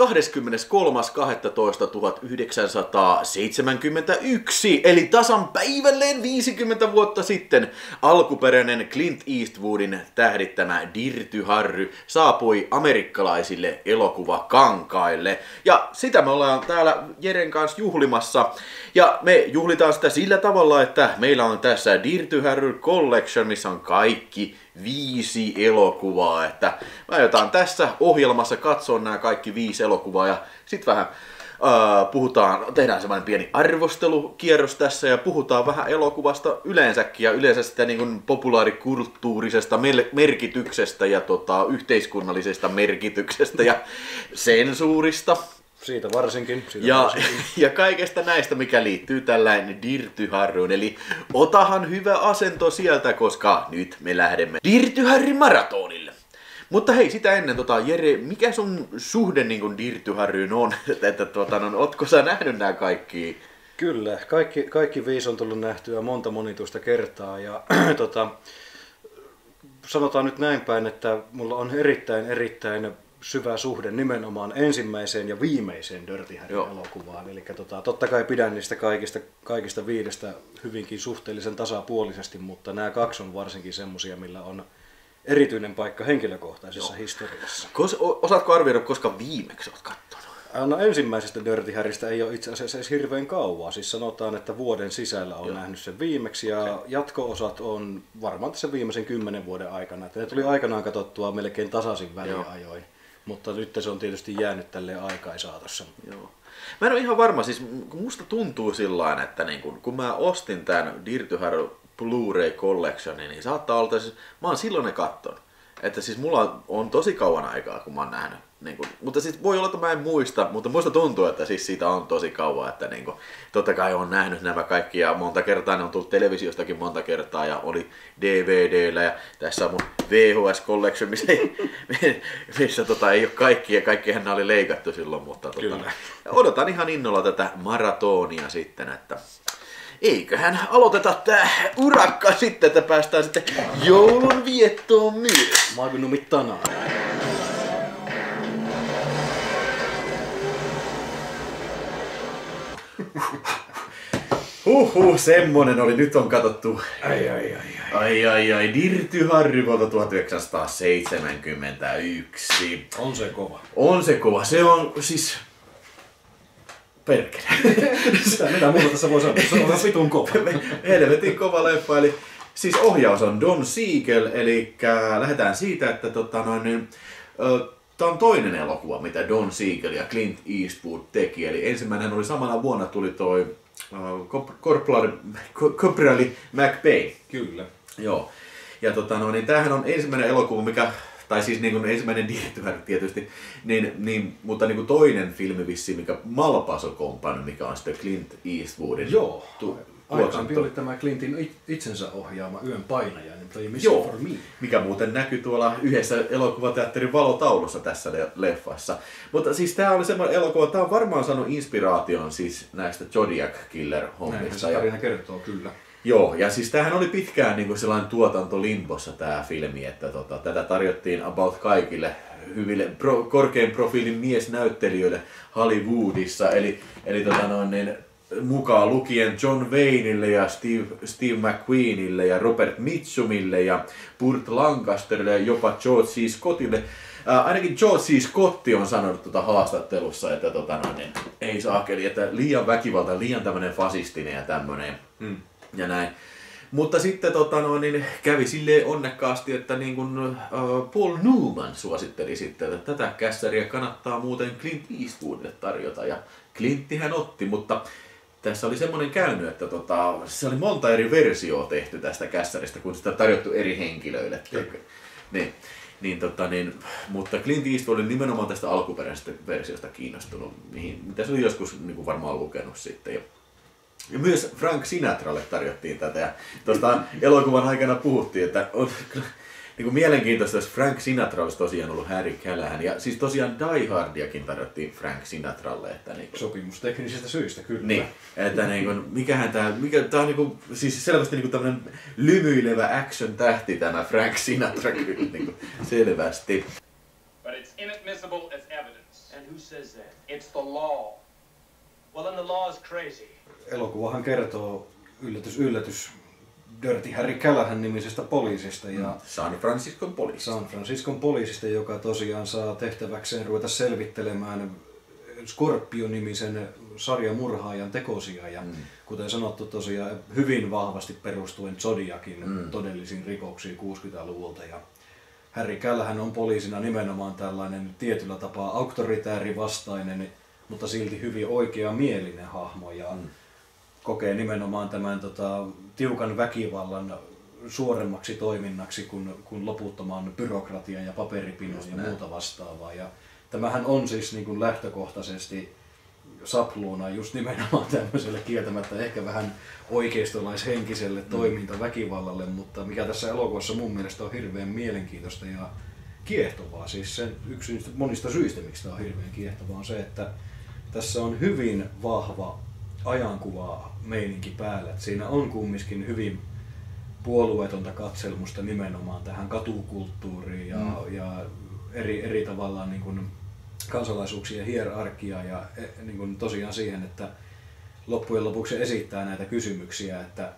23.12.1971, eli tasan päivälleen 50 vuotta sitten alkuperäinen Clint Eastwoodin tähdittämä Dirty Harry saapui amerikkalaisille elokuvakankaille. Ja sitä me ollaan täällä Jeren kanssa juhlimassa. Ja me juhlitaan sitä sillä tavalla, että meillä on tässä Dirty Harry Collection, missä on kaikki viisi elokuvaa. Että mä aiotaan tässä ohjelmassa katsoa nämä kaikki viisi elokuvaa ja sitten vähän Uh, puhutaan, tehdään semmoinen pieni arvostelukierros tässä ja puhutaan vähän elokuvasta yleensäkin ja yleensä sitä niin kuin populaarikulttuurisesta merkityksestä ja tota, yhteiskunnallisesta merkityksestä ja sensuurista. Siitä varsinkin. Siitä ja, varsinkin. ja kaikesta näistä, mikä liittyy tällainen Dirty Harryyn. Eli otahan hyvä asento sieltä, koska nyt me lähdemme Dirty Harry maratonille. Mutta hei, sitä ennen, tota, Jere, mikä sun suhde niin kuin Dirty Harryyn on? että, tota, no, ootko sä nähnyt nämä kaikki? Kyllä, kaikki, kaikki viisi on tullut nähtyä monta monituista kertaa ja tota, sanotaan nyt näin päin, että mulla on erittäin erittäin syvä suhde nimenomaan ensimmäiseen ja viimeiseen Dirty Harry elokuvaan. Eli tota, totta kai pidän niistä kaikista, kaikista viidestä hyvinkin suhteellisen tasapuolisesti, mutta nämä kaksi on varsinkin semmosia, millä on erityinen paikka henkilökohtaisessa Joo. historiassa. Kos, osaatko arvioida, koska viimeksi olet katsonut? No ensimmäisestä Dirty Harrystä ei ole itse asiassa edes hirveän kauaa. Siis sanotaan, että vuoden sisällä on Joo. nähnyt sen viimeksi ja okay. jatko-osat on varmaan tässä viimeisen kymmenen vuoden aikana. Että ne tuli aikanaan katsottua melkein tasaisin väliajoin. Mutta nyt se on tietysti jäänyt tälle aikaisaatossa. Joo. Mä en ole ihan varma, siis musta tuntuu sillä että niin kun, kun mä ostin tämän Dirty Harry Blu-ray Collectionin, niin saattaa olla, siis, mä oon silloin ne katton. Että siis mulla on tosi kauan aikaa, kun mä oon nähnyt. Niin kuin, mutta siis voi olla, että mä en muista, mutta muista tuntuu, että siis siitä on tosi kauan, että niin kuin, totta kai on nähnyt nämä kaikki ja monta kertaa ne on tullut televisiostakin monta kertaa ja oli DVDllä ja tässä on mun VHS Collection, missä, ei, missä tota, ei ole kaikki ja kaikkihan nämä oli leikattu silloin, mutta tota, odotan ihan innolla tätä maratonia sitten, että eiköhän aloiteta tää urakka sitten, että päästään sitten joulun viettoon myös. Magnumit tanaa. Huhhuh, semmonen oli. Nyt on katsottu. Ai, ai, ai, ai. Ai, ai, ai. Dirty Harry vuotta 1971. On se kova. On se kova. Se on siis... Perkele. Sitä, mitä muuta tässä voi sanoa? Se on vitun kova. Helvetin kova leffa. Eli siis ohjaus on Don Siegel, eli lähdetään siitä, että tota noin, Tämä on toinen elokuva, mitä Don Siegel ja Clint Eastwood teki. Eli ensimmäinen oli samana vuonna tuli toi uh, McBain. Kyllä. Joo. Ja tota, no, niin tämähän on ensimmäinen elokuva, mikä, tai siis niin kuin ensimmäinen direktyhän tietysti, niin, niin, mutta niin kuin toinen filmi vissi, mikä Malpaso Company, mikä on sitten Clint Eastwoodin Joo. Tu- Aikaisempi oli tämä Clintin itsensä ohjaama Yön painaja, niin toi Mission Joo, for Me. mikä muuten näkyy tuolla yhdessä elokuvateatterin valotaulussa tässä leffassa. Mutta siis tämä oli semmoinen elokuva, tämä on varmaan saanut inspiraation siis näistä Zodiac Killer-hommista. Näin tarina kertoo, kyllä. Joo, ja siis tämähän oli pitkään niin kuin sellainen tuotantolimpossa tämä filmi, että tota, tätä tarjottiin about kaikille hyville pro, korkean profiilin miesnäyttelijöille Hollywoodissa. Eli, eli tota noin, niin, mukaan lukien John Wayneille ja Steve, Steve McQueenille ja Robert Mitchumille ja Burt Lancasterille ja jopa George C. Scottille. Ää, ainakin George C. Scotti on sanonut tuota haastattelussa, että tota, no, niin, ei saakeli, että liian väkivalta, liian tämmöinen fasistinen ja tämmöinen hmm. ja näin. Mutta sitten tota, no, niin kävi silleen onnekkaasti, että niin kun, uh, Paul Newman suositteli sitten, että tätä kässäriä kannattaa muuten Clint Eastwoodille tarjota. Ja Clinttihän otti, mutta tässä oli semmoinen käynyt, että tota, se oli monta eri versioa tehty tästä kässäristä, kun sitä tarjottu eri henkilöille. Niin, niin, tota, niin, mutta Clint Eastwood oli nimenomaan tästä alkuperäisestä versiosta kiinnostunut, mihin, mitä se oli joskus niin kuin varmaan lukenut sitten. Ja, ja myös Frank Sinatralle tarjottiin tätä. Ja tuosta elokuvan aikana puhuttiin, että on, niin kuin mielenkiintoista, jos Frank Sinatra olisi tosiaan ollut Harry Callahan. Ja siis tosiaan Die Hardiakin tarjottiin Frank Sinatralle. Että niin kuin, Sopimusteknisistä syistä, kyllä. Niin, että niin kuin, mikähän tämä, mikä, tämä on niin kuin, siis selvästi niin kuin tämmöinen lymyilevä action-tähti tämä Frank Sinatra kyllä niin kuin, selvästi. But it's inadmissible as evidence. And who says that? It's the law. Well, then the law is crazy. Elokuvahan kertoo, yllätys yllätys, Dirty Harry Callahan nimisestä poliisista ja San Franciscon poliisi. San Franciscon poliisista, joka tosiaan saa tehtäväkseen ruveta selvittelemään Scorpio-nimisen sarjamurhaajan tekosia ja mm. kuten sanottu tosiaan hyvin vahvasti perustuen Zodiakin mm. todellisiin rikoksiin 60-luvulta ja Harry Callahan on poliisina nimenomaan tällainen tietyllä tapaa auktoritäärivastainen, mutta silti hyvin oikea mielinen hahmo ja mm. kokee nimenomaan tämän tota, tiukan väkivallan suoremmaksi toiminnaksi kuin, kuin loputtoman byrokratia ja paperipino ja muuta vastaavaa. Ja tämähän on siis niin kuin lähtökohtaisesti sapluuna just nimenomaan tämmöiselle kieltämättä ehkä vähän oikeistolaishenkiselle mm. toimintaväkivallalle, mutta mikä tässä elokuvassa mun mielestä on hirveän mielenkiintoista ja kiehtovaa. Siis sen yksi monista syistä, miksi tämä on hirveän kiehtovaa, on se, että tässä on hyvin vahva ajankuva meininki päällä. Että siinä on kumminkin hyvin puolueetonta katselmusta nimenomaan tähän katukulttuuriin ja, mm. ja eri, eri tavallaan niin kuin kansalaisuuksien hierarkiaa ja e, niin kuin tosiaan siihen, että loppujen lopuksi esittää näitä kysymyksiä, että,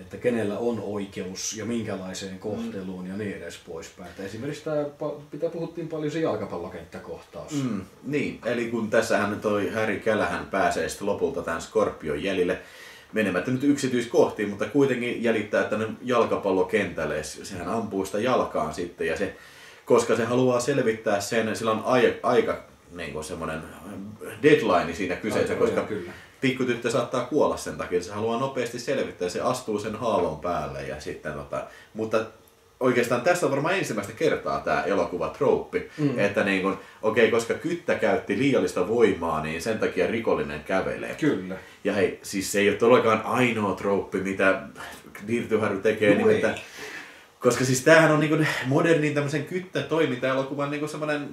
että kenellä on oikeus ja minkälaiseen kohteluun mm. ja niin edes poispäin. Että esimerkiksi tämä, mitä puhuttiin paljon se jalkapallokenttäkohtaus. Mm, niin, eli kun tässähän toi Harry Kälähän pääsee sitten lopulta tämän Scorpion jäljille, menemättä nyt yksityiskohtiin, mutta kuitenkin jäljittää tänne jalkapallokentälle. Sehän ampuu sitä jalkaan sitten ja se koska se haluaa selvittää sen, sillä on aika, aika niin kuin semmoinen deadline siinä kyseessä, Aika, koska kyllä. Pikkutyttö saattaa kuolla sen takia, se haluaa nopeasti selvittää, se astuu sen haalon päälle ja sitten tota, mutta oikeastaan tässä on varmaan ensimmäistä kertaa tämä elokuva trouppi, mm. että niin kun, okei, koska kyttä käytti liiallista voimaa, niin sen takia rikollinen kävelee. Kyllä. Ja hei, siis se ei ole todellakaan ainoa trouppi, mitä Dirty Harry tekee, niin että koska siis tämähän on niinku modernin tämmöisen kyttätoiminta-elokuvan niinku semmoinen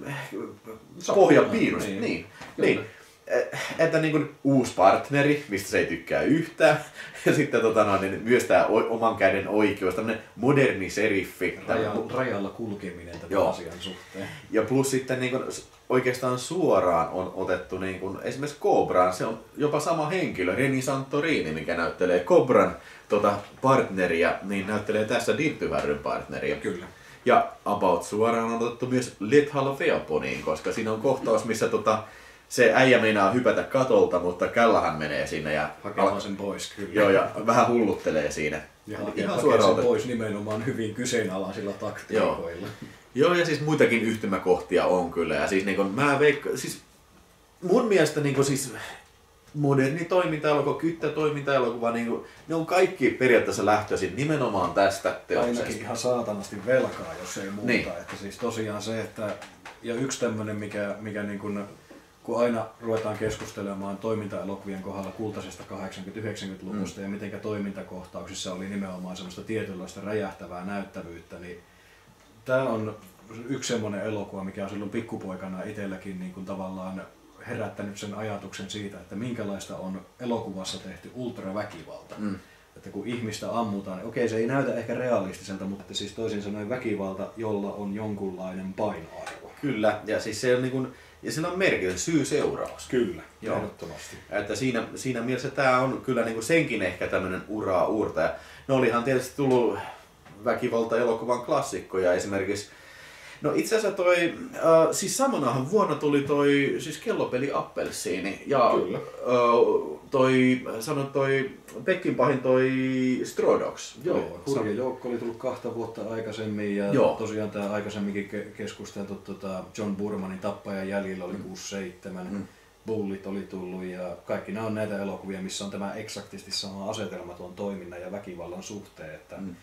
pohjapiirus. Niin, niin. niin. Että niin kuin uusi partneri, mistä se ei tykkää yhtään. Ja sitten tota, no, niin myös tämä oman käden oikeus, tämmöinen moderni seriffi. Rajalla, rajalla kulkeminen tätä Joo. asian suhteen. Ja plus sitten niin kuin, oikeastaan suoraan on otettu niin kuin, esimerkiksi Cobraan, se on jopa sama henkilö, Reni Santorini, mikä näyttelee Cobran tota, partneria, niin näyttelee tässä Dirtyvärryn partneria. Kyllä. Ja About suoraan on otettu myös Lethal Weaponiin, koska siinä on kohtaus, missä tota, se äijä meinaa hypätä katolta, mutta Källahan menee sinne ja... Hakemaan sen pois, kyllä. Joo, ja vähän hulluttelee siinä. Ja ihan suoraan sen pois nimenomaan hyvin kyseenalaisilla taktiikoilla. Joo. Joo, ja siis muitakin yhtymäkohtia on kyllä. Ja siis niin kun, mä veikka, siis mun mielestä niin kun, siis moderni toiminta-elokuva, kyttätoiminta-elokuva, niin kuin, ne on kaikki periaatteessa lähtöisin nimenomaan tästä teoksesta. Ainakin ihan saatanasti velkaa, jos ei muuta. Niin. Että siis tosiaan se, että, ja yksi tämmöinen, mikä, mikä niin kuin, kun aina ruvetaan keskustelemaan toiminta-elokuvien kohdalla kultaisesta 80-90-luvusta mm. ja miten toimintakohtauksissa oli nimenomaan semmoista tietynlaista räjähtävää näyttävyyttä, niin tämä on yksi semmoinen elokuva, mikä on silloin pikkupoikana itselläkin niin kuin tavallaan herättänyt sen ajatuksen siitä, että minkälaista on elokuvassa tehty ultraväkivalta. Mm. Että kun ihmistä ammutaan, niin okei se ei näytä ehkä realistiselta, mutta siis toisin sanoen väkivalta, jolla on jonkunlainen painoarvo. Kyllä, ja siis se on niin kuin, ja sillä on merkitys, syy-seuraus. Kyllä, Joo. ehdottomasti. Että siinä, siinä mielessä tämä on kyllä niin kuin senkin ehkä tämmöinen uraa uurta. Ja no olihan tietysti tullut väkivalta-elokuvan klassikkoja, esimerkiksi No itse asiassa toi, äh, siis samanahan vuonna tuli toi siis kellopeli Appelsiini ja Kyllä. Äh, toi, sanon toi Pekkin pahin toi Strodox. Joo, hurja joukko oli tullut kahta vuotta aikaisemmin ja Joo. tosiaan tämä aikaisemminkin keskusteltu tota John Burmanin tappajan jäljillä oli mm. 67. Mm. Bullit oli tullut ja kaikki nämä on näitä elokuvia, missä on tämä eksaktisti sama asetelma tuon toiminnan ja väkivallan suhteen. Että mm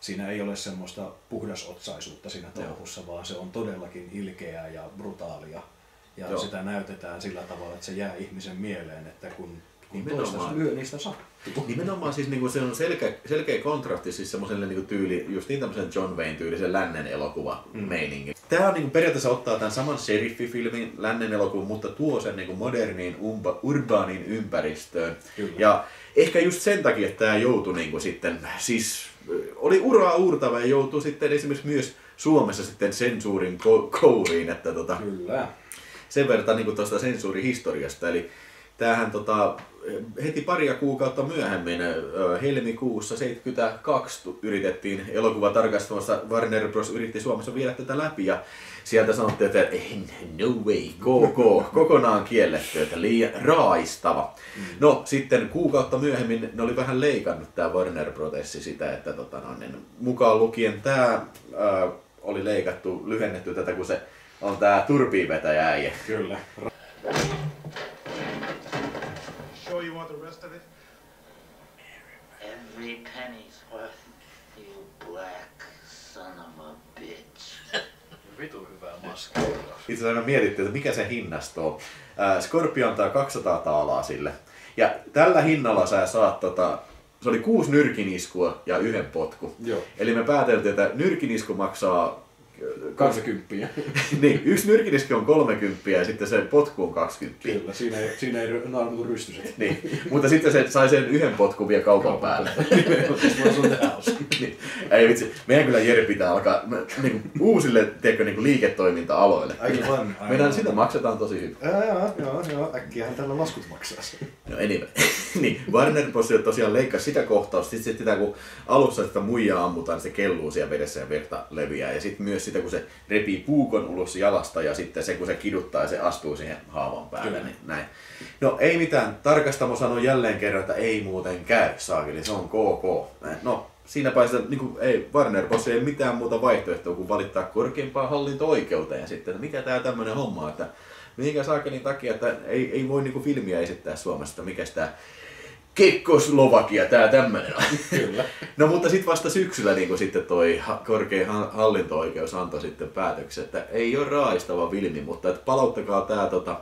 siinä ei ole semmoista puhdasotsaisuutta siinä touhussa, vaan se on todellakin ilkeää ja brutaalia. Ja Joo. sitä näytetään sillä tavalla, että se jää ihmisen mieleen, että kun, kun toista lyö, niistä sattuu. Nimenomaan siis niin kuin se on selkeä, selkeä kontrasti siis semmoiselle niin tyyli, just niin tämmöisen John Wayne tyylisen lännen elokuva mm. meiningin. Tämä on niin kuin periaatteessa ottaa tämän saman sheriffifilmin lännen elokuvan, mutta tuo sen niin kuin moderniin umba, urbaaniin ympäristöön. Kyllä. Ja ehkä just sen takia, että tämä joutui niin kuin sitten, siis oli uraa uurtava ja joutui sitten esimerkiksi myös Suomessa sitten sensuurin kouriin. Että tota, Kyllä. sen verran niin tuosta sensuurihistoriasta. Eli tämähän tota, heti paria kuukautta myöhemmin, helmikuussa 72, tu- yritettiin elokuva tarkastamassa, Warner Bros. yritti Suomessa viedä tätä läpi ja sieltä sanottiin, että "Eh, no way, go go, kokonaan kielletty, että liian raistava. No sitten kuukautta myöhemmin ne oli vähän leikannut tämä Warner Protessi sitä, että tota, no, niin, mukaan lukien tämä oli leikattu, lyhennetty tätä, kun se on tämä turpiinvetäjä äijä. Kyllä. Sure you want the rest of it? Every penny's worth, you black son of a bitch. Vitu hyvää maskia. Itse asiassa mietittiin, että mikä se hinnasto on. Ää, Scorpio antaa 200 taalaa sille. Ja tällä hinnalla sä saat tota, se oli kuusi nyrkiniskua ja yhden potku. Joo. Eli me pääteltiin, että nyrkinisku maksaa... 20. niin, yksi nyrkinisku on 30 ja sitten se potku on 20. Kyllä, siinä ei, siinä ei naarmutu rystyset. Niin, mutta sitten se sai sen yhden potkun vielä kaupan päälle. niin. Ei vitsi, meidän kyllä Jere pitää alkaa niin kuin, uusille tiedätkö, niin kuin liiketoiminta-aloille. Aivan, aivan. Meidän sitä maksetaan tosi hyvin. Joo, joo, joo, joo. Äkkiähän tällä laskut maksaa. No anyway. niin, Warner Bros. tosiaan leikkasi sitä kohtausta, sitten sitä kun alussa sitä muijaa ammutaan, niin se kelluu siellä vedessä ja verta leviää. Ja sitten myös sitä, kun se repii puukon ulos jalasta ja sitten se, kun se kiduttaa ja se astuu siihen haavan päälle. Kyllä. Niin näin. No ei mitään, tarkastamo sanoi jälleen kerran, että ei muuten käy, saakeli, se on KK. No, siinä vaiheessa niin kuin, ei, Warner Bros. ei mitään muuta vaihtoehtoa kuin valittaa korkeimpaan hallinto-oikeuteen. Ja sitten, että mikä tämä tämmöinen homma, että minkä saakelin takia, että ei, ei voi niinku filmiä esittää Suomessa, että mikä tämä Kekkoslovakia, tää tämmönen on. Kyllä. No mutta sitten vasta syksyllä niin sitten toi korkein ha- hallinto-oikeus antoi sitten päätöksen, että ei ole raastava filmi, mutta että palauttakaa tämä tota,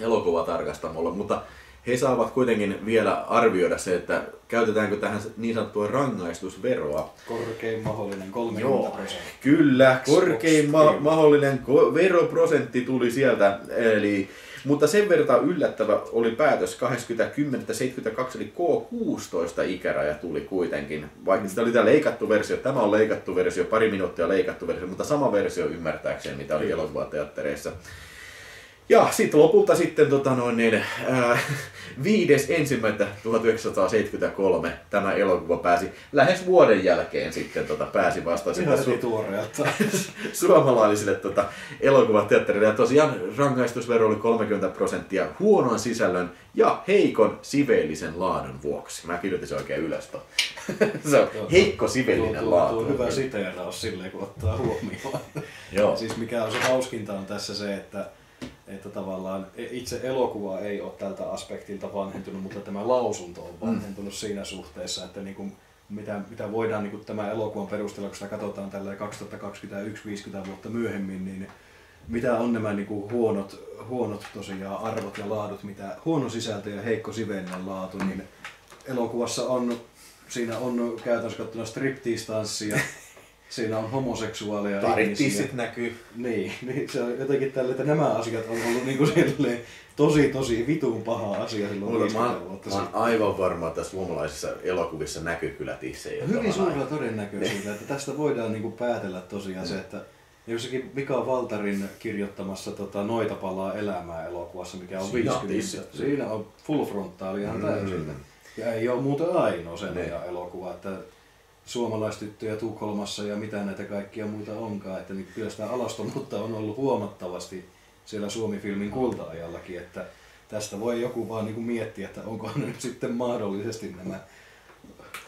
elokuvatarkastamolle, mutta he saavat kuitenkin vielä arvioida se, että käytetäänkö tähän niin sanottua rangaistusveroa. Korkein mahdollinen 30 Joo, prosenttia. kyllä, korkein ma- mahdollinen ko- veroprosentti tuli sieltä, eli, mutta sen verran yllättävä oli päätös 20.10.72, eli K16 ikäraja tuli kuitenkin, vaikka sitä oli tämä leikattu versio, tämä on leikattu versio, pari minuuttia leikattu versio, mutta sama versio ymmärtääkseni, mitä oli elokuvateattereissa. Ja sitten lopulta sitten tota noin, niin, ää, viides ensimmäistä 1973 tämä elokuva pääsi lähes vuoden jälkeen sitten tota, pääsi vasta heti su- suomalaisille tota, elokuvateatterille. Ja tosiaan rangaistusvero oli 30 prosenttia huonon sisällön ja heikon siveellisen laadun vuoksi. Mä kirjoitin sen oikein ylös. Se on heikko siveellinen tuo, laatu. tuo on hyvä siteeraus silleen, kun ottaa huomioon. Joo. Siis mikä on se hauskinta on tässä se, että, että tavallaan itse elokuva ei ole tältä aspektilta vanhentunut, mutta tämä lausunto on vanhentunut siinä suhteessa, että niin kuin mitä, mitä voidaan niin kuin tämän elokuvan perusteella, kun sitä katsotaan tällä 2021-50 vuotta myöhemmin, niin mitä on nämä niin kuin huonot, huonot tosiaan arvot ja laadut, mitä huono sisältö ja heikko siveellinen laatu, niin elokuvassa on, siinä on käytännössä katsona striptease-tanssia, siinä on homoseksuaaleja tissit näkyy. Niin, niin se on jotenkin tälle, että nämä asiat on ollut niin kuin silleen, tosi tosi vitun paha asia silloin Mulla, mä, 50 oon- vuotta mä oon aivan varma, että suomalaisissa elokuvissa näkyy kyllä tissejä. Hyvin suurella todennäköisyydellä, että tästä voidaan niin kuin päätellä tosiaan se, että jossakin Mika Valtarin kirjoittamassa tota, Noita palaa elämää elokuvassa, mikä on Siinä on 50. tissit. Siinä on full frontaali ihan Mm. täysin. Ja ei ole muuten ainoa sen Niin. ajan elokuva, että suomalaistyttöjä Tukholmassa ja mitä näitä kaikkia muita onkaan, että niin kyllä sitä alastomuutta on ollut huomattavasti siellä Suomi-filmin kulta-ajallakin, että tästä voi joku vaan niin kuin miettiä, että onko nyt sitten mahdollisesti nämä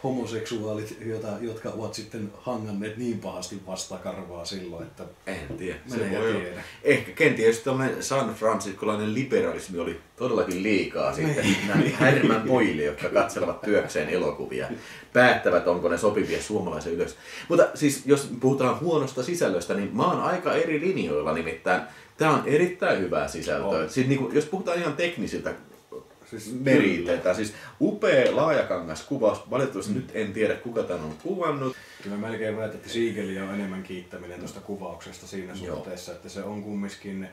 homoseksuaalit, jota, jotka ovat sitten hanganneet niin pahasti vastakarvaa silloin, että En tiedä. Se voi olla. tiedä. Ehkä kenties tämmöinen San Franciscolainen liberalismi oli todellakin liikaa sitten näin härmän pojille, jotka katselevat työkseen elokuvia. Päättävät, onko ne sopivia suomalaisen yleisö. Mutta siis jos puhutaan huonosta sisällöstä, niin mä oon aika eri linjoilla nimittäin. Tämä on erittäin hyvää sisältöä. On. Siis niin kuin, jos puhutaan ihan teknisiltä Siis meriitteiltä, siis upea laajakangas kuvaus. Valitettavasti nyt en tiedä, kuka tämän on kuvannut. Kyllä mä melkein väitän, että Siegeliä on enemmän kiittäminen tuosta kuvauksesta siinä Joo. suhteessa, että se on kumminkin,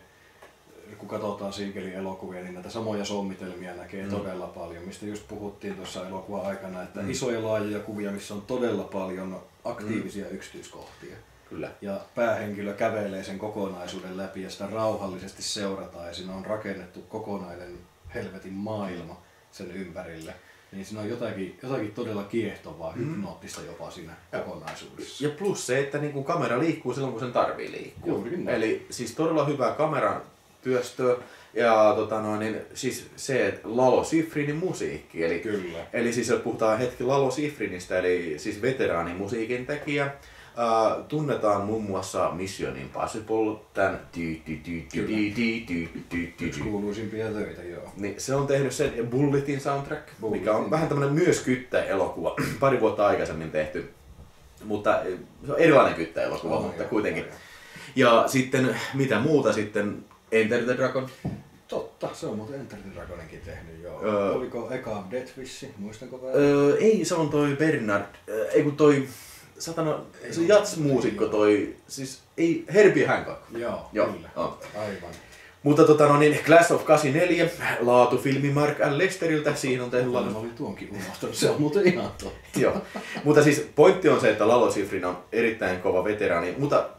kun katsotaan Siegelin elokuvia, niin näitä samoja sommitelmia näkee Mm. mm. todella paljon, mistä just puhuttiin tuossa elokuvan aikana, että mm. isoja laajoja kuvia, missä on todella paljon aktiivisia mm. yksityiskohtia. Kyllä. ja päähenkilö kävelee sen kokonaisuuden läpi ja sitä rauhallisesti seurataan ja siinä on rakennettu kokonainen helvetin maailma sen ympärille. Niin siinä on jotakin, jotakin todella kiehtovaa, Mm. hypnoottista jopa siinä kokonaisuudessa. Ja plus se, että niin kuin kamera liikkuu silloin, kun sen tarvii liikkua. Juurikin näin. Eli siis todella hyvää kameran työstöä. Ja tota noin, niin, siis se, että Lalo Sifrinin musiikki. Eli, Kyllä. eli siis puhutaan hetki Lalo Sifrinistä, eli siis veteraanimusiikin tekijä. Uh, tunnetaan muun muassa Mission Impossible, tämän ty, ty, ty, ty, ty, ty, ty, ty, ty, Yksi ty. kuuluisimpia töitä, joo. Niin se on tehnyt sen Bulletin soundtrack, mikä Bulletin. on vähän tämmönen myös kyttäelokuva, pari vuotta aikaisemmin tehty. Mutta eh, se on erilainen kyttäelokuva, On, mutta joo, kuitenkin. joo. Ja sitten mitä muuta sitten, Enter the Dragon. Totta, se on muuten Enter the Dragoninkin tehnyt, joo. Öö. Oliko eka Death Wish, muistanko väärin? Öö, ei, se on toi Bernard, äh, ei kun toi, satana, se jatsmuusikko toi, siis ei, Herbie Hancock. Joo, Joo, kyllä. on. Aivan. Mutta tota no niin, Class of 84, laatufilmi Mark L. Lesteriltä, siinä on tehnyt Mä olin tuonkin unohtanut, se on muuten ihan totta. Joo. Mutta siis pointti on se, että Lalo Schifrin on erittäin kova veteraani, mutta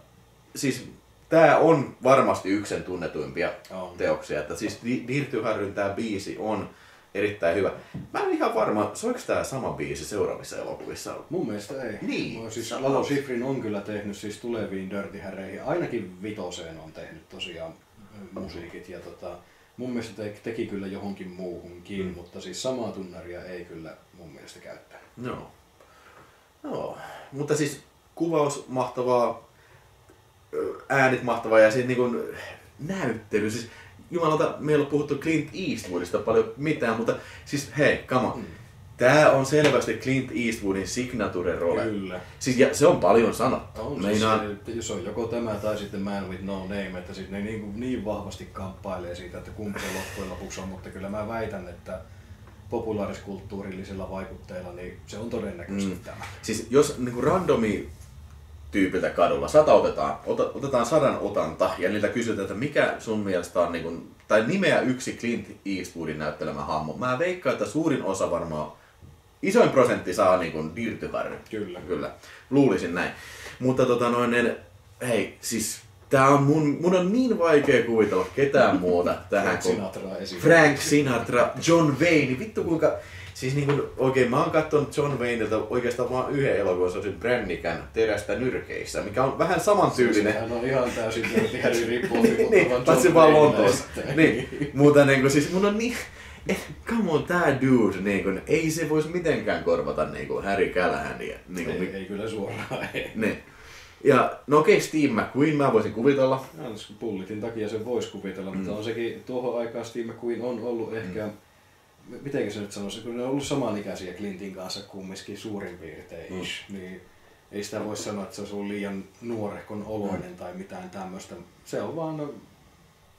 siis tämä on varmasti yksi sen tunnetuimpia On. teoksia. Että siis Di- Dirty Harryn tämä biisi on erittäin hyvä. Mä en ihan varma, soiko tämä sama biisi seuraavissa elokuvissa? Mun mielestä ei. Niin. No, siis. Lalo Schifrin on kyllä tehnyt siis tuleviin Dirty Harreihin. Ainakin vitoseen on tehnyt tosiaan musiikit. Ja tota, mun mielestä te, teki kyllä johonkin muuhunkin, Mm. mutta siis samaa tunnaria ei kyllä mun mielestä käyttänyt. Joo. Joo. Mutta siis kuvaus mahtavaa, äänit mahtavaa ja sitten niin näyttely. Siis jumalauta, meillä on puhuttu Clint Eastwoodista paljon mitään, mutta siis hei, on. Mm. Tää on selvästi Clint Eastwoodin signature role. Kyllä. Siis ja se on paljon sanottu. On Meinaan, siis, jos on joko tämä tai sitten Man with No Name, että siis ne niin, niin vahvasti kamppailee siitä, että kumpi se loppujen lopuksi on, mutta kyllä mä väitän, että populaariskulttuurillisilla vaikutteilla, niin se on todennäköisesti Mm. tämä. siis jos niinku randomi tyypiltä kadulla, sata otetaan, ota, otetaan sadan otanta ja niiltä kysytään, että mikä sun mielestä on, niinku, tai nimeä yksi Clint Eastwoodin näyttelemä hahmo. Mä veikkaan, että suurin osa varmaan, isoin prosentti saa niinku Dirty Harry. Kyllä. Kyllä, luulisin näin. Mutta tota noin, en- hei, siis tää on mun, mun on niin vaikea kuvitella ketään muuta tähän Frank Sinatra. Frank Sinatra, John Wayne, vittu kuinka... Siis niin kuin, oikein mä oon katsonut John Wayneilta oikeastaan vaan yhden elokuvan, se on se Brannigan terästä nyrkeissä, mikä on vähän samantyylinen. Sehän on ihan täysin Dirty Harry riippuu. niin, paitsi vaan Lontoossa. niin, mutta niin kuin, siis mun on niin... Eh, come on, tää dude, niin kuin, ei se voisi mitenkään korvata niin kuin Harry Callaghania. Niin kuin, Ei, ei kyllä suoraan, ei. niin. Ja no okei, Steve McQueen mä voisin kuvitella. Siis Bulletin takia sen voisi kuvitella, mutta on sekin tuohon aikaan Steve McQueen on ollut ehkä, mm. Miten se nyt sanoisi, kun ne on ollut samanikäisiä Clintin kanssa kumminkin suurin piirtein, Mm. ish, niin ei sitä voi sanoa, että se olisi ollut liian nuorehkon oloinen tai mitään tämmöistä. Se on vaan, no,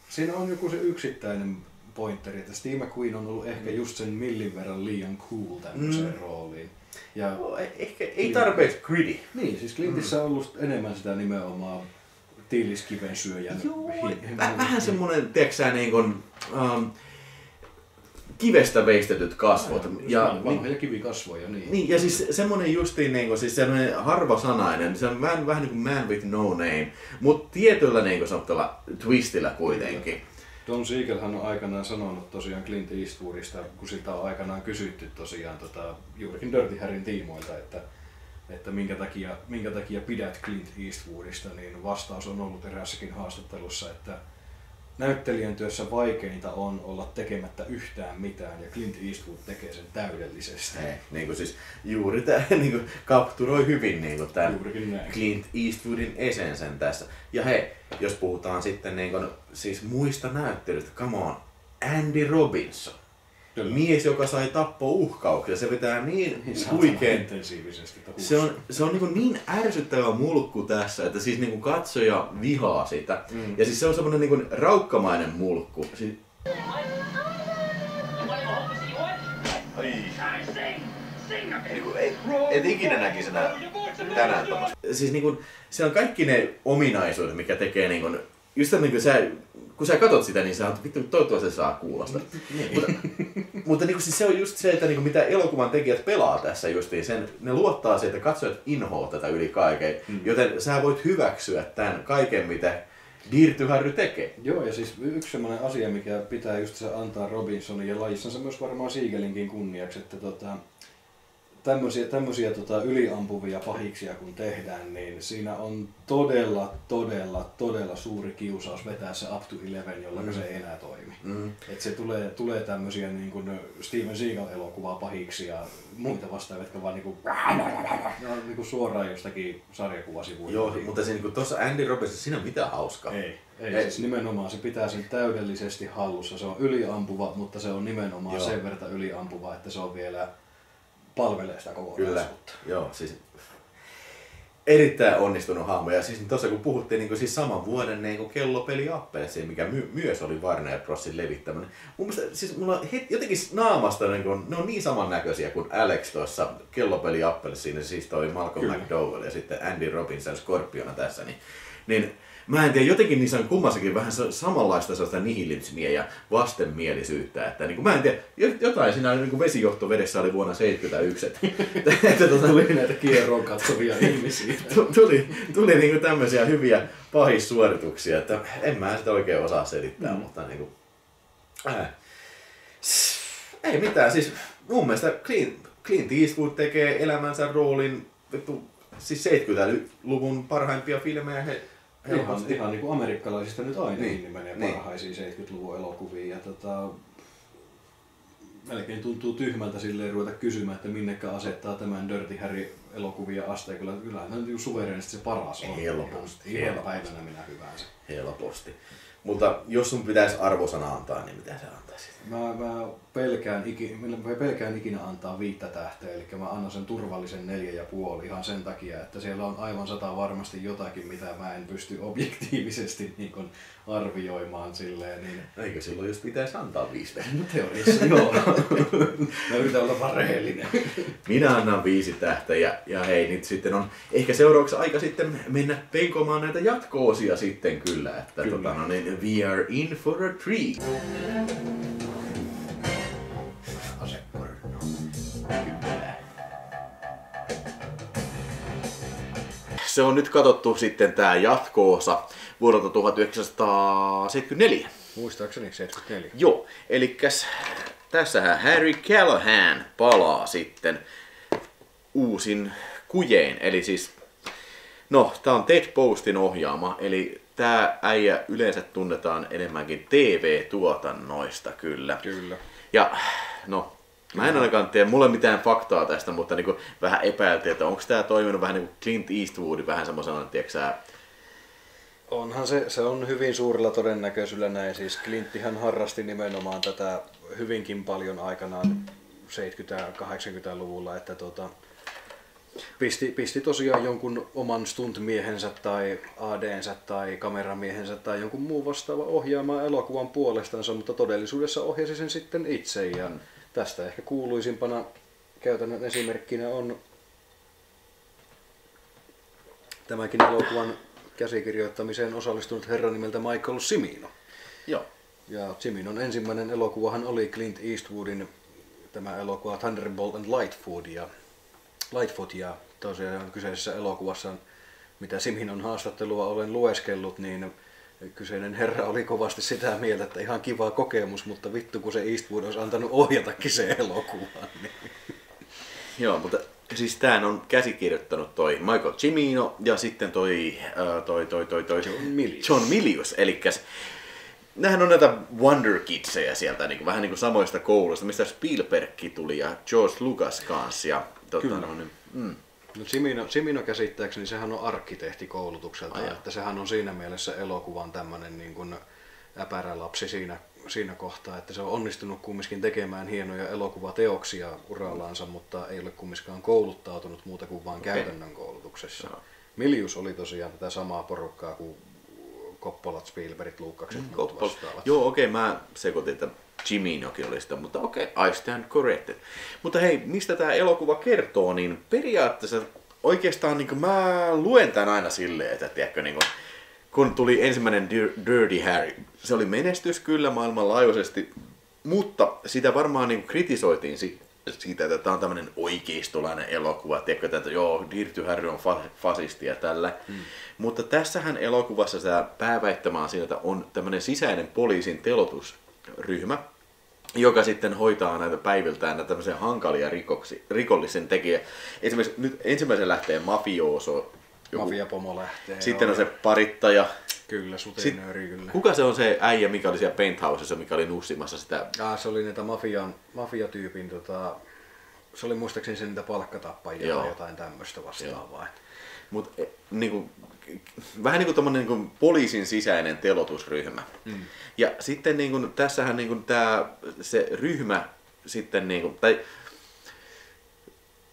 siinä on joku se yksittäinen pointteri, että Steve McQueen on ollut ehkä just sen millin verran liian cool tämmöiseen Mm. rooliin. Ja No, eh- ehkä ei tarpeeksi gritty. niin, siis Clintissä on ollut enemmän sitä nimenomaan tiiliskiven syöjän. Joo, hi- vä- vähän semmonen, tiedätkö niin kuin, um, kivestä veistetyt kasvot. Ja, Ja, vanhoja kivikasvoja, niin. niin, ja siis semmonen justiin niin kuin, siis semmonen harvasanainen, se on vähän, vähän niin kuin man with no name, mutta tietyllä niin kuin sanottuilla twistillä kuitenkin. Don Siegelhan on aikanaan sanonut tosiaan Clint Eastwoodista, kun sitä on aikanaan kysytty tosiaan tota, juurikin Dirty Harryn tiimoilta, että, että minkä, takia, minkä takia pidät Clint Eastwoodista, niin vastaus on ollut eräässäkin haastattelussa, että näyttelijän työssä vaikeinta on olla tekemättä yhtään mitään, ja Clint Eastwood tekee sen täydellisesti. Ei, niin kuin siis juuri tämä niin kuin, kapturoi hyvin niin kuin tämän. Clint Eastwoodin esensen tässä. Ja hei, jos puhutaan sitten niin kuin, siis muista näyttelyistä, come on, Andy Robinson. Kyllä. Mies, joka sai tappouhkauksia. Se vetää niin Niin huikein intensiivisesti. se on, se on niin, niin ärsyttävä mulkku tässä, että siis niin katsoja vihaa sitä. Mm. Ja siis se on semmoinen niin raukkamainen mulkku. Siis, et ikinä näkisi tänään tommoista. Siis niin kuin, se on kaikki ne ominaisuudet, mikä tekee niin kuin, just niin kuin sä, kun sä katot sitä, niin sä oot, vittu, toivottavasti se saa kuulosta. mutta mutta niin kuin siis se on just se, että niin kuin mitä elokuvan tekijät pelaa tässä justiin, sen, ne luottaa siihen, että katsojat inhoa tätä yli kaiken, mm. joten sä voit hyväksyä tämän kaiken, mitä Dirty Harry tekee. Joo, ja siis yksi sellainen asia, mikä pitää just se antaa Robinsonin ja lajissansa myös varmaan Siegelinkin kunniaksi, että tota, tämmöisiä, tämmöisiä tota, yliampuvia pahiksia kun tehdään, niin siinä on todella, todella, todella suuri kiusaus vetää se up to 11, jolloin mm. se ei enää toimi. Mm. Et se tulee, tulee tämmöisiä niin kuin Steven Seagal-elokuvaa pahiksi ja muita vastaavia, jotka vaan niin kuin, no, niin kuin suoraan jostakin sarjakuvasivuilta. Joo, mutta se, niin tuossa Andy Robinson, siinä on mitään hauskaa. Ei, ei, ei, siis nimenomaan se pitää sen täydellisesti hallussa. Se on yliampuva, mutta se on nimenomaan Joo. sen verran yliampuva, että se on vielä palvelee sitä kokonaisuutta. Kyllä, joo, siis erittäin onnistunut hahmo. Ja siis tuossa kun puhuttiin niin siis saman vuoden niin kellopeli Appelsiin, mikä my- myös oli Warner Brosin levittäminen. Mun mielestä siis mulla het, jotenkin naamasta niin kun, ne on niin samannäköisiä kuin Alex tuossa kellopeli Appelsiin, siis toi Malcolm Kyllä. McDowell ja sitten Andy Robinson Scorpiona tässä. Niin, niin mä en tiedä, jotenkin niissä on kummassakin vähän samanlaista sellaista nihilismiä ja vastenmielisyyttä. Että niin kuin, mä en tiedä, jotain siinä niin kuin vesijohtovedessä oli vuonna 71. Että, että tuota, tuli näitä kierroon katsovia ihmisiä. Tuli, tuli niin kuin tämmöisiä hyviä pahissuorituksia, että en mä sitä oikein osaa selittää, mm. mutta niin kuin, äh. Ei mitään, siis mun mielestä Clint, Clint Eastwood tekee elämänsä roolin vittu, siis 70-luvun parhaimpia filmejä he Ihan, ihan niin kuin amerikkalaisista nyt aina niin, niin menee niin. parhaisiin 70-luvun elokuviin. Ja tota, melkein tuntuu tyhmältä silleen ruveta kysymään, että minnekä asettaa tämän Dirty Harry elokuvia asteikolla. Kyllä hän on suvereenisti se paras on. Helposti. Ihan päivänä minä hyvänsä. Helposti. Mutta jos sun pitäisi arvosana antaa, niin mitä sä antaisit? Mä, mä pelkään, iki, mä pelkään ikinä antaa viittä tähteä, eli mä annan sen turvallisen neljä ja puoli ihan sen takia, että siellä on aivan sata varmasti jotakin, mitä mä en pysty objektiivisesti niin kun arvioimaan silleen. Niin... Eikö silloin jos pitäisi antaa viisi No teoriassa joo. mä yritän olla vaan rehellinen. Minä annan viisi tähteä ja, ja hei, nyt sitten on ehkä seuraavaksi aika sitten mennä penkomaan näitä jatko-osia sitten kyllä, että kyllä. Tota, no niin, we are in for a treat. Se on nyt katsottu sitten tämä jatko-osa vuodelta 1974. Muistaakseni 74. Joo, eli tässähän Harry Callahan palaa sitten uusin kujein, eli siis No, tämä on Ted Postin ohjaama, eli tämä äijä yleensä tunnetaan enemmänkin TV-tuotannoista kyllä. Kyllä. Ja no, Mä en ainakaan tiedä, mulla ei mitään faktaa tästä, mutta niin vähän epäiltiin, että onko tämä toiminut vähän niin kuin Clint Eastwoodin vähän semmoisena, tiedätkö Onhan se, se on hyvin suurella todennäköisyydellä näin. Siis Clinttihän harrasti nimenomaan tätä hyvinkin paljon aikanaan 70-80-luvulla, että tota, pisti, pisti tosiaan jonkun oman stuntmiehensä tai ADnsä tai kameramiehensä tai jonkun muun vastaava ohjaamaan elokuvan puolestansa, mutta todellisuudessa ohjasi sen sitten itse ja mm Tästä ehkä kuuluisimpana käytännön esimerkkinä on tämänkin elokuvan käsikirjoittamiseen osallistunut herra nimeltä Michael Cimino. Joo. Ja Ciminon ensimmäinen elokuvahan oli Clint Eastwoodin tämä elokuva Thunderbolt and Lightfoot ja, Lightfoot ja tosiaan kyseisessä elokuvassa, mitä Siminon haastattelua olen lueskellut, niin kyseinen herra oli kovasti sitä mieltä, että ihan kiva kokemus, mutta vittu kun se Eastwood olisi antanut ohjatakin se elokuvan. Niin. Joo, mutta siis tämän on käsikirjoittanut toi Michael Cimino ja sitten toi, toi, toi, toi, toi John Milius. John Milius. Eli nämähän on näitä Wonder Kidsia sieltä, niin kuin, vähän niin kuin samoista kouluista, mistä Spielberg tuli ja George Lucas kanssa. Ja, tota, no, niin, mm. No Simino, Simino käsittääkseni sehän on arkkitehti koulutukselta, Aja. että sehän on siinä mielessä elokuvan tämmöinen niin kuin äpärälapsi siinä, siinä kohtaa, että se on onnistunut kumminkin tekemään hienoja elokuvateoksia urallansa, mutta ei ole kumminkaan kouluttautunut muuta kuin vain okay. käytännön koulutuksessa. No. Milius oli tosiaan tätä samaa porukkaa kuin Koppolat, Spielbergit, Luukakset mm. Joo, okei, okay, mä sekoitin, että Jiminokin oli sitä, mutta okei, okay, I stand corrected. Mutta hei, mistä tämä elokuva kertoo, niin periaatteessa oikeastaan niin mä luen tämän aina silleen, että tiedätkö, niin kuin, kun tuli ensimmäinen Dir- Dirty Harry. Se oli menestys kyllä maailmanlaajuisesti, mutta sitä varmaan niin kritisoitiin si- siitä, että tämä on tämmöinen oikeistolainen elokuva, tiedätkö, että joo, Dirty Harry on fa- fasisti ja tällä. Mm. Mutta tässähän elokuvassa tämä pääväittämä on siinä, että on tämmöinen sisäinen poliisin telotusryhmä, joka sitten hoitaa näitä päiviltään näitä tämmöisiä hankalia rikoksi, rikollisen tekijä. Esimerkiksi nyt ensimmäisen lähtee mafioso, joku- Mafiapomo lähtee. sitten joo, on se parittaja. Kyllä, suteenööri kyllä. Kuka se on se äijä, mikä oli siellä penthousessa, mikä oli nussimassa sitä? Ah, se oli niitä mafian, mafiatyypin, tota, se oli muistaakseni se niitä palkkatappajia Joo. tai jotain tämmöistä vastaavaa. Mut, e, niinku, vähän niin kuin tommonen niinku poliisin sisäinen telotusryhmä. Mm. Ja sitten niinku, tässähän niinku, tää, se ryhmä sitten, niinku, tai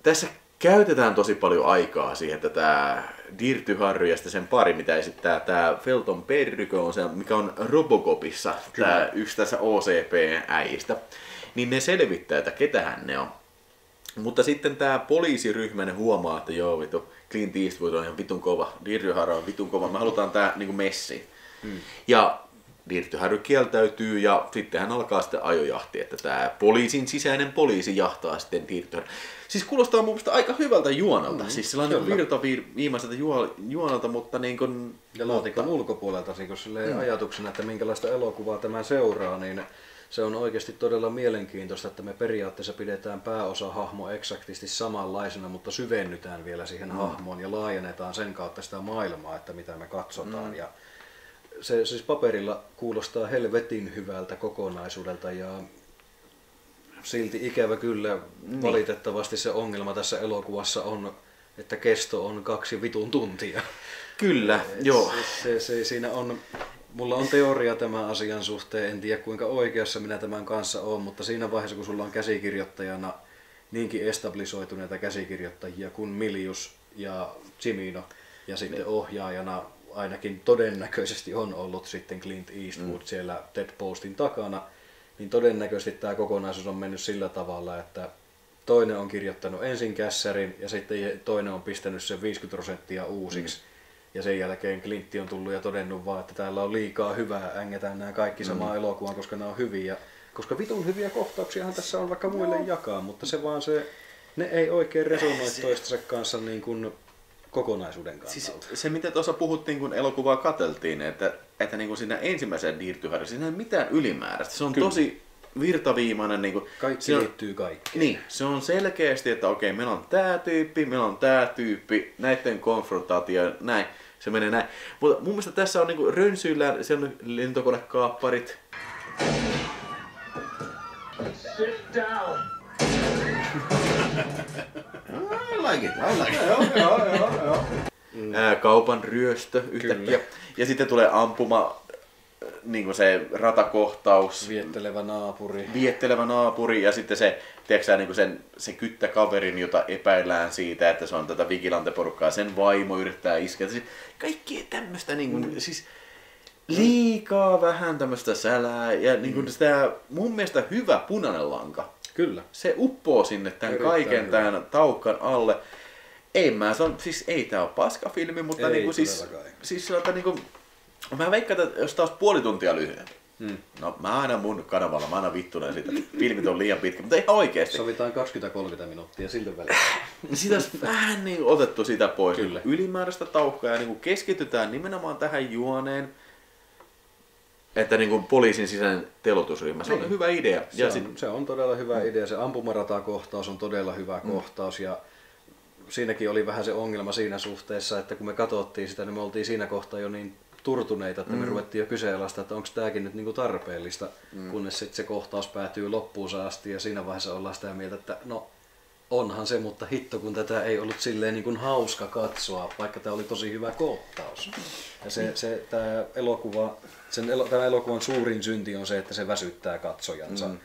tässä käytetään tosi paljon aikaa siihen, että tämä Dirty Harry ja sitten sen pari, mitä esittää tämä Felton Perrykö on se, mikä on Robocopissa, tämä yksi tässä OCP-äijistä, niin ne selvittää, että ketähän ne on. Mutta sitten tämä poliisiryhmä ne huomaa, että joo vitu, Clint Eastwood on ihan vitun kova, Dirty Harry on vitun kova, me halutaan tää niinku messi. Hmm. Ja Dirty Harry kieltäytyy ja sitten hän alkaa sitten ajojahti, että tämä poliisin sisäinen poliisi jahtaa sitten Dirty Harry. Siis kuulostaa mun mielestä aika hyvältä juonalta, mm, siis sellainen kyllä. virtaviimaiselta juo- juonalta, mutta niin kuin... Ja laatikon ulkopuolelta niin kun mm. ajatuksena, että minkälaista elokuvaa tämä seuraa, niin se on oikeasti todella mielenkiintoista, että me periaatteessa pidetään pääosa hahmo eksaktisti samanlaisena, mutta syvennytään vielä siihen mm. hahmoon ja laajennetaan sen kautta sitä maailmaa, että mitä me katsotaan. Mm. Ja se siis paperilla kuulostaa helvetin hyvältä kokonaisuudelta ja silti ikävä kyllä niin. valitettavasti se ongelma tässä elokuvassa on, että kesto on kaksi vitun tuntia. Kyllä, joo. Se, se, siinä on, mulla on teoria tämän asian suhteen, en tiedä kuinka oikeassa minä tämän kanssa olen, mutta siinä vaiheessa kun sulla on käsikirjoittajana niinkin establisoituneita käsikirjoittajia kuin Milius ja Cimino ja sitten ohjaajana ainakin todennäköisesti on ollut sitten Clint Eastwood mm. siellä Ted Postin takana, niin todennäköisesti tämä kokonaisuus on mennyt sillä tavalla, että toinen on kirjoittanut ensin kässärin ja sitten toinen on pistänyt sen 50 prosenttia uusiksi. Mm. Ja sen jälkeen Clintti on tullut ja todennut vaan, että täällä on liikaa hyvää, ängetään nämä kaikki samaan mm. elokuvaan, koska nämä on hyviä. Koska vitun hyviä kohtauksiahan tässä on vaikka muille no. jakaa, mutta se vaan se, ne ei oikein resonoi toistensa kanssa niin kuin kokonaisuuden kannalta. Siis se, mitä tuossa puhuttiin, kun elokuvaa katseltiin, että, että niin kuin siinä ensimmäisen Dirty Harry, siinä ei ole mitään ylimääräistä. Se on Kyllä. tosi virtaviimainen. Niin kuin, Kaikki se on, liittyy kaikkeen. Niin, se on selkeästi, että okei, meillä on tämä tyyppi, meillä on tämä tyyppi, näiden konfrontaatio, näin. Se menee näin. Mutta mun mielestä tässä on niinku rönsyillä, se on lentokonekaapparit. Sit down. I like it, I like it. Ää, kaupan ryöstö yhtäkkiä. Ja sitten tulee ampuma, niin kuin se ratakohtaus, Viettelevä naapuri. viettelevä naapuri ja sitten se, tiedätkö, niin kuin sen, se kyttäkaverin, jota epäillään siitä, että se on tätä vigilanteporukkaa, sen vaimo yrittää iskeä. Siis kaikki tämmöistä, niin kuin, mm. siis liikaa vähän tämmöistä sälää ja niin kuin sitä mun mielestä hyvä punainen lanka. Kyllä. Se uppoo sinne tämän Erittäin kaiken hyvä. tämän taukkan alle. Ei mä sanon, siis ei tää ole paskafilmi, mutta Ei niinku siis, ei. siis sellaista niinku, mä veikkaan, että jos taas puoli tuntia lyhyempi. Hmm. No mä aina mun kanavalla, mä aina vittunen siitä, että filmit on liian pitkä, mutta ihan oikeesti. Sovitaan 20-30 minuuttia siltä välillä. Sitä olisi vähän niin otettu sitä pois. Kyllä. Ylimääräistä taukkaa ja niin keskitytään nimenomaan tähän juoneen. Että niin kuin poliisin sisäinen telotusryhmä, se on Niin. hyvä idea. Se, ja on, sit, se on todella hyvä idea. Se ampumaratakohtaus on todella hyvä mm. kohtaus ja siinäkin oli vähän se ongelma siinä suhteessa, että kun me katsottiin sitä, niin me oltiin siinä kohtaa jo niin turtuneita, että mm. me ruvettiin jo kyseenalaista, että onko tämäkin nyt niinku tarpeellista, mm. kunnes sitten se kohtaus päätyy loppuunsa asti ja siinä vaiheessa ollaan sitä mieltä, että no onhan se, mutta hitto kun tätä ei ollut silleen niin kuin hauska katsoa, vaikka tämä oli tosi hyvä kohtaus. Ja se, se tämä elokuva, sen elo, tämän elokuvan suurin synti on se, että se väsyttää katsojansa mm.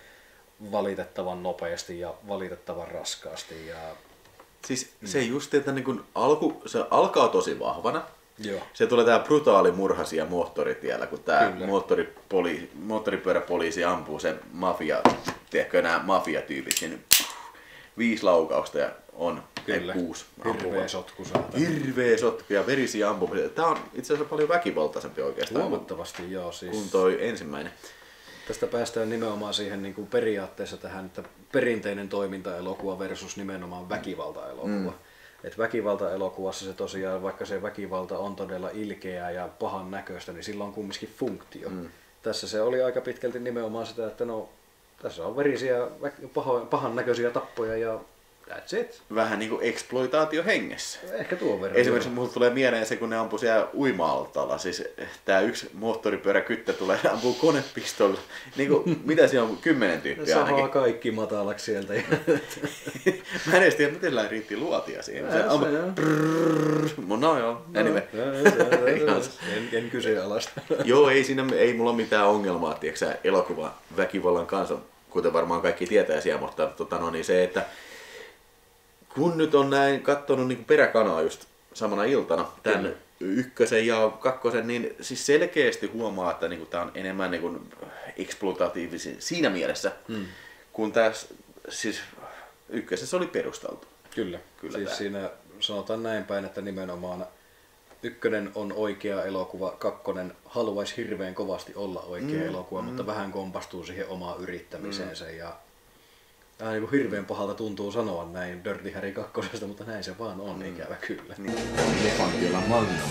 valitettavan nopeasti ja valitettavan raskaasti. Ja, siis se just, että niin kuin alku, se alkaa tosi vahvana. Joo. Se tulee tää brutaali murha siellä moottoritiellä, kun tää Kyllä. moottoripoli, moottoripyöräpoliisi ampuu sen mafia, tiedätkö nämä mafiatyypit sinne. viisi laukausta ja on Kyllä. kuusi Hirveä sotku saatana. Hirveä sotku ja verisiä ampumisia. Tämä on itse asiassa paljon väkivaltaisempi oikeastaan Huomattavasti joo. Siis kuin toi ensimmäinen. Tästä päästään nimenomaan siihen niin kuin periaatteessa tähän, että perinteinen toimintaelokuva versus nimenomaan väkivaltaelokuva. Mm. Et väkivaltaelokuvassa se tosiaan, vaikka se väkivalta on todella ilkeää ja pahan näköistä, niin sillä on kumminkin funktio. Mm. Tässä se oli aika pitkälti nimenomaan sitä, että no tässä on verisiä, pahan näköisiä tappoja ja that's it. Vähän niin kuin eksploitaatio hengessä. Ehkä tuo verran. Esimerkiksi mulle tulee mieleen se, kun ne ampuu siellä uima-altalla. Siis tää yksi moottoripyöräkyttä tulee ja ampuu konepistolla. Niin kuin, mitä siinä on, kymmenen Ne tyyppiä sahaa ainakin. kaikki matalaksi sieltä. Mä en edes tiedä, miten sillä riitti luotia siihen. Se ampuu, se on. brrrr, no joo, anyway. en, en kyseenalaista. Joo, ei siinä ei mulla ole mitään ongelmaa, tiedätkö elokuva väkivallan kanssa, kuten varmaan kaikki tietää siellä, mutta tota, no, niin se, että kun nyt on näin katsonut niin peräkanaa just samana iltana, tämän ykkösen ja kakkosen, niin siis selkeästi huomaa, että niin tämä on enemmän niin kuin siinä mielessä, hmm. kun tässä siis ykkösessä oli perusteltu. Kyllä, Kyllä Kyllä siis tää. siinä sanotaan näin päin, että nimenomaan ykkönen on oikea elokuva, kakkonen haluaisi hirveän kovasti olla oikea mm, elokuva, mm. mutta vähän kompastuu siihen omaan yrittämiseensä mm. ja Vähän niin hirveän pahalta tuntuu sanoa näin Dirty Harry kakkosesta, mutta näin se vaan on, mm. ikävä kyllä. Niin. Elefantilla magnum.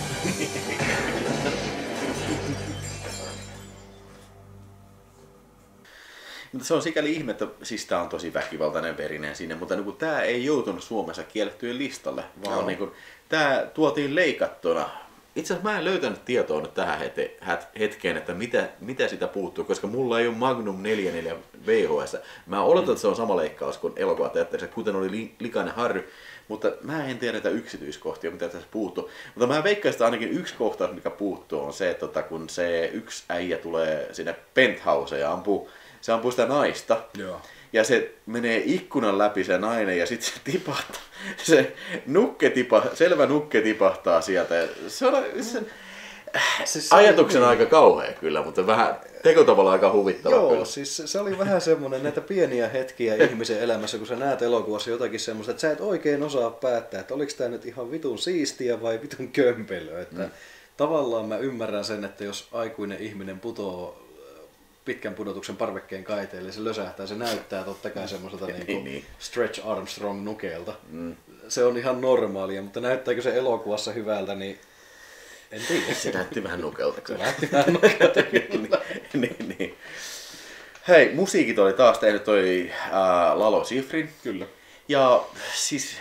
Mutta se on sikäli ihme, että siis tää on tosi väkivaltainen verinen sinne, mutta niin tämä ei joutunut Suomessa kiellettyjen listalle, vaan Joo. niin kuin, tämä tuotiin leikattuna. Itse asiassa mä en löytänyt tietoa nyt tähän hetkeen, että mitä, mitä sitä puuttuu, koska mulla ei ole Magnum 44 VHS. Mä oletan, että se on sama leikkaus kuin elokuvateatterissa, kuten oli Li- Likainen Harry, mutta mä en tiedä näitä yksityiskohtia, mitä tässä puuttuu. Mutta mä veikkaisin, että ainakin yksi kohtaus, mikä puuttuu, on se, että tota, kun se yksi äijä tulee sinne penthouseen ja ampuu, se ampuu sitä naista. Joo. Ja se menee ikkunan läpi se nainen ja sitten se tipahtaa. Se nukke tipa, selvä nukke tipahtaa sieltä. Ja Se on se, Siis se ajatuksena oli- aika kauhea kyllä, mutta vähän tekotavalla aika huvittava Joo, kyllä. siis se- oli vähän semmoinen näitä pieniä hetkiä ihmisen elämässä, kun sä näet elokuvassa jotakin semmoista, että sä et oikein osaa päättää, että oliko tämä nyt ihan vitun siistiä vai vitun kömpelö. Että mm. Tavallaan mä ymmärrän sen, että jos aikuinen ihminen putoo äh, pitkän pudotuksen parvekkeen kaiteelle, se lösähtää, se näyttää totta kai semmoiselta niin Niin, kuin niin. Stretch Armstrong nukeelta. Mm. Se on ihan normaalia, mutta näyttääkö se elokuvassa hyvältä, niin en tiedä. Se näytti vähän nukelta kyllä. näytti vähän nukeelta niin, niin. Hei, musiikit oli taas tehnyt toi ää, Lalo Schifrin. Kyllä. Ja siis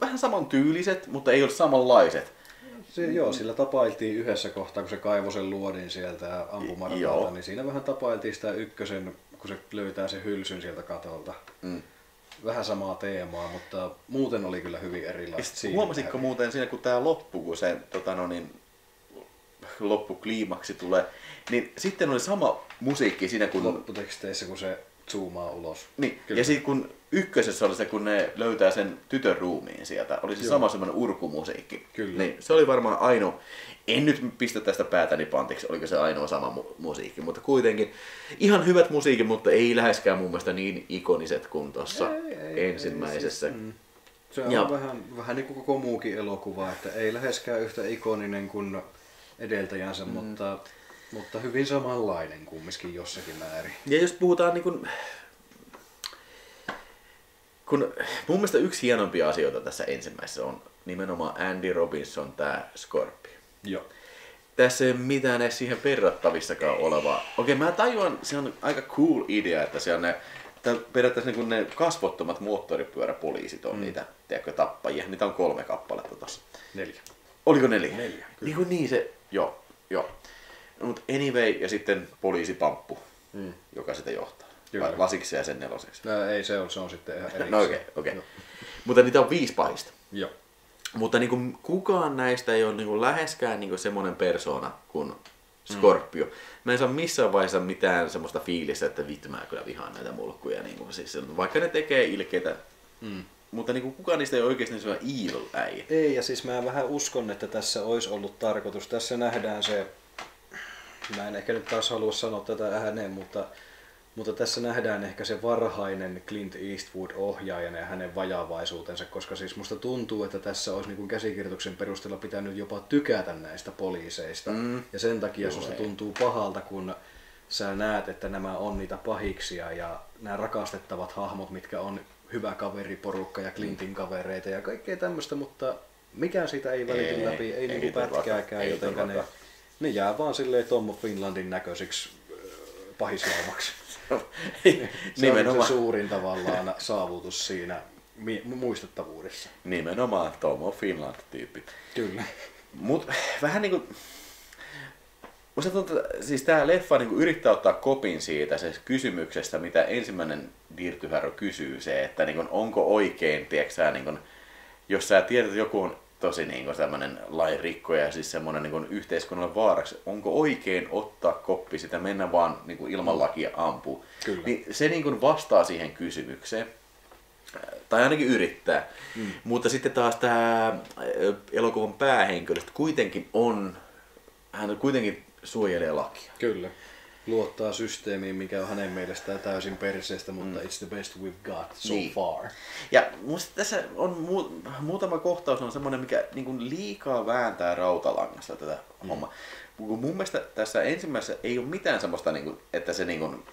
vähän saman tyyliset, mutta ei ole samanlaiset. Se, joo, sillä tapailtiin yhdessä kohtaa, kun se kaivoi sen luodin sieltä ampumaradalta, niin siinä vähän tapailtiin sitä ykkösen, kun se löytää sen hylsyn sieltä katolta. Mm. Vähän samaa teemaa, mutta muuten oli kyllä hyvin erilaista. sit huomasitko siinä. muuten siinä, kun tää loppu, kun se tota no niin, loppukliimaksi tulee, niin sitten oli sama musiikki siinä, kun... Lopputeksteissä, kun se zoomaa ulos. Niin, Kyllä. ja sitten kun ykkösessä oli se, kun ne löytää sen tytön ruumiin sieltä, oli se Joo. sama semmoinen urkumusiikki. Kyllä. Niin, se oli varmaan ainoa, en nyt pistä tästä päätäni pantiksi, oliko se ainoa sama mu- musiikki, mutta kuitenkin ihan hyvät musiikit, mutta ei läheskään mun mielestä niin ikoniset kuin tuossa ensimmäisessä. ei, siis, mm. Se on Ja- vähän, vähän niin kuin koko muukin elokuva, että ei läheskään yhtä ikoninen kuin edeltäjänsä, mm. mutta, mutta hyvin samanlainen kumminkin jossakin määrin. Ja jos puhutaan niin kuin, kun mun mielestä yksi hienompia asioita tässä ensimmäisessä on nimenomaan Andy Robinson, tämä Scorpio. Joo. Tässä ei ole mitään edes siihen verrattavissakaan olevaa. Okei, mä tajuan, se on aika cool idea, että se on ne, periaatteessa niin ne kasvottomat moottoripyöräpoliisit on mm. niitä, tiedätkö, tappajia. Niitä on kolme kappaletta tossa. Neljä. Oliko neljä? Neljä, kyllä. Niin kuin niin se, joo, joo. No, Mutta anyway, ja sitten poliisipamppu, mm. joka sitä johtaa. Kyllä. Vai lasiksi ja sen neloseksi. No, ei, se on, se on sitten ihan erikseen. No okei, okay, okei. Joo. Mutta niitä on viisi pahista. Joo. Mutta niin kuin, kukaan näistä ei ole niin kuin, läheskään niin kuin, semmoinen persona kuin Scorpio. Mm. Mä en saa missään vaiheessa mitään semmoista fiilistä, että vittu mä kyllä vihaan näitä mulkkuja. Niin kuin, siis, vaikka ne tekee ilkeitä. Mm. Mutta niin kuin, kukaan niistä ei oikeasti semmoinen evil äijä. Ei, ja siis mä vähän uskon, että tässä olisi ollut tarkoitus. Tässä nähdään se, mä en ehkä nyt taas halua sanoa tätä ääneen, mutta Mutta tässä nähdään ehkä se varhainen Clint Eastwood ohjaajana ja hänen vajavaisuutensa, koska siis musta tuntuu, että tässä olisi niin käsikirjoituksen perusteella pitänyt jopa tykätä näistä poliiseista. Mm. Ja sen takia Joo, susta ei. tuntuu pahalta, kun sä näet, että nämä on niitä pahiksia ja nämä rakastettavat hahmot, mitkä on hyvä kaveriporukka ja Clintin kavereita ja kaikkea tämmöistä, mutta mikään siitä ei välity Ei, läpi, ei, ei niinku pätkääkään, ei joten ne, ne jää vaan silleen Tommo Finlandin näköisiksi äh, pahislaumaksi. Se on se suurin tavallaan saavutus siinä muistettavuudessa. Nimenomaan Tomo Finland-tyyppi. Kyllä. Mut vähän niinku... Musta tuntuu, että siis tää leffa niinku yrittää ottaa kopin siitä se kysymyksestä, mitä ensimmäinen Dirty kysyy se, että niinku, onko oikein, tiedätkö sä, niinku, jos sä tiedät, että joku on tosi niinku tämmönen lain rikkoja ja siis semmonen niinku yhteiskunnalle vaaraksi, onko oikein ottaa koppi sitä, mennä vaan niinku ilman lakia ampuu. Kyllä. Niin se niinku vastaa siihen kysymykseen. Tai ainakin yrittää. Mm. Mutta sitten taas tämä elokuvan päähenkilö kuitenkin on, hän kuitenkin suojelee lakia. Kyllä. Luottaa systeemiin, mikä on hänen mielestään täysin perseestä, mutta mm. it's the best we've got so Niin. far. Ja musta tässä on mu- muutama kohtaus on semmoinen, mikä niin kuin liikaa vääntää rautalangasta tätä mm. hommaa. Mun mielestä tässä ensimmäisessä ei ole mitään semmoista, niin kuin, että se niin kuin,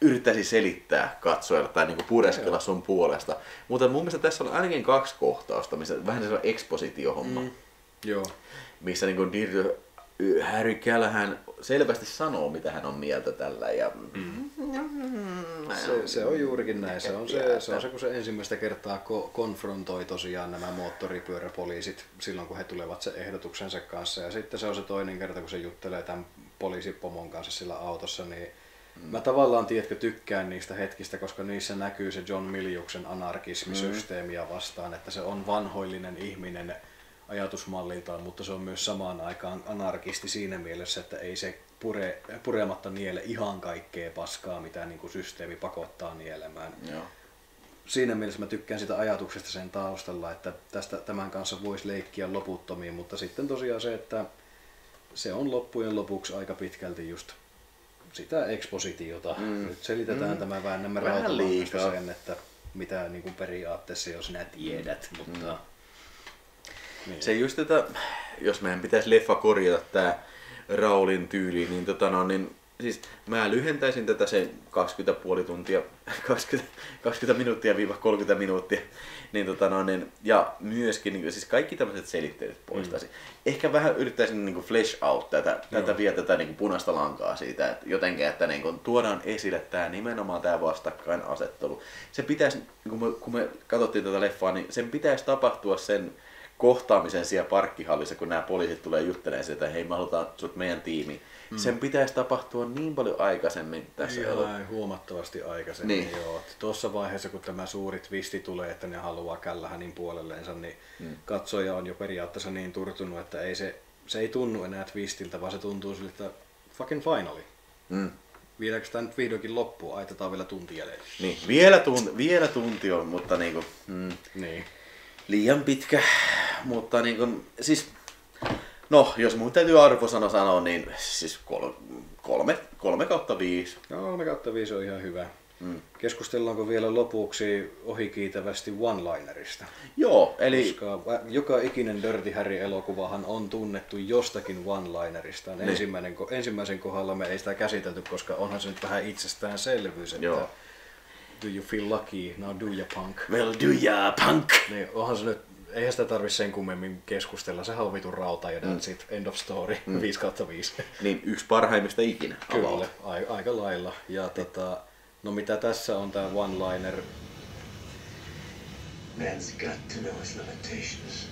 yrittäisi selittää katsojalle tai niin kuin pureskella sun puolesta. Mutta mun mielestä tässä on ainakin kaksi kohtausta, missä vähän se expositio-homma. Mm. Joo. missä niin Dirty Harry Callahan selvästi sanoo, mitä hän on mieltä tällä. Ja... Mm. Se, se on juurikin näin. Se on se, se on se, kun se ensimmäistä kertaa ko- konfrontoi tosiaan nämä moottoripyöräpoliisit silloin, kun he tulevat se ehdotuksensa kanssa. Ja sitten se on se toinen kerta, kun se juttelee tämän poliisipomon kanssa sillä autossa, niin mm. mä tavallaan, tiedätkö, tykkään niistä hetkistä, koska niissä näkyy se John Miljuksen anarkismisysteemiä vastaan, että se on vanhoillinen ihminen ajatusmalliltaan, mutta se on myös samaan aikaan anarkisti siinä mielessä, että ei se pure, purematta niele ihan kaikkea paskaa, mitä niin kuin systeemi pakottaa nielemään. Joo. Siinä mielessä mä tykkään sitä ajatuksesta sen taustalla, että tästä, tämän kanssa voisi leikkiä loputtomiin, mutta sitten tosiaan se, että se on loppujen lopuksi aika pitkälti just sitä ekspositiota. Mm. Nyt selitetään mm. tämä väännämme Vähän rautalangasta sen, että mitä niin kuin periaatteessa jo sinä tiedät, mutta... Mm. Niin. Se just tätä, jos meidän pitäisi leffa korjata tää Raulin tyyli, niin tota no, niin siis mä lyhentäisin tätä sen 20 puoli tuntia, 20, 20 minuuttia viiva 30 minuuttia, niin tota no, niin, ja myöskin niin, siis kaikki tämmöiset selitteet poistaisin. Mm. Ehkä vähän yrittäisin niin kuin flesh out tätä, tätä vielä tätä niin kuin punaista lankaa siitä, että jotenkin, että niin kuin tuodaan esille tämä nimenomaan tämä vastakkainasettelu. Se pitäisi, kun me, kun me katsottiin tätä leffaa, niin sen pitäisi tapahtua sen kohtaamisen siellä parkkihallissa, kun nämä poliisit tulee juttelemaan sitä, että hei me halutaan sut meidän tiimiin. Mm. Sen pitäisi tapahtua niin paljon aikaisemmin tässä. Ihan huomattavasti aikaisemmin. Niin. Niin. Joo. Tuossa vaiheessa, kun tämä suuri twisti tulee, että ne haluaa källä hänin puolelleensa, niin mm. katsoja on jo periaatteessa niin turtunut, että ei se, se ei tunnu enää twistiltä, vaan se tuntuu siltä, että fucking finally. Mm. Viedäänkö tämä nyt vihdoinkin loppuun? Aitetaan vielä tunti jäljellä. Niin, vielä, tunti, vielä tunti on, mutta niinku, mm, Niin. Liian pitkä. Mutta niinku, siis, no, jos mun täytyy arvosana sanoa, niin siis kol, kolme, kolme kautta viisi. No, 3 kautta 5 on ihan hyvä. Mm. Keskustellaanko vielä lopuksi ohikiitävästi one-linerista? Joo, eli Koska joka ikinen Dirty Harry-elokuvahan on tunnettu jostakin one-lineristaan. Niin. Ensimmäinen, ensimmäisen kohdalla me ei sitä käsitelty, koska onhan se nyt vähän itsestäänselvyys, että Joo. Do you feel lucky, now do ya punk. well do ya punk. Niin, onhan se nyt, eihän sitä tarvi sen kummemmin keskustella, sehän on vitun rauta ja that's it, end of story, mm. 5 kautta 5. Niin, yksi parhaimmista ikinä. Kyllä, About. a- aika lailla. Ja tota, no mitä tässä on tää one-liner, Man's got to know his limitations.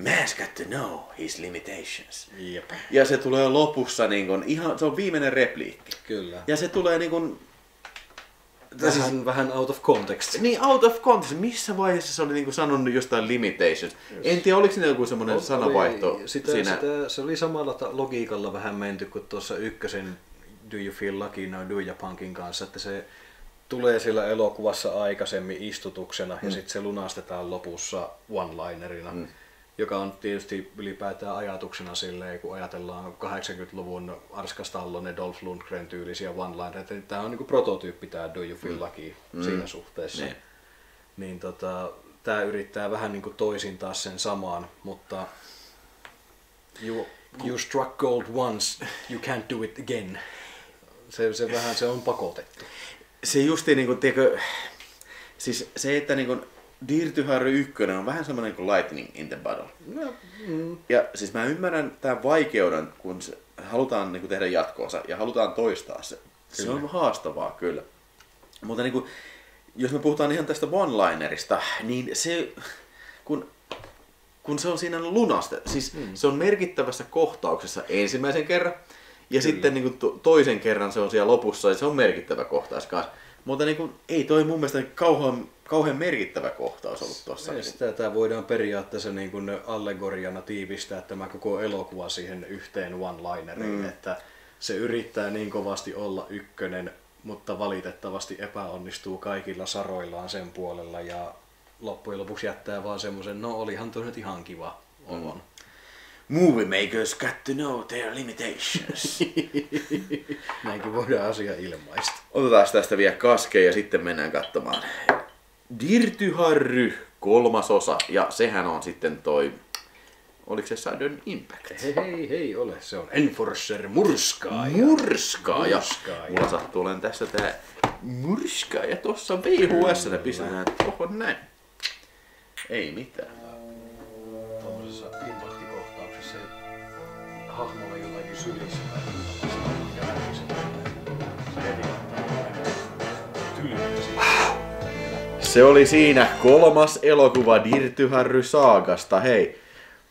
Man's got to know his limitations. jep, Ja se tulee lopussa niin kun, ihan, se on viimeinen repliikki. kyllä. Ja se tulee niin kun, Vähän, vähän out of context. niin out of context. Missä vaiheessa se oli niin sanonut jostain limitations? En tiedä, oliko siinä joku semmoinen Oli- sanavaihto sitä, siinä. Sitä, se oli samalla ta- logiikalla vähän menty kuin tuossa ykkösen Do You Feel Lucky Now Do Ya Punkin kanssa, että se tulee siellä elokuvassa aikaisemmin istutuksena mm. ja sitten se lunastetaan lopussa one-linerina. Mm. Joka on tietysti ylipäätään ajatuksena silleen, kun ajatellaan 80-luvun Arskas Tallonen, Dolph Lundgren tyylisiä one-linereita, niin tämä on niin prototyyppi tämä Do You Feel Lucky siinä suhteessa. Niin. Niin tota, tämä yrittää vähän niin kuin toisintaa sen samaan, mutta you, you struck gold once, you can't do it again. Se, se vähän se on pakotettu. se justi niinku, tiedätkö, siis se, että niinku Dirty Harry 1 on vähän semmoinen kuin Lightning in the Bottle. No, mm, Ja siis mä ymmärrän tämän vaikeuden, kun se, halutaan niinku tehdä jatkoosa ja halutaan toistaa se. Se on haastavaa kyllä. Mutta niinku, jos me puhutaan ihan tästä one-linerista, niin se, kun, kun se on siinä lunasta, siis mm. se on merkittävässä kohtauksessa ensimmäisen kerran, ja sitten niin kuin to, toisen kerran se on siellä lopussa, ja se on merkittävä kohtaus kanssa. Mutta niin kuin, ei toi mun mielestä kauhean, kauhean merkittävä kohtaus ollut tuossa. Niin sitä tämä voidaan periaatteessa niin kuin allegoriana tiivistää tämä koko elokuva siihen yhteen one-lineriin, mm. että se yrittää niin kovasti olla ykkönen, mutta valitettavasti epäonnistuu kaikilla saroillaan sen puolella ja loppujen lopuksi jättää vaan semmoisen, no olihan tuo nyt ihan kiva olon. Movie makers got to know their limitations. Näinkin voidaan asia ilmaista. Otetaan tästä vielä kaskeja ja sitten mennään katsomaan. Dirty Harry kolmas osa. Ja sehän on sitten toi... Oliko se Sudden Impact? Hei hei hei ole, se on Enforcer Murskaaja. Murskaaja. Murskaaja. Mulla sattuu olen tässä tää murskaaja tossa VHS. Pistetään tohon näin. Ei mitään. Hahmolla jotakin sylissä tai. Se oli siinä kolmas elokuva Dirty Harry Saagasta. Hei,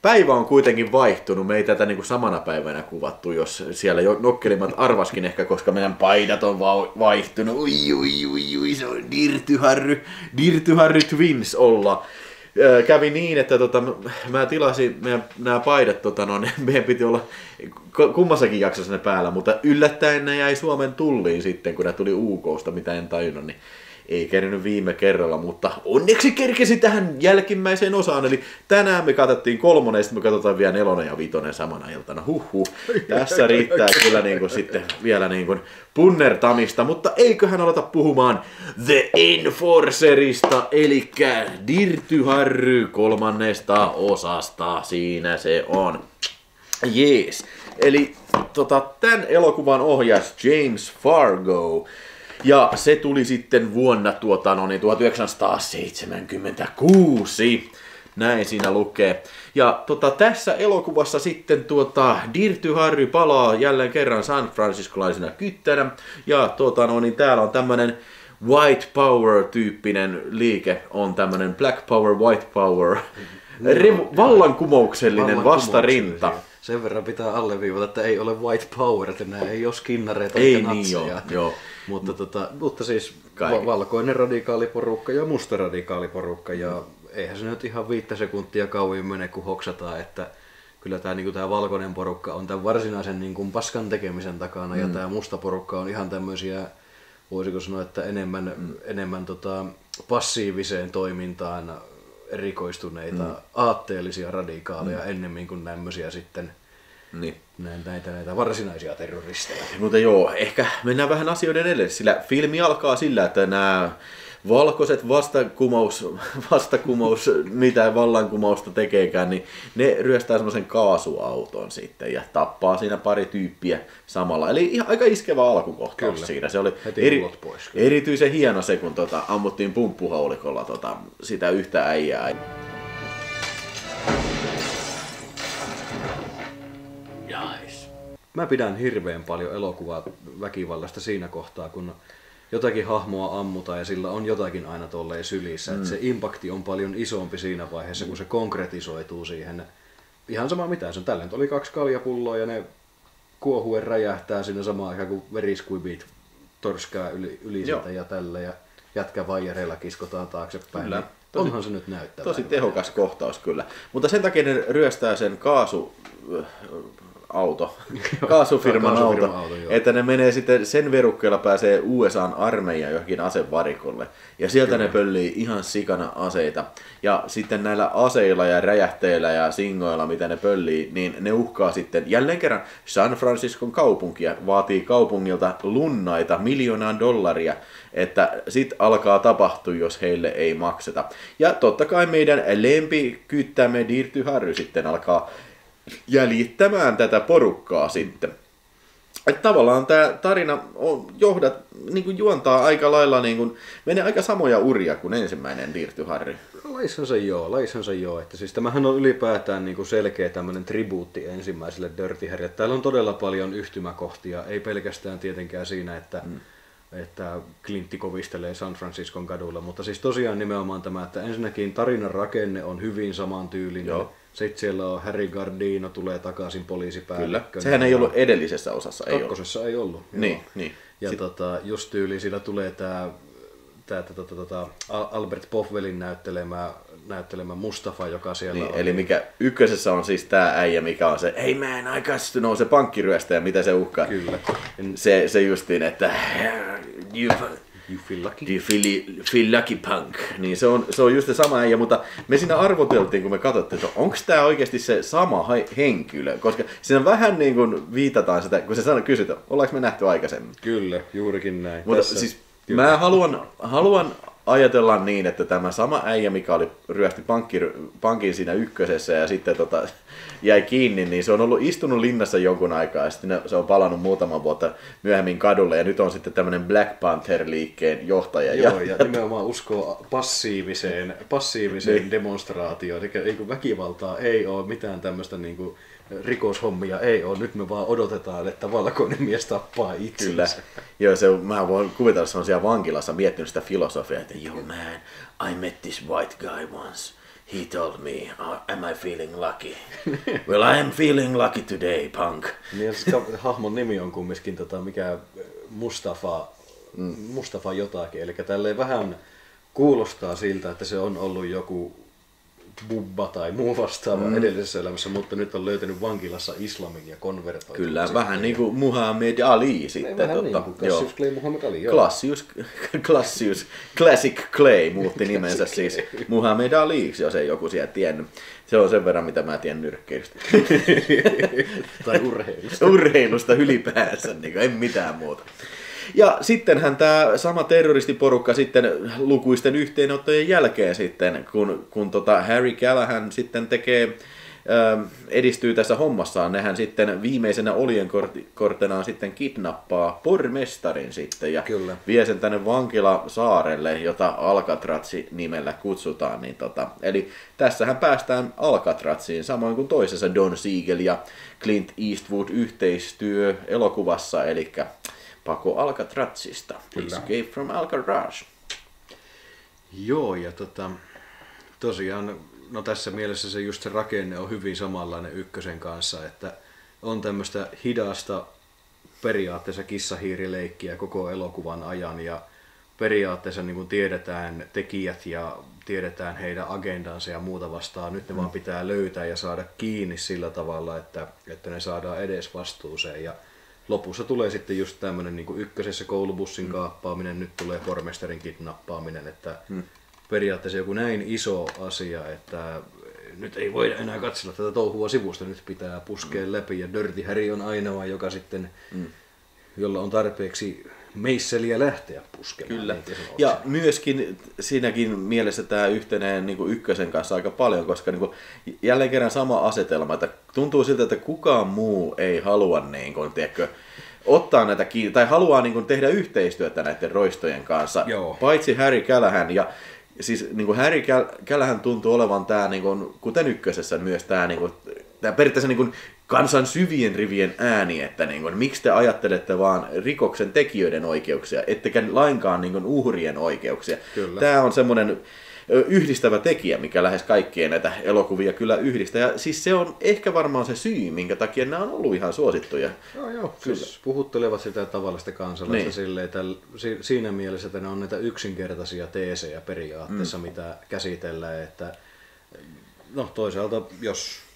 päivä on kuitenkin vaihtunut. Me ei tätä niinku samana päivänä kuvattu, jos siellä jo nokkelimmat arvaskin ehkä, koska meidän paidat on va- vaihtunut. Ui, ui, ui, ui, se on Dirty Harry, Dirty Harry Twins olla. Kävi niin, että tota, mä tilasin meidän, nämä paidat, tota, no, ne, meidän piti olla ku- kummassakin jaksossa ne päällä, mutta yllättäen ne jäi Suomen tulliin sitten, kun ne tuli UKsta, mitä en tajunnut, niin ei kerännyt viime kerralla, mutta onneksi kerkesi tähän jälkimmäiseen osaan. Eli tänään me katsottiin kolmonen, sitten me katsotaan vielä nelonen ja vitonen samana iltana. Huhhuh. Tässä riittää kyllä niin kuin sitten vielä niin kuin punnertamista, mutta eiköhän aloita puhumaan The Enforcerista, eli Dirty Harry kolmannesta osasta. Siinä se on. Jees. Eli tota, tämän elokuvan ohjas James Fargo. Ja se tuli sitten vuonna tuota, no niin, 1976. Näin siinä lukee. Ja tota, tässä elokuvassa sitten tuota, Dirty Harry palaa jälleen kerran San Franciscolaisena kyttänä. Ja tota, no, niin täällä on tämmönen White Power-tyyppinen liike. On tämmönen Black Power, White Power. Revo- vallankumouksellinen vastarinta. Sen verran pitää alleviivata, että ei ole white power, että nämä ei ole skinnareita Ei eikä niin natseja. joo, joo. Mutta, tota, mutta siis Kaikki. va- valkoinen radikaaliporukka ja musta radikaaliporukka ja eihän se nyt ihan viittä sekuntia kauemmin mene, kun hoksataan, että kyllä tämä niinku, tää valkoinen porukka on tämän varsinaisen niinku, paskan tekemisen takana mm. ja tämä musta porukka on ihan tämmöisiä, voisiko sanoa, että enemmän, mm. enemmän tota, passiiviseen toimintaan erikoistuneita mm. aatteellisia radikaaleja mm. ennemmin kuin tämmöisiä sitten Niin. näitä, näitä, näitä varsinaisia terroristeja. Mutta joo, ehkä mennään vähän asioiden edelle, sillä filmi alkaa sillä, että nämä valkoiset vastakumous, vastakumous, mitä vallankumousta tekeekään, niin ne ryöstää semmoisen kaasuauton sitten ja tappaa siinä pari tyyppiä samalla. Eli ihan aika iskevä alkukohtaus Kyllä. siinä. Se oli Heti ulot pois, kyllä. erityisen hieno se, kun tota, ammuttiin pumppuhaulikolla tota, sitä yhtä äijää. Nice. Mä pidän hirveän paljon elokuvaa väkivallasta siinä kohtaa, kun jotakin hahmoa ammutaan ja sillä on jotakin aina tolleen sylissä. Mm. se impakti on paljon isompi siinä vaiheessa, kun se konkretisoituu siihen. Ihan sama mitä se on. Tällä nyt oli kaksi kaljapulloa ja ne kuohuen räjähtää siinä samaan aikaan, kun veriskuibit torskaa yli, yli Joo. siitä ja tällä ja jätkä vaijareilla kiskotaan taaksepäin. Kyllä. Niin Tosi- Onhan se nyt näyttävää. Tosi tehokas kohtaus kyllä. Mutta sen takia ne ryöstää sen kaasu auto, kaasufirman kaasufirman auto, auto, joo. että ne menee sitten sen verukkeella pääsee USAn armeijaan johonkin asevarikolle. Ja sieltä Kyllä. ne pöllii ihan sikana aseita. Ja sitten näillä aseilla ja räjähteillä ja singoilla, mitä ne pöllii, niin ne uhkaa sitten jälleen kerran San Franciscon kaupunkia, vaatii kaupungilta lunnaita miljoonaa dollaria, että sit alkaa tapahtua, jos heille ei makseta. Ja totta kai meidän lempikyttämme Dirty Harry sitten alkaa jäljittämään tätä porukkaa sitten. Että tavallaan tämä tarina on, johdat, niin kuin juontaa aika lailla, niin kuin, menee aika samoja uria kuin ensimmäinen Dirty Harry. Laissansa joo, laissansa joo. Että siis tämähän on ylipäätään niin kuin selkeä tämmöinen tribuutti ensimmäiselle Dirty Harrylle. Täällä on todella paljon yhtymäkohtia, ei pelkästään tietenkään siinä, että, mm. että Clintti kovistelee San Franciscon kadulla, mutta siis tosiaan nimenomaan tämä, että ensinnäkin tarinan rakenne on hyvin samantyylinen. Joo. Sitten siellä on Harry Gardino, tulee takaisin poliisipäällikkönä. Kyllä. Sehän ei ollut edellisessä osassa. Ei ollut. Ei ollut. joo. Niin, niin. Ja Sit- tota, just tyyli siinä tulee tämä tää, tää, tää, tää, Albert Povvelin näyttelemä, näyttelemä Mustafa, joka siellä Niin, on. eli mikä ykkösessä on siis tää äijä, mikä on se, hey man, I got to know, se pankkiryöstäjä, mitä se uhkaa. Kyllä. Se, se justiin, että you, You feel lucky. do you feel, feel lucky punk. Niin se on, se on just se sama äijä, mutta me siinä arvoteltiin, kun me katsottiin, että onko tämä oikeasti se sama henkilö, koska siinä vähän niin kuin viitataan sitä, kun se sanoo, kysytään, ollaanko me nähty aikaisemmin. Kyllä, juurikin näin. Mutta Tässä- siis kyllä. mä haluan, haluan ajatella niin, että tämä sama äijä, mikä oli ryösti pankki, pankin siinä ykkösessä ja sitten tota, jäi kiinni, niin se on ollut istunut linnassa jonkun aikaa ja sitten se on palannut muutaman vuotta myöhemmin kadulle ja nyt on sitten tämmöinen Black Panther-liikkeen johtaja. Joo, ja nimenomaan uskoo passiiviseen, passiiviseen Niin. niin. demonstraatioon. Eli kun väkivaltaa ei ole, mitään tämmöistä niin kuin, rikoshommia ei ole. Nyt me vaan odotetaan, että valkoinen mies tappaa itsensä. Kyllä. Joo, se mä voin kuvitella, että se on siellä vankilassa miettinyt sitä filosofiaa, että yo man, I met this white guy once. He told me, "Uh, am I feeling lucky? well, I am feeling lucky today, punk. Niin, siis hahmon nimi on kumminkin tota, mikä Mustafa, mm. Mustafa jotakin. Eli tälleen vähän kuulostaa siltä, että se on ollut joku bubba tai muu vastaava mm. edellisessä elämässä, mutta nyt on löytänyt vankilassa islamin ja konvertoitunut. Kyllä, sitten. vähän niin kuin Muhammad Ali sitten. Vähän totta, niin kuin Clay Muhammad Ali. Joo. Klassius, Klassius, Classic Clay muutti nimensä siis Muhammad Aliksi, jos ei joku siellä tiennyt. Se on sen verran, mitä mä tiedän nyrkkeilystä. tai urheilusta. Urheilusta ylipäänsä, niin kuin, en mitään muuta. Ja sittenhän tämä sama terroristiporukka sitten lukuisten yhteenottojen jälkeen sitten, kun, kun tota Harry Callahan sitten tekee, ähm, edistyy tässä hommassaan, nehän sitten viimeisenä oljenkortenaan sitten kidnappaa pormestarin sitten ja Kyllä. vie sen tänne vankila saarelle, jota Alcatrazzi nimellä kutsutaan. Niin tota, eli tässähän päästään Alcatraziin, samoin kuin toisessa Don Siegel ja Clint Eastwood yhteistyö elokuvassa, eli Pako Alcatrazista, Kyllä. Escape from Alcatraz. Joo, ja tota, tosiaan, no tässä mielessä se just se rakenne on hyvin samanlainen ykkösen kanssa, että on tämmöistä hidasta periaatteessa kissahiirileikkiä koko elokuvan ajan ja periaatteessa niin kuin tiedetään tekijät ja tiedetään heidän agendansa ja muuta vastaan. Nyt ne vaan pitää löytää ja saada kiinni sillä tavalla, että, että ne saadaan edes vastuuseen. Ja lopussa tulee sitten just tämmöinen niin kuin ykkösessä koulubussin kaappaaminen, nyt tulee pormestarin kidnappaaminen, että periaatteessa joku näin iso asia, että nyt ei voida enää katsella tätä touhua sivusta, nyt pitää puskea läpi ja Dirty Harry on ainoa, joka sitten, jolla on tarpeeksi meisseliä lähteä puskemaan. Kyllä. niin. Ja myöskin siinäkin mielessä tämä yhtenee niin kuin ykkösen kanssa aika paljon, koska niin kuin, jälleen kerran sama asetelma, että tuntuu siltä, että kukaan muu ei halua niin kuin, tiedätkö, ottaa näitä kiinni, tai haluaa niin kuin, tehdä yhteistyötä näiden roistojen kanssa, Joo. paitsi Harry Callahan ja Siis niin kuin Harry Callahan tuntuu olevan tämä, niin kuin, kuten ykkösessä myös tämä, niin kuin, tämä periaatteessa niin kuin, kansan syvien rivien ääni, että niin kuin, miksi te ajattelette vaan rikoksen tekijöiden oikeuksia, ettekä lainkaan niin kuin, uhrien oikeuksia. Kyllä. Tämä on semmoinen yhdistävä tekijä, mikä lähes kaikkien näitä elokuvia kyllä yhdistää. Ja siis se on ehkä varmaan se syy, minkä takia nämä on ollut ihan suosittuja. Joo, joo. Siis puhuttelevat sitä tavallista kansalaista Niin. silleen, että si- siinä mielessä, että ne on näitä yksinkertaisia teesejä periaatteessa, mm. mitä käsitellään, että no toisaalta jos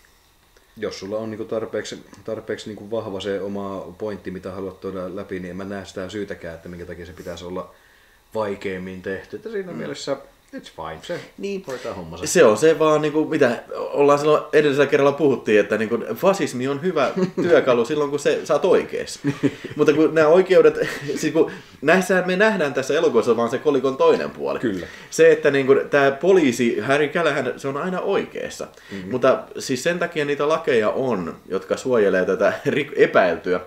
jos sulla on niinku tarpeeksi, tarpeeksi niinku vahva se oma pointti, mitä haluat tuoda läpi, niin en mä näe sitä syytäkään, että minkä takia se pitäisi olla vaikeammin tehty. Että siinä mm. mielessä it's fine, se Niin. hoitaa hommansa. Se on se vaan, niin kuin, mitä ollaan silloin edellisellä kerralla puhuttiin, että niin kuin, fasismi on hyvä työkalu silloin, kun se saat oikeassa. Mutta kun nämä oikeudet, siis kun näissä me nähdään tässä elokuvassa vaan se kolikon toinen puoli. Kyllä. Se, että niin kuin, tämä poliisi, Harry Callahan, se on aina oikeassa. Mm-hmm. Mutta siis sen takia niitä lakeja on, jotka suojelee tätä epäiltyä.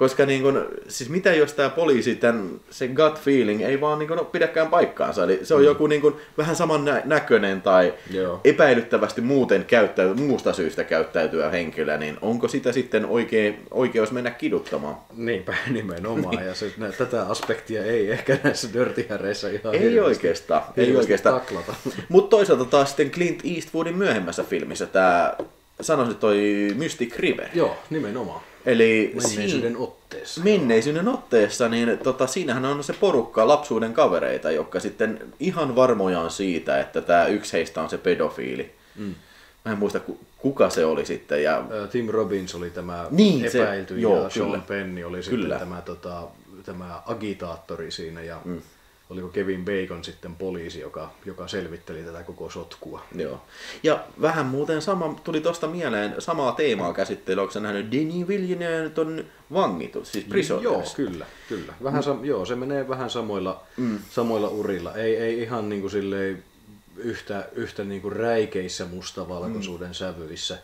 Koska niin kun, siis mitä jos tämä poliisi, tämän, se gut feeling ei vaan niin kun, pidäkään paikkaansa. Eli se on mm. joku niin kun, vähän saman nä- näköinen tai Joo. epäilyttävästi muuten käyttäy, muusta syystä käyttäytyä henkilö, niin onko sitä sitten oikein, oikeus mennä kiduttamaan? Niinpä nimenomaan, ja se, nä, tätä aspektia ei ehkä näissä Dirty Harryissa ihan Ei hirveästi- oikeastaan, ei oikeastaan. taklata. Mutta toisaalta taas sitten Clint Eastwoodin myöhemmässä filmissä tämä, sanoisin toi Mystic River. Joo, nimenomaan. Eli Menneisyyden otteessa. menneisyyden otteessa, niin tota, siinähän on se porukka lapsuuden kavereita, jotka sitten ihan varmoja on siitä, että tämä yksi heistä on se pedofiili. Mm. Mä en muista ku- kuka se oli sitten. Ja, Tim Robbins oli tämä Niin, se- epäilty joo, ja Sean kyllä. Penny oli Kyllä. sitten tämä, tota, tämä agitaattori siinä ja mm. Oliko Kevin Bacon sitten poliisi, joka, joka selvitteli tätä koko sotkua. joo. ja vähän muuten sama, tuli tuosta mieleen, samaa teemaa käsittelyä, onko nähnyt Denis Villeneuve on vangittu, siis Prisoners. Joo, kyllä, kyllä. Vähän sam- joo, se menee vähän samoilla, mm. samoilla urilla. Ei, ei ihan niin kuin silleen yhtä, yhtä niin kuin räikeissä mustavalkoisuuden mm. sävyissä.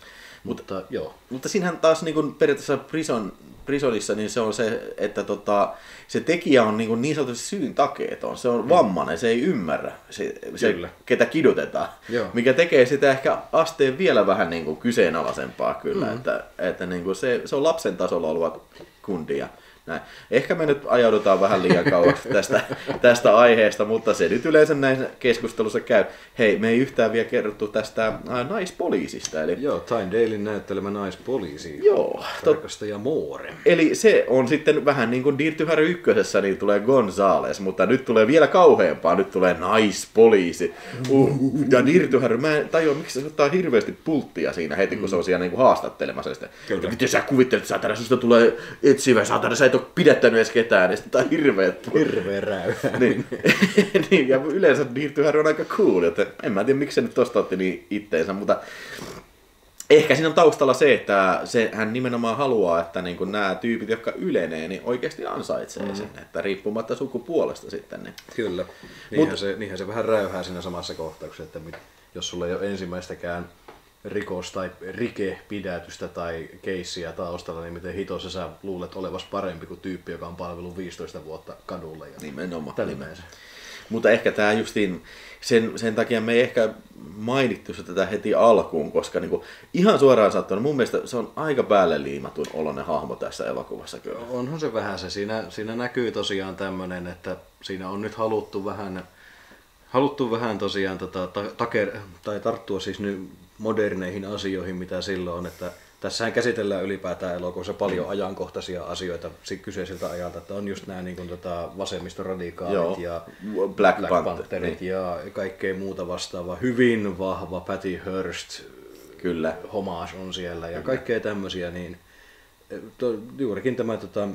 Mutta joo, Mutta siinähän taas niin kuin periaatteessa prison, prisonissa niin se on se, että tota, se tekijä on niin, niin sanotusti syyn takeeton. Se on vammainen, se ei ymmärrä se, se Kyllä. ketä kidutetaan. Joo. Mikä tekee sitä ehkä asteen vielä vähän niin kuin kyseenalaisempaa kyllä. Mm. Että, että niin kuin se, se on lapsen tasolla oleva kundia. Näin. Ehkä me nyt ajaudutaan vähän liian kauaksi tästä, tästä aiheesta, mutta se nyt yleensä näissä keskustelussa käy. Hei, me ei yhtään vielä kerrottu tästä äh, naispoliisista. Eli joo Tyne Dalein näyttelemä naispoliisi. Joo, Tarkastaja Moore. Eli se on sitten vähän niin kuin Dirty Harry ykkösessä, niin tulee Gonzales, mutta nyt tulee vielä kauheampaa, nyt tulee naispoliisi. Uh, ja Dirty Harry, mä en tajua, miksi se ottaa hirveästi pulttia siinä heti, kun se on siellä niin kuin haastattelemassa sitä. Kyllä. Miten sä kuvittelet, saatana, susta tulee etsivä, sä et ole pidättänyt edes ketään, niin sitten on hirveet. Hirveä räyhä. niin, niin, ja yleensä Harry on aika cool, että en mä tiedä, miksi se nyt tosta otti niin itteensä, mutta Ehkä siinä on taustalla se, että se, hän nimenomaan haluaa, että niin kuin nämä tyypit, jotka ylenee, niin oikeasti ansaitsee mm. sen, että riippumatta sukupuolesta sitten. Niin. Kyllä. Niinhän, Mut, se, niinhän se vähän räyhää siinä samassa kohtauksessa, että mit- jos sulla ei ole ensimmäistäkään rikos- tai rike-pidätystä tai keissiä taustalla, niin miten hitossa sä luulet olevas parempi kuin tyyppi, joka on palvellut 15 vuotta kadulla. Ja Nimenomaan. Tällainen. Mutta ehkä tämä justiin, sen, sen takia me ei ehkä mainittu se tätä heti alkuun, koska niinku, ihan suoraan sanottuna mun mielestä se on aika päälle liimatun oloinen hahmo tässä elokuvassa kyllä. Onhan se vähän se. Siinä, siinä näkyy tosiaan tämmöinen, että siinä on nyt haluttu vähän, haluttu vähän tosiaan tota, ta, taker, tai tarttua siis nyt moderneihin asioihin, mitä silloin on, että tässähän käsitellään ylipäätään elokuvassa paljon ajankohtaisia asioita si- kyseiseltä ajalta, että on just nämä niin kuin, tota, vasemmistoradikaalit Joo. ja Black, Black Panther, Pantherit niin. ja kaikkea muuta vastaavaa. Hyvin vahva Patty Hearst Kyllä. homage on siellä ja kaikkea tämmöisiä, niin eh, to, juurikin tämä tota,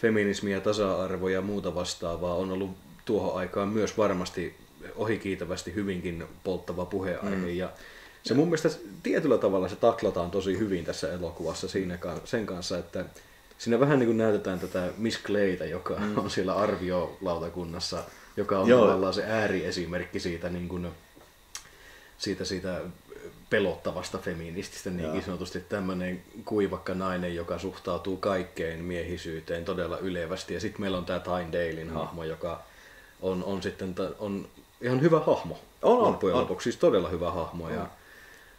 feminismi ja tasa-arvo ja muuta vastaavaa on ollut tuohon aikaan myös varmasti ohikiitävästi hyvinkin polttava puheenaihe. Mm. Ja se mun mielestä tietyllä tavalla se taklataan tosi hyvin tässä elokuvassa siinä, sen kanssa, että siinä vähän niin kuin näytetään tätä Miss Clayta, joka mm. on siellä arviolautakunnassa, joka on Joo. tavallaan se ääriesimerkki siitä niin kuin, siitä, siitä pelottavasta feminististä niinkin sanotusti tämmöinen kuivakka nainen, joka suhtautuu kaikkeen miehisyyteen todella ylevästi. Ja sitten meillä on tämä Tyne Dalein mm. hahmo, joka on, on sitten on ihan hyvä hahmo. On, on, on. lopuksi, siis todella hyvä hahmo. Ja,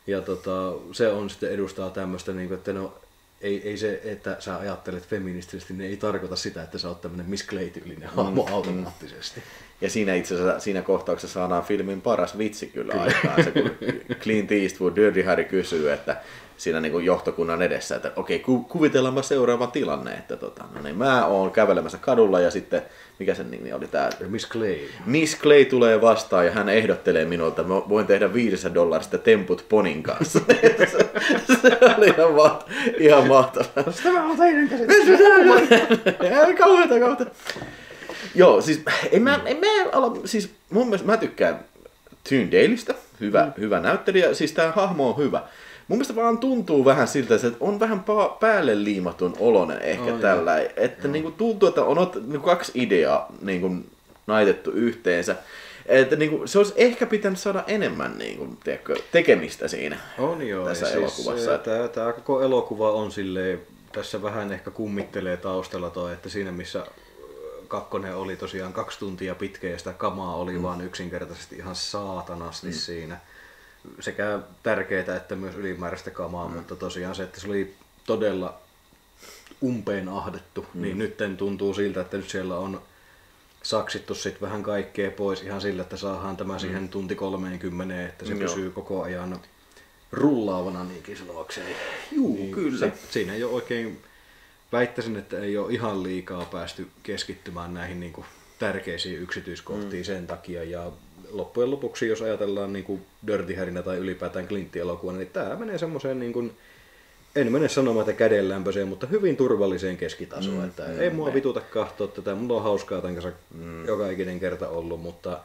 ja tota, se on sitten edustaa tämmöistä, niin kuin, että no, ei, ei se, että sä ajattelet feministisesti, niin ei tarkoita sitä, että sä oot tämmöinen Miss Clay-tyylinen hahmo automaattisesti. Ja siinä itse asiassa siinä kohtauksessa saadaan filmin paras vitsi kyllä, kyllä. aikaan. Se, kun Clint Eastwood, Dirty Harry kysyy, että siinä niin kuin johtokunnan edessä, että okei, ku, kuvitellaanpa seuraava tilanne, että tota, no niin, mä oon kävelemässä kadulla ja sitten, mikä sen nimi oli tää, Miss Clay. Miss Clay tulee vastaan ja hän ehdottelee minulta, että mä voin tehdä 500 dollarista temput ponin kanssa. se, se oli ihan, ma- ihan mahtavaa. Tämä on teidän kauheeta, kauheeta. Joo, siis en mä, en mä ala, siis mun mielestä mä tykkään Tyyn Daleista, hyvä, mm. hyvä näyttelijä, siis tää hahmo on hyvä. Mun mielestä vaan tuntuu vähän siltä, että on vähän pa- päälle liimatun olonen ehkä On, tällä. Että niinku tuntuu, että on ot, niinku kaksi ideaa niinku naitettu yhteensä. Että niinku, se olisi ehkä pitänyt saada enemmän niinku, tiedätkö, tekemistä siinä On joo. tässä ja elokuvassa. Siis, tämä, tämä koko elokuva on silleen, tässä vähän ehkä kummittelee taustalla toi, että siinä missä kakkonen oli tosiaan kaksi tuntia pitkä ja sitä kamaa oli mm. vaan yksinkertaisesti ihan saatanasti mm. siinä. Sekä tärkeää että myös ylimääräistä kamaa, mm. mutta tosiaan se, että se oli todella umpeen ahdettu, mm. niin nyt tuntuu siltä, että nyt siellä on saksittu sit vähän kaikkea pois ihan sillä, että saadaan tämä siihen tunti 30, että se Mm. Joo. pysyy koko ajan rullaavana niinkin sanoakseni. Juu, Niin kyllä. Se, siinä ei ole oikein, väittäisin, että ei ole ihan liikaa päästy keskittymään näihin niin kuin, tärkeisiin yksityiskohtiin mm. sen takia. Ja loppujen lopuksi, jos ajatellaan niin kuin Dirty Harrynä tai ylipäätään Clint-elokuva, niin tämä menee semmoiseen niin kuin, en mene sanomaan, että kädenlämpöiseen, mutta hyvin turvalliseen keskitasoon. Mm, että ei mua vituta kahtoa tätä, mulla on hauskaa tämän kanssa mm. joka ikinen kerta ollut, mutta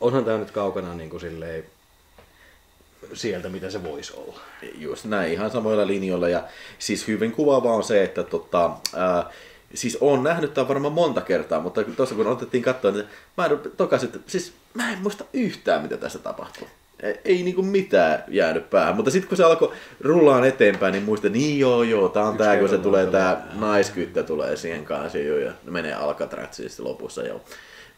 onhan tämä nyt kaukana niin kuin silleen, sieltä, mitä se voisi olla. Just näin, ihan samoilla linjoilla. Ja siis hyvin kuvaavaa on se, että tota, ää, siis on nähnyt tämän varmaan monta kertaa, mutta tuossa kun otettiin katsoa, niin mä en tokas, että siis mä en muista yhtään, mitä tässä tapahtuu. Ei, ei niinku mitään jäänyt päähän, mutta sitten kun se alkoi rullaan eteenpäin, niin muista, niin joo joo, tää on Yksi tää, kun se tulee tää naiskyttä tulee siihen kanssa jo ja menee Alcatraziin sitten lopussa jo.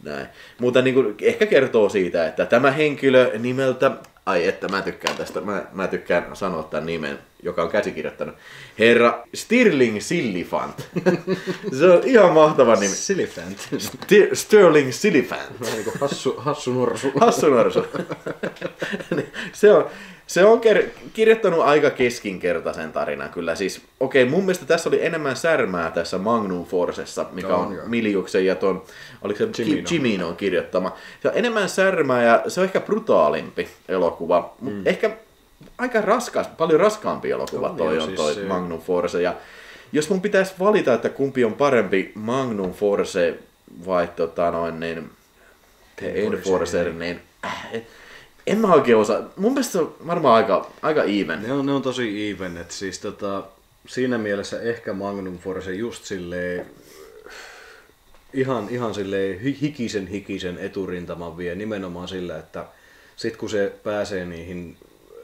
Näin. Mutta niin kuin, ehkä kertoo siitä, että tämä henkilö nimeltä, ai että mä tykkään tästä, mä, mä tykkään sanoa tämän nimen, joka on käsikirjoittanut, herra Stirling Sillifant. se on ihan mahtava nimi. Silifant. Sti- Sterling Sillifant. Vähän niin kuin hassu, hassu norsu. Hassu norsu. Se on, se on ker- kirjoittanut aika keskinkertaisen tarinan kyllä. Siis, okei, mun mielestä tässä oli enemmän särmää tässä Magnum Forcessa, mikä On, on, joo. Miljuksen ja ton, oliko se Cimino. Ki- Ciminon kirjoittama. Se on enemmän särmää ja se on ehkä brutaalimpi elokuva, mutta mm. ehkä aika raskas, paljon raskaampi elokuva On, toi on siis toi se- Magnum Force. Ja jos mun pitäisi valita, että kumpi on parempi Magnum Force vai tota noin niin The Enforcer, niin äh, en mä oikein osaa. Mun mielestä se on varmaan aika, aika even. Ne on, ne on tosi even, että siis tota, siinä mielessä ehkä Magnum Force just silleen ihan, ihan silleen hi- hikisen hikisen eturintaman vie nimenomaan sillä, että sit kun se pääsee niihin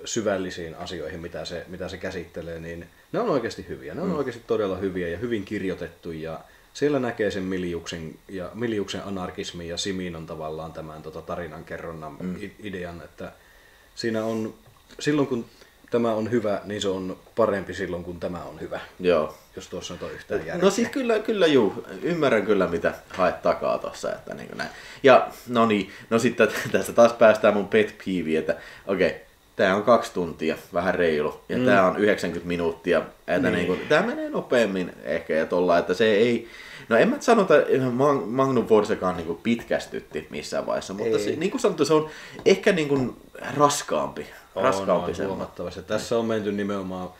syvällisiin asioihin, mitä se, mitä se käsittelee, niin ne on oikeasti hyviä. Ne on mm. oikeasti todella hyviä ja hyvin kirjoitettu ja siellä näkee sen Miljuksen, ja Miljuksen anarkismin ja Siminon tavallaan tämän tota, tarinan kerronnan mm. idean, että siinä on, silloin kun tämä on hyvä, niin se on parempi silloin kun tämä on hyvä, Joo. jos tuossa nyt on yhtään järkeä. No siis kyllä, kyllä juu. Ymmärrän kyllä mitä haet takaa tossa, että niin näin. Ja no niin, no sitten tässä taas päästään mun pet peeveen, että okei, okay, tää on kaksi tuntia, vähän reilu, ja mm. tää on 90 minuuttia, että niin. Niin kuin, tää menee nopeammin ehkä ja tolla, että se ei, no en mä nyt sano, että Mag- Magnum Forcekaan niin pitkästytti missään vaiheessa, mutta Ei. se, niin kuin sanottu, se on ehkä niin kuin raskaampi, raskaampi on, huomattavasti. Tässä on menty nimenomaan,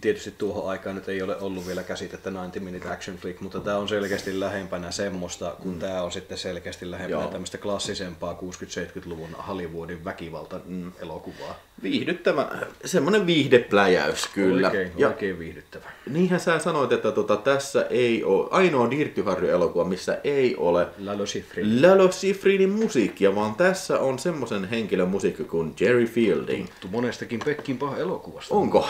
tietysti tuohon aikaan nyt ei ole ollut vielä käsitettä 90 Minute Action Flick, mutta tämä on selkeästi lähempänä semmoista, kun mm. tämä on sitten selkeästi lähempänä Joo. tämmöistä klassisempaa 60-70-luvun Hollywoodin väkivalta-elokuvaa. Viihdyttävä, semmoinen viihdepläjäys kyllä. Oikein, ja oikein viihdyttävä. niinhän sä sanoit, että tota, tässä ei ole, ainoa Dirty Harry-elokuva, missä ei ole Lalo Schifri. Lalo Schifrinin musiikkia, vaan tässä on semmoisen henkilön musiikki kuin Jerry Fielding. Tuttu monestakin Pekkinpah elokuvasta. Onko?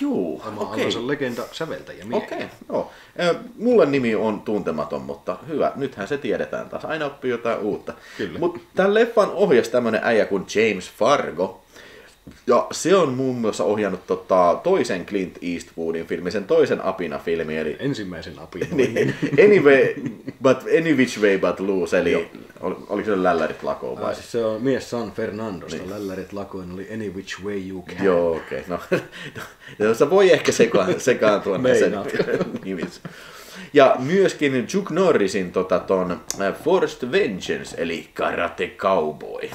Juu, okei. alansa legenda säveltäjä miehiä. Okei, joo. Ö, Mulle nimi on tuntematon, mutta hyvä. Nythän se tiedetään taas. Aina oppii jotain uutta. Mutta tämän leffan ohjas tämmönen äijä kuin James Fargo. Ja se on muun muassa ohjannut tota, toisen Clint Eastwoodin filmin, sen toisen Apina-filmin, eli Ensimmäisen apin. niin, anyway, but any which way but loose, eli ol, oliko se lällärit lakoon vai? Vai siis se on mies San Fernandosta. Niin. Lällärit lakoin oli Any Which Way You Can. Joo, okei. Okay. No, no, se voi ehkä seka- sekaantua sen nimissä. Ja myöskin Chuck Norrisin tota, ton äh, Forced Vengeance, eli Karate Cowboy.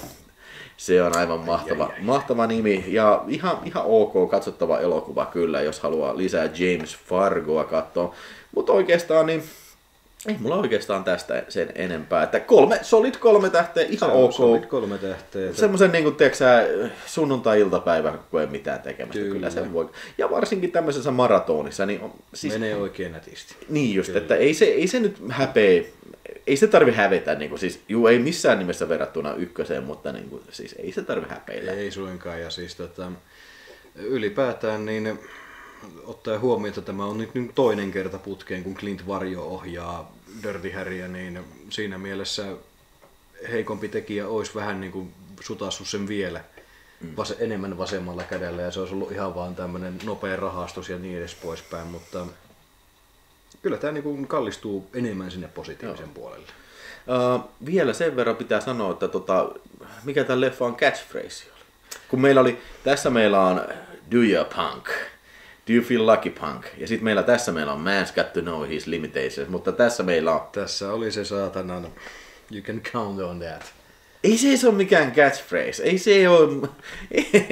Se on aivan mahtava, mahtava nimi ja ihan, ihan ok katsottava elokuva kyllä, jos haluaa lisää James Fargoa katsoa. Mutta oikeastaan niin ei mulla oikeastaan tästä sen enempää. Että kolme, solid kolme tähteä, ihan Se ok. solid kolme tähteä. Semmoisen niin kuin, tiedätkö, sä, sunnuntai-iltapäivä, kun ei mitään tekemistä. Kyllä. Kyllä. kyllä se voi. Ja varsinkin tämmöisessä maratonissa, niin on, siis, Menee oikein nätisti. niin just, että ei se, ei se nyt häpeä, ei se tarvi hävetä, niin kuin, siis, juu, ei missään nimessä verrattuna ykköseen, mutta niin kuin, siis ei se tarvi häpeillä. Ei suinkaan. Ja siis tota, ylipäätään niin ottaen huomioon, että tämä on nyt, nyt toinen kerta putkeen, kun Clint Varjo ohjaa Dirty Harryä, niin siinä mielessä heikompi tekijä olisi vähän niin kuin sutassut sen vielä vas- enemmän vasemmalla kädellä ja se olisi ollut ihan vaan tämmöinen nopea rahastus ja niin edes poispäin, mutta kyllä tämä niin kallistuu enemmän sinne positiivisen puolelle. Uh, vielä sen verran pitää sanoa, että tota, mikä tämän leffan catchphrase oli. Kun meillä oli, tässä meillä on Do you punk? Do you feel lucky punk? Ja sitten meillä tässä meillä on Man's got to know his limitations, mutta tässä meillä on Tässä oli se saatanan You can count on that. Ei se, se ole mikään catchphrase. Ei se ole...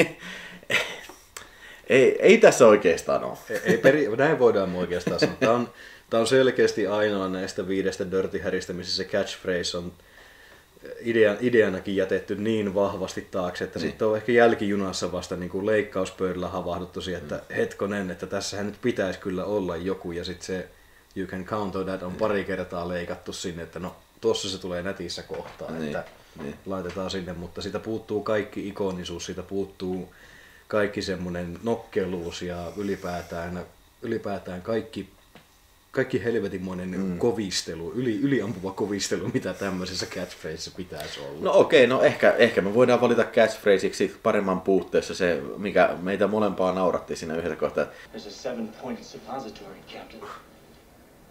ei, ei tässä oikeastaan ole. Ei, ei peri, näin voidaan oikeastaan sanoa. Tämä on, tämä on selkeästi ainoa näistä viidestä Dirty Harrystä, missä se catchphrase on idean, ideanakin jätetty niin vahvasti taakse, että sitten on ehkä jälkijunassa vasta niin kuin leikkauspöydällä havahduttu siihen, että hetkonen, että tässähän nyt pitäisi kyllä olla joku, ja sitten se You can count on that on pari kertaa leikattu sinne, että no tuossa se tulee nätissä kohtaa, Niin, että niin. laitetaan sinne, mutta siitä puuttuu kaikki ikonisuus, siitä puuttuu kaikki semmoinen nokkeluus ja ylipäätään, ylipäätään kaikki, kaikki helvetimoinen mm. kovistelu, yli, yliampuva kovistelu, mitä tämmöisessä catchphraseissa pitäisi olla. No okei, no ehkä, ehkä me voidaan valita catchphraseiksi paremman puutteessa se, mikä meitä molempaa nauratti siinä yhdessä kohtaa. There's a seven-pointed suppository, Captain.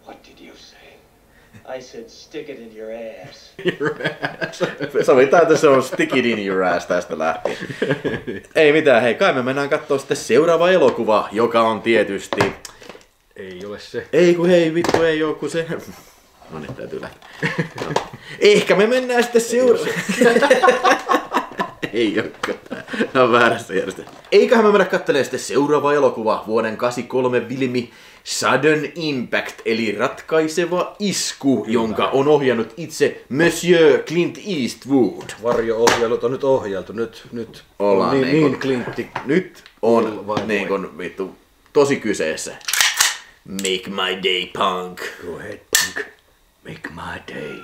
What did you say? I said stick it in your ass. Sovitaan, että se on stick it in your ass tästä lähtien. Ei mitään, hei, kai me mennään katsoa sitten seuraava elokuva, joka on tietysti... Ei ole se. Ei kun hei, vittu ei oo, kun se... No niin, täytyy lähteä. No. Ehkä me mennään sitten seuraavaan. ei olekaan. Nämä on väärässä järjestä. Eiköhän me mennä katselemaan sitten seuraava elokuva, vuoden 83 filmi Sudden Impact, eli ratkaiseva isku, Kyllä. jonka on ohjannut itse Monsieur Clint Eastwood. Varjo-ohjailut on nyt ohjeltu, nyt, nyt Ollaan on niin, niin niin, Clintti. Nyt on niin kuin, vittu tosi kyseessä. Make my day punk. Go ahead, punk. Make my day.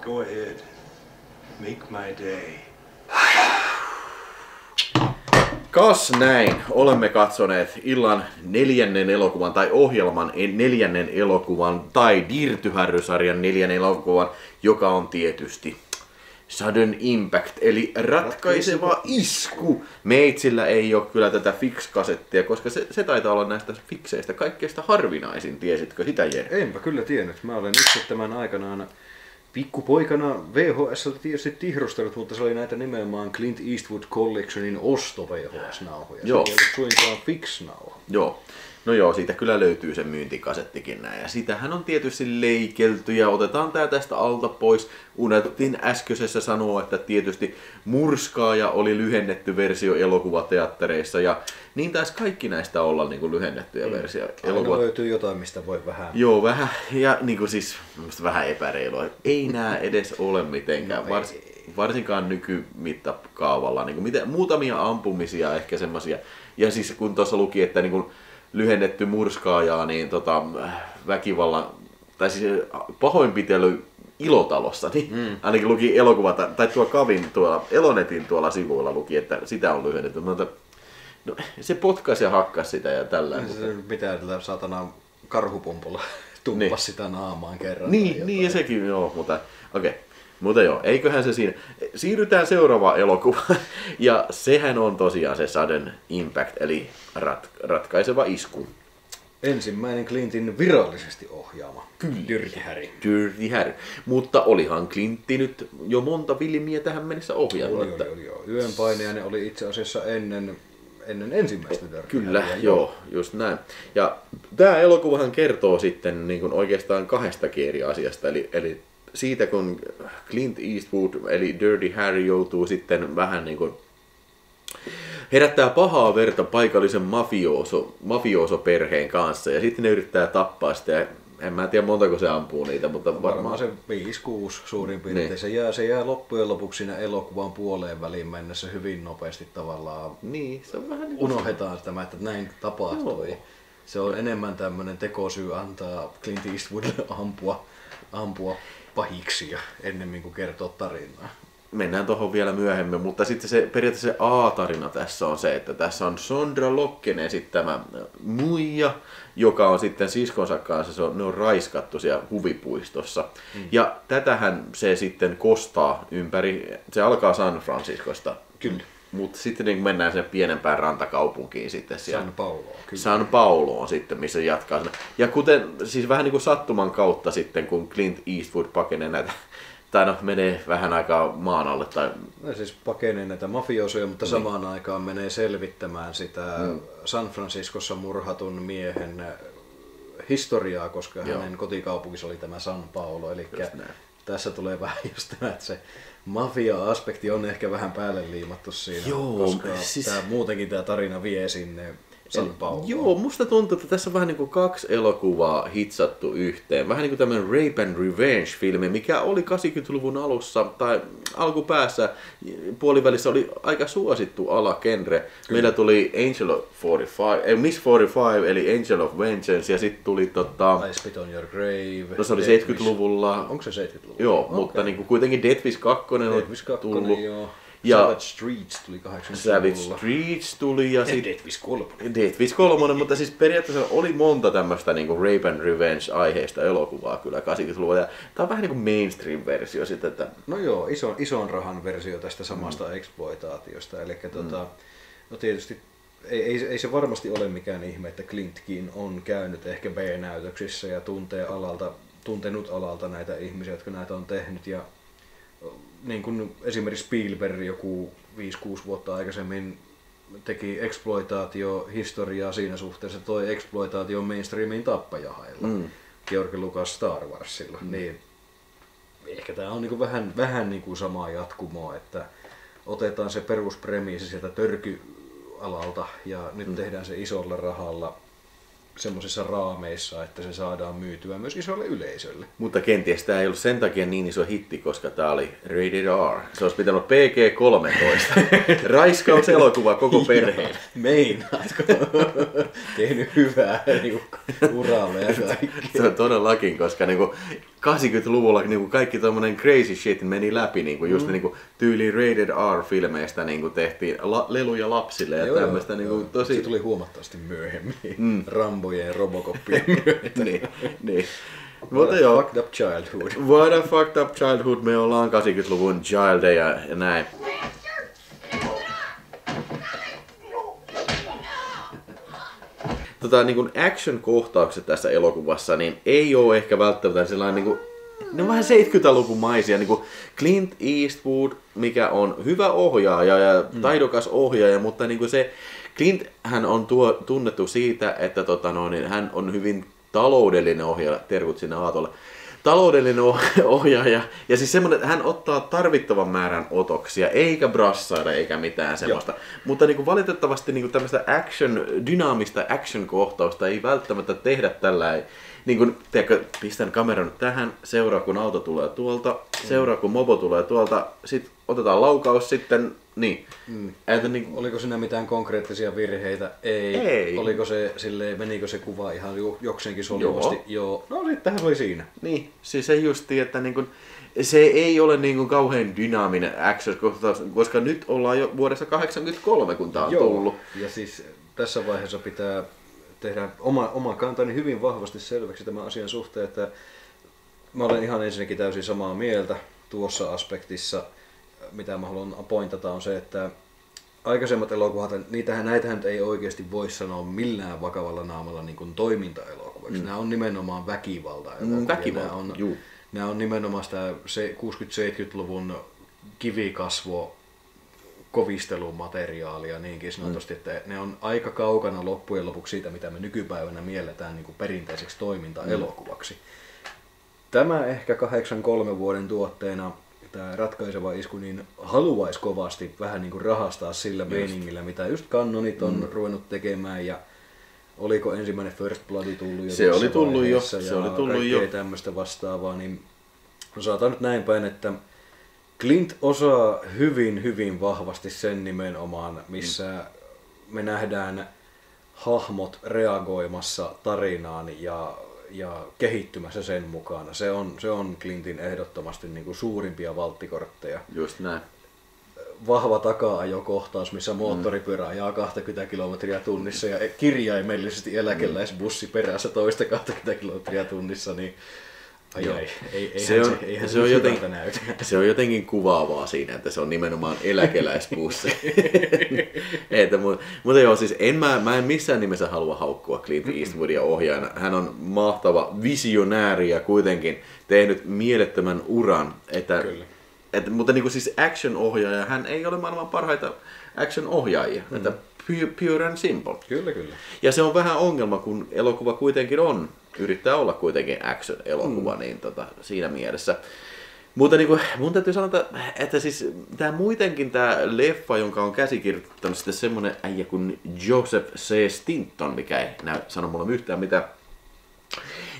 Go ahead. Make my day. Kas näin, olemme katsoneet illan neljännen elokuvan tai ohjelman neljännen elokuvan tai Dirty Harry-sarjan neljännen elokuvan, joka on tietysti Sudden Impact, eli ratkaiseva isku. Meitsillä ei ole kyllä tätä fix-kasettia, koska se, se taitaa olla näistä fikseistä kaikkeista harvinaisin, tiesitkö sitä Jere? Enpä kyllä tiennyt. Mä olen itse tämän aikanaan pikkupoikana VHS tietysti tihrustanut, mutta se oli näitä nimenomaan Clint Eastwood Collectionin osto VHS-nauhoja. Joo. Se ei ollut suinkaan fix-nauha. Joo. No joo, siitä kyllä löytyy se myyntikasettikin näin. Ja sitähän on tietysti leikelty ja otetaan tää tästä alta pois. Unohdettiin äskeisessä sanoa, että tietysti Murskaaja oli lyhennetty versio elokuvateattereissa ja niin taisi kaikki näistä olla niin kuin lyhennettyjä versio Aina elokuvat. löytyy jotain, mistä voi vähän... Joo, vähän, ja niin kuin siis vähän epäreilua. Ei nää edes ole mitenkään, No vars, varsinkaan nykymittakaavalla. Niin kuin mitä, muutamia ampumisia ehkä semmosia. Ja siis kun tuossa luki, että niin kuin lyhennetty murskaajaa, niin tota, väkivallan, tai siis pahoinpitely ilotalossa, niin mm. ainakin luki elokuva, tai tuo Kavin tuolla, Elonetin tuolla sivuilla luki, että sitä on lyhennetty. Mutta no, se potkaisi ja hakkas sitä ja tällä. Se, mitä tällä saatana karhupompolla tumpas Niin. sitä naamaan kerran. Niin, niin ja sekin, joo, mutta okei. Okay. Mutta joo, eiköhän se siinä. Siirrytään seuraavaan elokuvaan. Ja sehän on tosiaan se Sudden Impact, eli rat, ratkaiseva isku. Ensimmäinen Clintin virallisesti ohjaama. Kyllä. Dirty Harry. Dirty Harry. Mutta olihan Clintti nyt jo monta filmiä tähän mennessä ohjannut. Oli, että- oli, oli. Yön painajainen oli itse asiassa ennen, ennen ensimmäistä Dirty Kyllä, Harryä, joo, just näin. Ja tämä elokuvahan kertoo sitten niin kuin oikeastaan kahdestakin eri asiasta. Eli, eli siitä, kun Clint Eastwood, eli Dirty Harry, joutuu sitten vähän niin kuin herättää pahaa verta paikallisen mafioso, mafiosoperheen kanssa. Ja sitten ne yrittää tappaa sitä. Ja en mä tiedä montako se ampuu niitä, mutta Varmaan varmaan se 5-6 suurin piirtein. Niin. Se, jää, se jää loppujen lopuksi siinä elokuvan puoleen väliin mennessä hyvin nopeasti tavallaan. Niin, se on vähän niin kuin... Unohdetaan tämä, että näin tapahtui. Joo. Se on enemmän tämmöinen tekosyy antaa Clint Eastwoodille ampua, ampua pahiksia ennemmin kuin kertoa tarinaa. mennään tuohon vielä myöhemmin, mutta sitten se periaatteessa se A-tarina tässä on se, että tässä on Sondra Lokken esittämä muija, joka on sitten siskonsa kanssa, se on, ne on raiskattu siellä huvipuistossa. Mm. Ja tätähän se sitten kostaa ympäri, se alkaa San Franciscosta. Kyllä. Mutta sitten niin mennään sen pienempään rantakaupunkiin sitten siellä. San Paulo, kyllä. San Pauloon sitten, missä jatkaa. sen. Ja kuten, siis vähän niin kuin sattuman kautta sitten, kun Clint Eastwood pakenee näitä, tai no menee vähän aikaa maan alle, tai Ne siis pakenee näitä mafiosoja, mutta niin. samaan aikaan menee selvittämään sitä mm. San Franciscossa murhatun miehen äh, historiaa, koska Joo. Hänen kotikaupunkissa oli tämä San Paulo. Eli. Tässä tulee vähän just tämä, että se mafia-aspekti on ehkä vähän päälle liimattu siinä, Joo, koska siis- tämä, muutenkin tämä tarina vie sinne San Pauloon. Joo, musta tuntuu, että tässä on vähän niin kuin kaksi elokuvaa hitsattu yhteen. Vähän niin kuin tämmöinen Rape and Revenge-filmi, mikä oli 80-luvun alussa tai alkupäässä puolivälissä oli aika suosittu alagenre. Meillä tuli Angel of 45, ei, Miss 45 eli Angel of Vengeance ja sitten tuli tota... I Spit on Your Grave. No se oli Death Wish. 70-luvulla. Onko se 70-luvulla? Joo, Okei. mutta niin kuin kuitenkin Death Wish 2 on Death Wish 2, tullut. joo. Ja Savage Streets tuli 80-luvulla. Savage Streets tuli ja sitten Death Wish 3. Death Wish 3, mutta siis periaatteessa oli monta tämmöistä niinku Rape and Revenge-aiheista elokuvaa kyllä 80-luvulla. Ja tää on vähän niinku mainstream-versio sitten, että No joo, ison, ison rahan versio tästä samasta mm. exploitaatiosta. Eli tota, no tietysti ei, ei, ei, se varmasti ole mikään ihme, että Clintkin on käynyt ehkä B-näytöksissä ja tuntee alalta, tuntenut alalta näitä ihmisiä, jotka näitä on tehnyt. Ja niin kuin esimerkiksi Spielberg joku 5-6 vuotta aikaisemmin teki exploitaatio-historiaa siinä suhteessa, toi exploitaatio mainstreamiin tappajahailla. Mm. George Lucas Star Warsilla. Mm. Niin ehkä tämä on niinku vähän, vähän niinku samaa jatkumoa, että otetaan se peruspremiisi sieltä törkyalalta ja nyt mm. tehdään se isolla rahalla semmoisissa raameissa, että se saadaan myytyä myös isolle yleisölle. Mutta kenties tämä ei ollut sen takia niin iso hitti, koska tämä oli rated R. Se olisi pitänyt olla PG-13. Raiskauselokuva koko perheen. Meinaatko? Tehnyt hyvää niinku, uralle ja kaikki. Se on todellakin, koska niinku 80-luvulla niinku kaikki tommonen crazy shit meni läpi, niinku just mm. niinku tyyli Rated R-filmeistä niinku tehtiin la- leluja lapsille ja Joo, tämmöistä joo, niinku joo. tosi... Se tuli huomattavasti myöhemmin. Mm. Rambojen ja Robocoppien myötä. niin, niin. What Mutta a joo, Fucked up childhood. What a fucked up childhood, me ollaan 80-luvun childeja ja näin. Tota, niin kuin action-kohtaukset tässä elokuvassa, niin ei ole ehkä välttämättä sellainen niin kuin, ne on vähän 70-lukumaisia, niin kuin Clint Eastwood, mikä on hyvä ohjaaja ja taidokas ohjaaja, mutta niin kuin se, Clint hän on tuo, tunnettu siitä, että tota, no, niin hän on hyvin taloudellinen ohjaaja, terkut sinne Aatolle, taloudellinen oh- ohjaaja, ja siis semmoinen, että hän ottaa tarvittavan määrän otoksia, eikä brassaida eikä mitään semmoista. Mutta niin kuin valitettavasti niin kuin tämmöistä action, dynaamista action-kohtausta ei välttämättä tehdä tällä niin kuin, tiedätkö, pistän kameran tähän, seuraa kun auto tulee tuolta, seuraa kun mopo tulee tuolta, sitten otetaan laukaus sitten, niin. Mm. Että niin Oliko siinä mitään konkreettisia virheitä? Ei. Ei. Oliko se silleen, menikö se kuva ihan jo- jokseenkin sopivasti? Joo. Joo. No sittenhän se oli siinä. Niin, siis se justi, että niin kuin, se ei ole niin kuin kauhean dynaaminen action, kohtaus, koska nyt ollaan jo vuodessa 83, kun tää on tullut. Ja siis tässä vaiheessa pitää tehdä oma, oma kantani hyvin vahvasti selväksi tämän asian suhteen, että mä olen ihan ensinnäkin täysin samaa mieltä tuossa aspektissa. Mitä mä haluan pointata on se, että aikaisemmat elokuvat, niitähän, näitähän ei oikeasti voi sanoa millään vakavalla naamalla niin kuin toimintaelokuvaksi. Mm. Nämä on nimenomaan väkivalta Mm, väkivalta, nämä on, juu. nämä on nimenomaan sitä se 60-70-luvun kivikasvo kovistelumateriaalia niinkin sanotusti, mm. että ne on aika kaukana loppujen lopuksi siitä, mitä me nykypäivänä mielletään niin kuin perinteiseksi toimintaelokuvaksi. Mm. Tämä ehkä 83 vuoden tuotteena tämä ratkaiseva isku, niin haluaisi kovasti vähän niin kuin rahastaa sillä just. meiningillä, mitä just kannonit on mm. ruvennut tekemään ja oliko ensimmäinen First Blood tullut jo Se oli tullut jo, se ja oli tullut jo. tämmöistä vastaavaa, niin sanotaan nyt näin päin, että Clint osaa hyvin, hyvin vahvasti sen nimenomaan, missä me nähdään hahmot reagoimassa tarinaan ja, ja kehittymässä sen mukana. Se on, se on Clintin ehdottomasti niin kuin suurimpia valttikortteja. Just näin. Vahva taka-ajokohtaus, missä moottoripyörä ajaa 20 kilometriä tunnissa ja kirjaimellisesti eläkeläisbussi perässä toista 20 kilometriä tunnissa, niin ai, Joo. ai, ei, eihän Se on, se, eihän se, on jotenkin, näytä. se on jotenkin kuvaavaa siinä, että se on nimenomaan eläkeläisbussi. että, mutta, mutta joo, siis en mä, mä en missään nimessä halua haukkua Clint Eastwoodia ohjaajana. Hän on mahtava visionääri ja kuitenkin tehnyt mielettömän uran. Että, Kyllä. että, mutta niin kuin siis action-ohjaaja, hän ei ole maailman parhaita action-ohjaajia. Mm. Että pure, and simple. Kyllä, kyllä. Ja se on vähän ongelma, kun elokuva kuitenkin on, yrittää olla kuitenkin action-elokuva, mm. niin tota, siinä mielessä. Mutta niin kuin, mun täytyy sanoa, että, siis tämä muutenkin tämä leffa, jonka on käsikirjoittanut sitten semmoinen äijä kuin Joseph C. Stinton, mikä ei näy sano mulle yhtään mitään,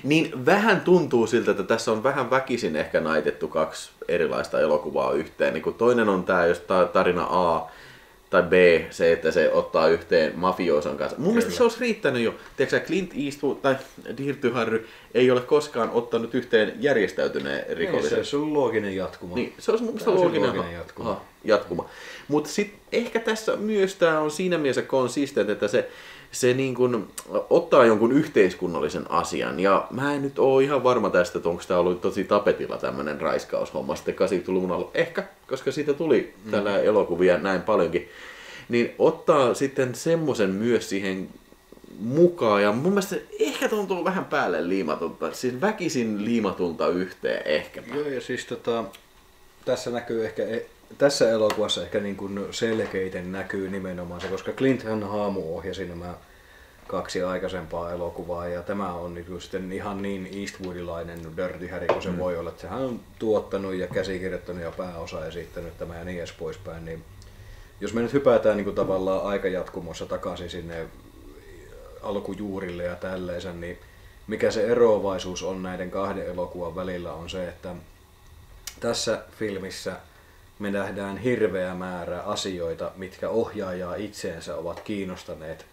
niin vähän tuntuu siltä, että tässä on vähän väkisin ehkä naitettu kaksi erilaista elokuvaa yhteen. Niin kun toinen on tämä, jos ta- tarina A tai B, se, että se ottaa yhteen mafioson kanssa. Mun mielestä se olisi riittänyt jo. Tiedätkö, Clint Eastwood tai Dirty Harry ei ole koskaan ottanut yhteen järjestäytyneen rikollisen. se on looginen jatkuma. Niin, se olisi mun mielestä looginen, looginen jatkuma. ha- jatkuma. Mutta sitten ehkä tässä myös tämä on siinä mielessä consistent, että se, se niin kun ottaa jonkun yhteiskunnallisen asian. Ja mä en nyt ole ihan varma tästä, että onko tämä ollut tosi tapetilla tämmöinen raiskaushomma sitten 80-luvun alussa. Ehkä, koska siitä tuli mm. tällä elokuvia näin paljonkin. Niin ottaa sitten semmoisen myös siihen mukaan. Ja mun mielestä se ehkä tuntuu vähän päälle liimatunta. Siis väkisin liimatunta yhteen ehkä. Joo, ja siis tota, tässä näkyy ehkä, e- tässä elokuvassa ehkä niin kuin selkeiten näkyy nimenomaan se, koska Clint hän haamu ohjasi nämä kaksi aikaisempaa elokuvaa ja tämä on niin kuin sitten ihan niin Eastwoodilainen Dirty Harry kuin se mm. voi olla, että sehän on tuottanut ja käsikirjoittanut ja pääosa esittänyt tämä ja niin edes poispäin, niin jos me nyt hypätään niin kuin tavallaan aikajatkumossa takaisin sinne alkujuurille ja tälleensä, niin mikä se eroavaisuus on näiden kahden elokuvan välillä on se, että tässä filmissä me nähdään hirveä määrä asioita, mitkä ohjaajaa itseensä ovat kiinnostaneet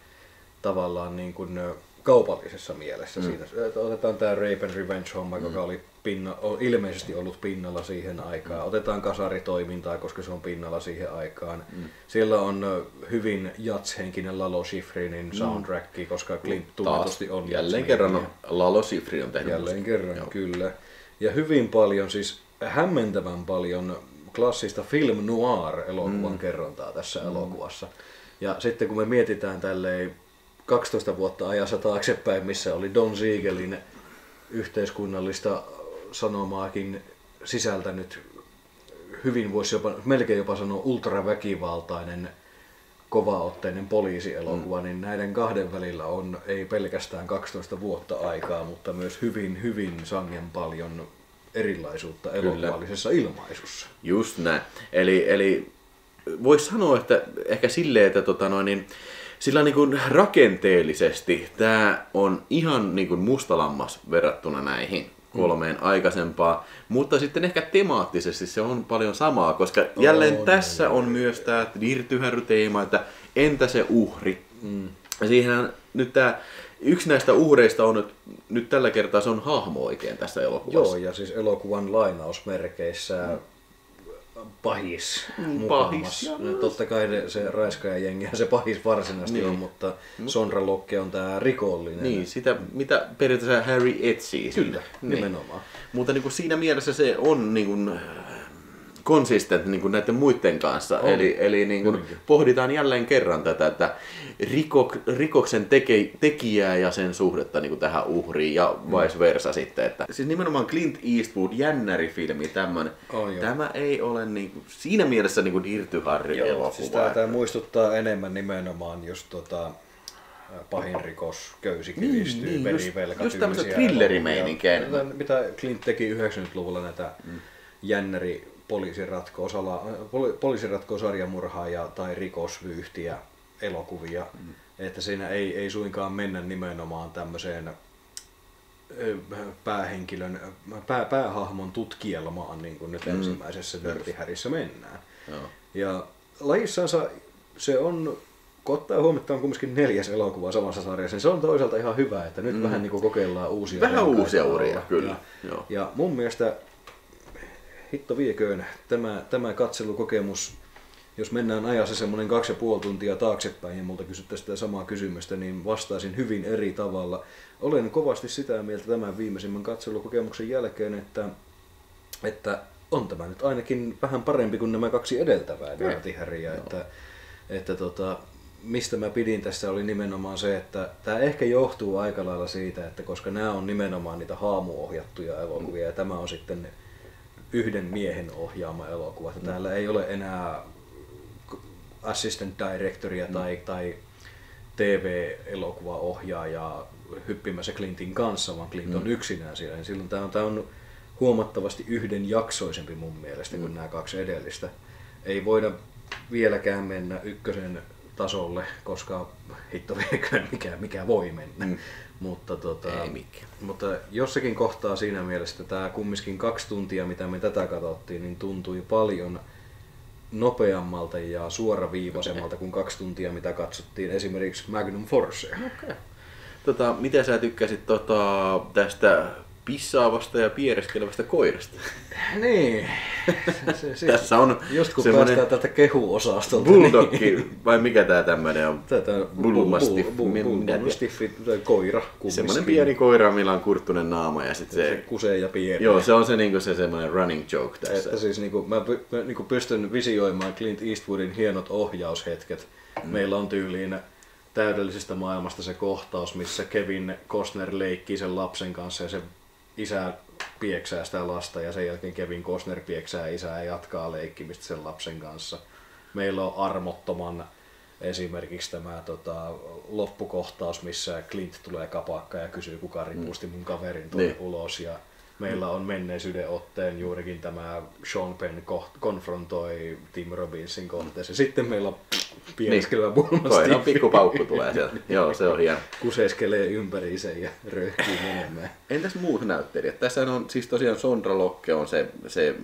tavallaan niin kuin kaupallisessa mielessä. Mm. Siitä, otetaan tämä Rape and Revenge-homma, mm. joka oli pinna, on ilmeisesti ollut pinnalla siihen aikaan. Mm. Otetaan kasaritoimintaa, koska se on pinnalla siihen aikaan. Mm. Siellä on hyvin jatshenkinen Lalo Schifrinin soundtrack, koska Clint tunnetusti on Jälleen kerran on Lalo Schifrin on tehnyt Jälleen musta. kerran, Joo. kyllä. Ja hyvin paljon, siis hämmentävän paljon klassista film noir elokuvan mm. kerrontaa tässä mm. elokuvassa. Ja sitten kun me mietitään tälleen 12 vuotta ajassa taaksepäin, missä oli Don Siegelin yhteiskunnallista sanomaakin sisältänyt hyvin voisi jopa, melkein jopa sanoa ultraväkivaltainen kovaotteinen poliisielokuva, mm. niin näiden kahden välillä on ei pelkästään 12 vuotta aikaa, mutta myös hyvin, hyvin sangen paljon erilaisuutta elokuvallisessa ilmaisussa. Just näin. Eli, eli voisi sanoa, että ehkä silleen, että tota noin, niin, sillä niin kuin rakenteellisesti tämä on ihan niin kuin mustalammas verrattuna näihin kolmeen mm. aikaisempaan, mutta sitten ehkä temaattisesti se on paljon samaa, koska jälleen On, tässä on myös tämä dirtyhärry-teema, että entä se uhri? Mm. Ja siihenhän nyt tämä, yksi näistä uhreista on nyt, nyt tällä kertaa se on hahmo oikein tässä elokuvassa. Joo, ja siis elokuvan lainausmerkeissä pahis Mm, pahis, ja No, Totta kai ne, se raiskaaja jengi se pahis varsinaisesti Niin. on, mutta Sonra Lokke on tää rikollinen. Niin, sitä mitä periaatteessa Harry etsii. Kyllä, Niin. nimenomaan. Mutta niin kuin siinä mielessä se on niin kuin, consistent niin kuin näiden muiden kanssa. On. Eli, eli niin kuin pohditaan jälleen kerran tätä, että rikok, rikoksen teke, tekijää ja sen suhdetta niin kuin tähän uhriin ja vice versa sitten. Että, siis nimenomaan Clint Eastwood, jännärifilmi, tämmönen, joo. tämä ei ole niin kuin, siinä mielessä niin kuin Dirty Harry elokuva. Siis tää, tää muistuttaa enemmän nimenomaan just tota, pahin rikos, köysi kiristyy, Niin, niin, just- verivelka just tämmöistä thrillerimeininkiä elokuvia. enemmän. Mitä Clint teki 90-luvulla näitä mm. jännäri poliisiratkoosala, poli, poliisiratkoosarjamurhaaja tai rikosvyyhtiä elokuvia. Mm. Että siinä ei, ei suinkaan mennä nimenomaan tämmöiseen päähenkilön, pää, päähahmon tutkielmaan, niin kuin nyt mm. ensimmäisessä Dirty Harryssä mennään. Joo. Ja lajissansa se on, kun ottaa huomioon, että on kumminkin neljäs elokuva samassa sarjassa, niin se on toisaalta ihan hyvä, että nyt mm. vähän niin kuin kokeillaan uusia Vähän uusia uria, kyllä. Ja, Joo. ja mun mielestä, hitto vieköön, tämä, tämä katselukokemus, jos mennään ajassa semmoinen kaksi ja puoli tuntia taaksepäin ja multa kysyttäisiin sitä samaa kysymystä, niin vastaisin hyvin eri tavalla. Olen kovasti sitä mieltä tämän viimeisimmän katselukokemuksen jälkeen, että, että on tämä nyt ainakin vähän parempi kuin nämä kaksi edeltävää Dirty Harryä, että, että tota, mistä mä pidin tässä oli nimenomaan se, että tämä ehkä johtuu aika lailla siitä, että koska nämä on nimenomaan niitä haamuohjattuja elokuvia ja tämä on sitten yhden miehen ohjaama elokuva. Että täällä ei ole enää assistant directoria tai, tai TV-elokuvaohjaajaa hyppimässä Clintin kanssa, vaan Clint on yksinään siellä. Niin silloin tämä on, tämä on huomattavasti yhden jaksoisempi mun mielestä kuin nämä kaksi edellistä. Ei voida vieläkään mennä ykkösen tasolle, koska hitto vieköön mikä, mikä voi mennä. Mm. Mutta, tota, Ei mikään. mutta jossakin kohtaa siinä mielessä tämä kumminkin kaksi tuntia, mitä me tätä katsottiin, niin tuntui paljon nopeammalta ja suoraviivaisemmalta kuin kaksi tuntia, mitä katsottiin esimerkiksi Magnum Forcea. Tota, mitä sä tykkäsit tota, tästä pissaavasta ja piereskelevästä koirasta? Niin. Se, se, Tässä on just kun päästään tältä kehuosastolta. Bulldogki, Niin, vai mikä tää tämmönen on? tätä Bullmastiff, tai koira. Semmonen pieni koira, millä on kurttunen naama ja sit Se se... kusee ja pieni. Joo, se on se, niinku se semmonen running joke tässä. Että siis niinku, mä, mä niinku pystyn visioimaan Clint Eastwoodin hienot ohjaushetket. Mm. Meillä on tyyliin täydellisestä maailmasta se kohtaus, missä Kevin Costner leikkii sen lapsen kanssa ja se isä pieksää sitä lasta ja sen jälkeen Kevin Costner pieksää isää ja jatkaa leikkimistä sen lapsen kanssa. Meillä on armottoman esimerkiksi tämä tota, loppukohtaus, missä Clint tulee kapakka ja kysyy, kuka ripusti mun kaverin tuonne Niin. ulos. Ja meillä on menneisyyden otteen juurikin tämä Sean Penn ko- konfrontoi Tim Robbinsin kohteeseen. Sitten meillä on piereskelevä Koiran bulmasti pikkupaukku tulee sieltä. Joo, se on hieno. kuseskelee ympäriinsä ja röyhkii menemään. Entäs muut näyttelijät? Tässä on siis tosiaan Sondra Lokke on se, se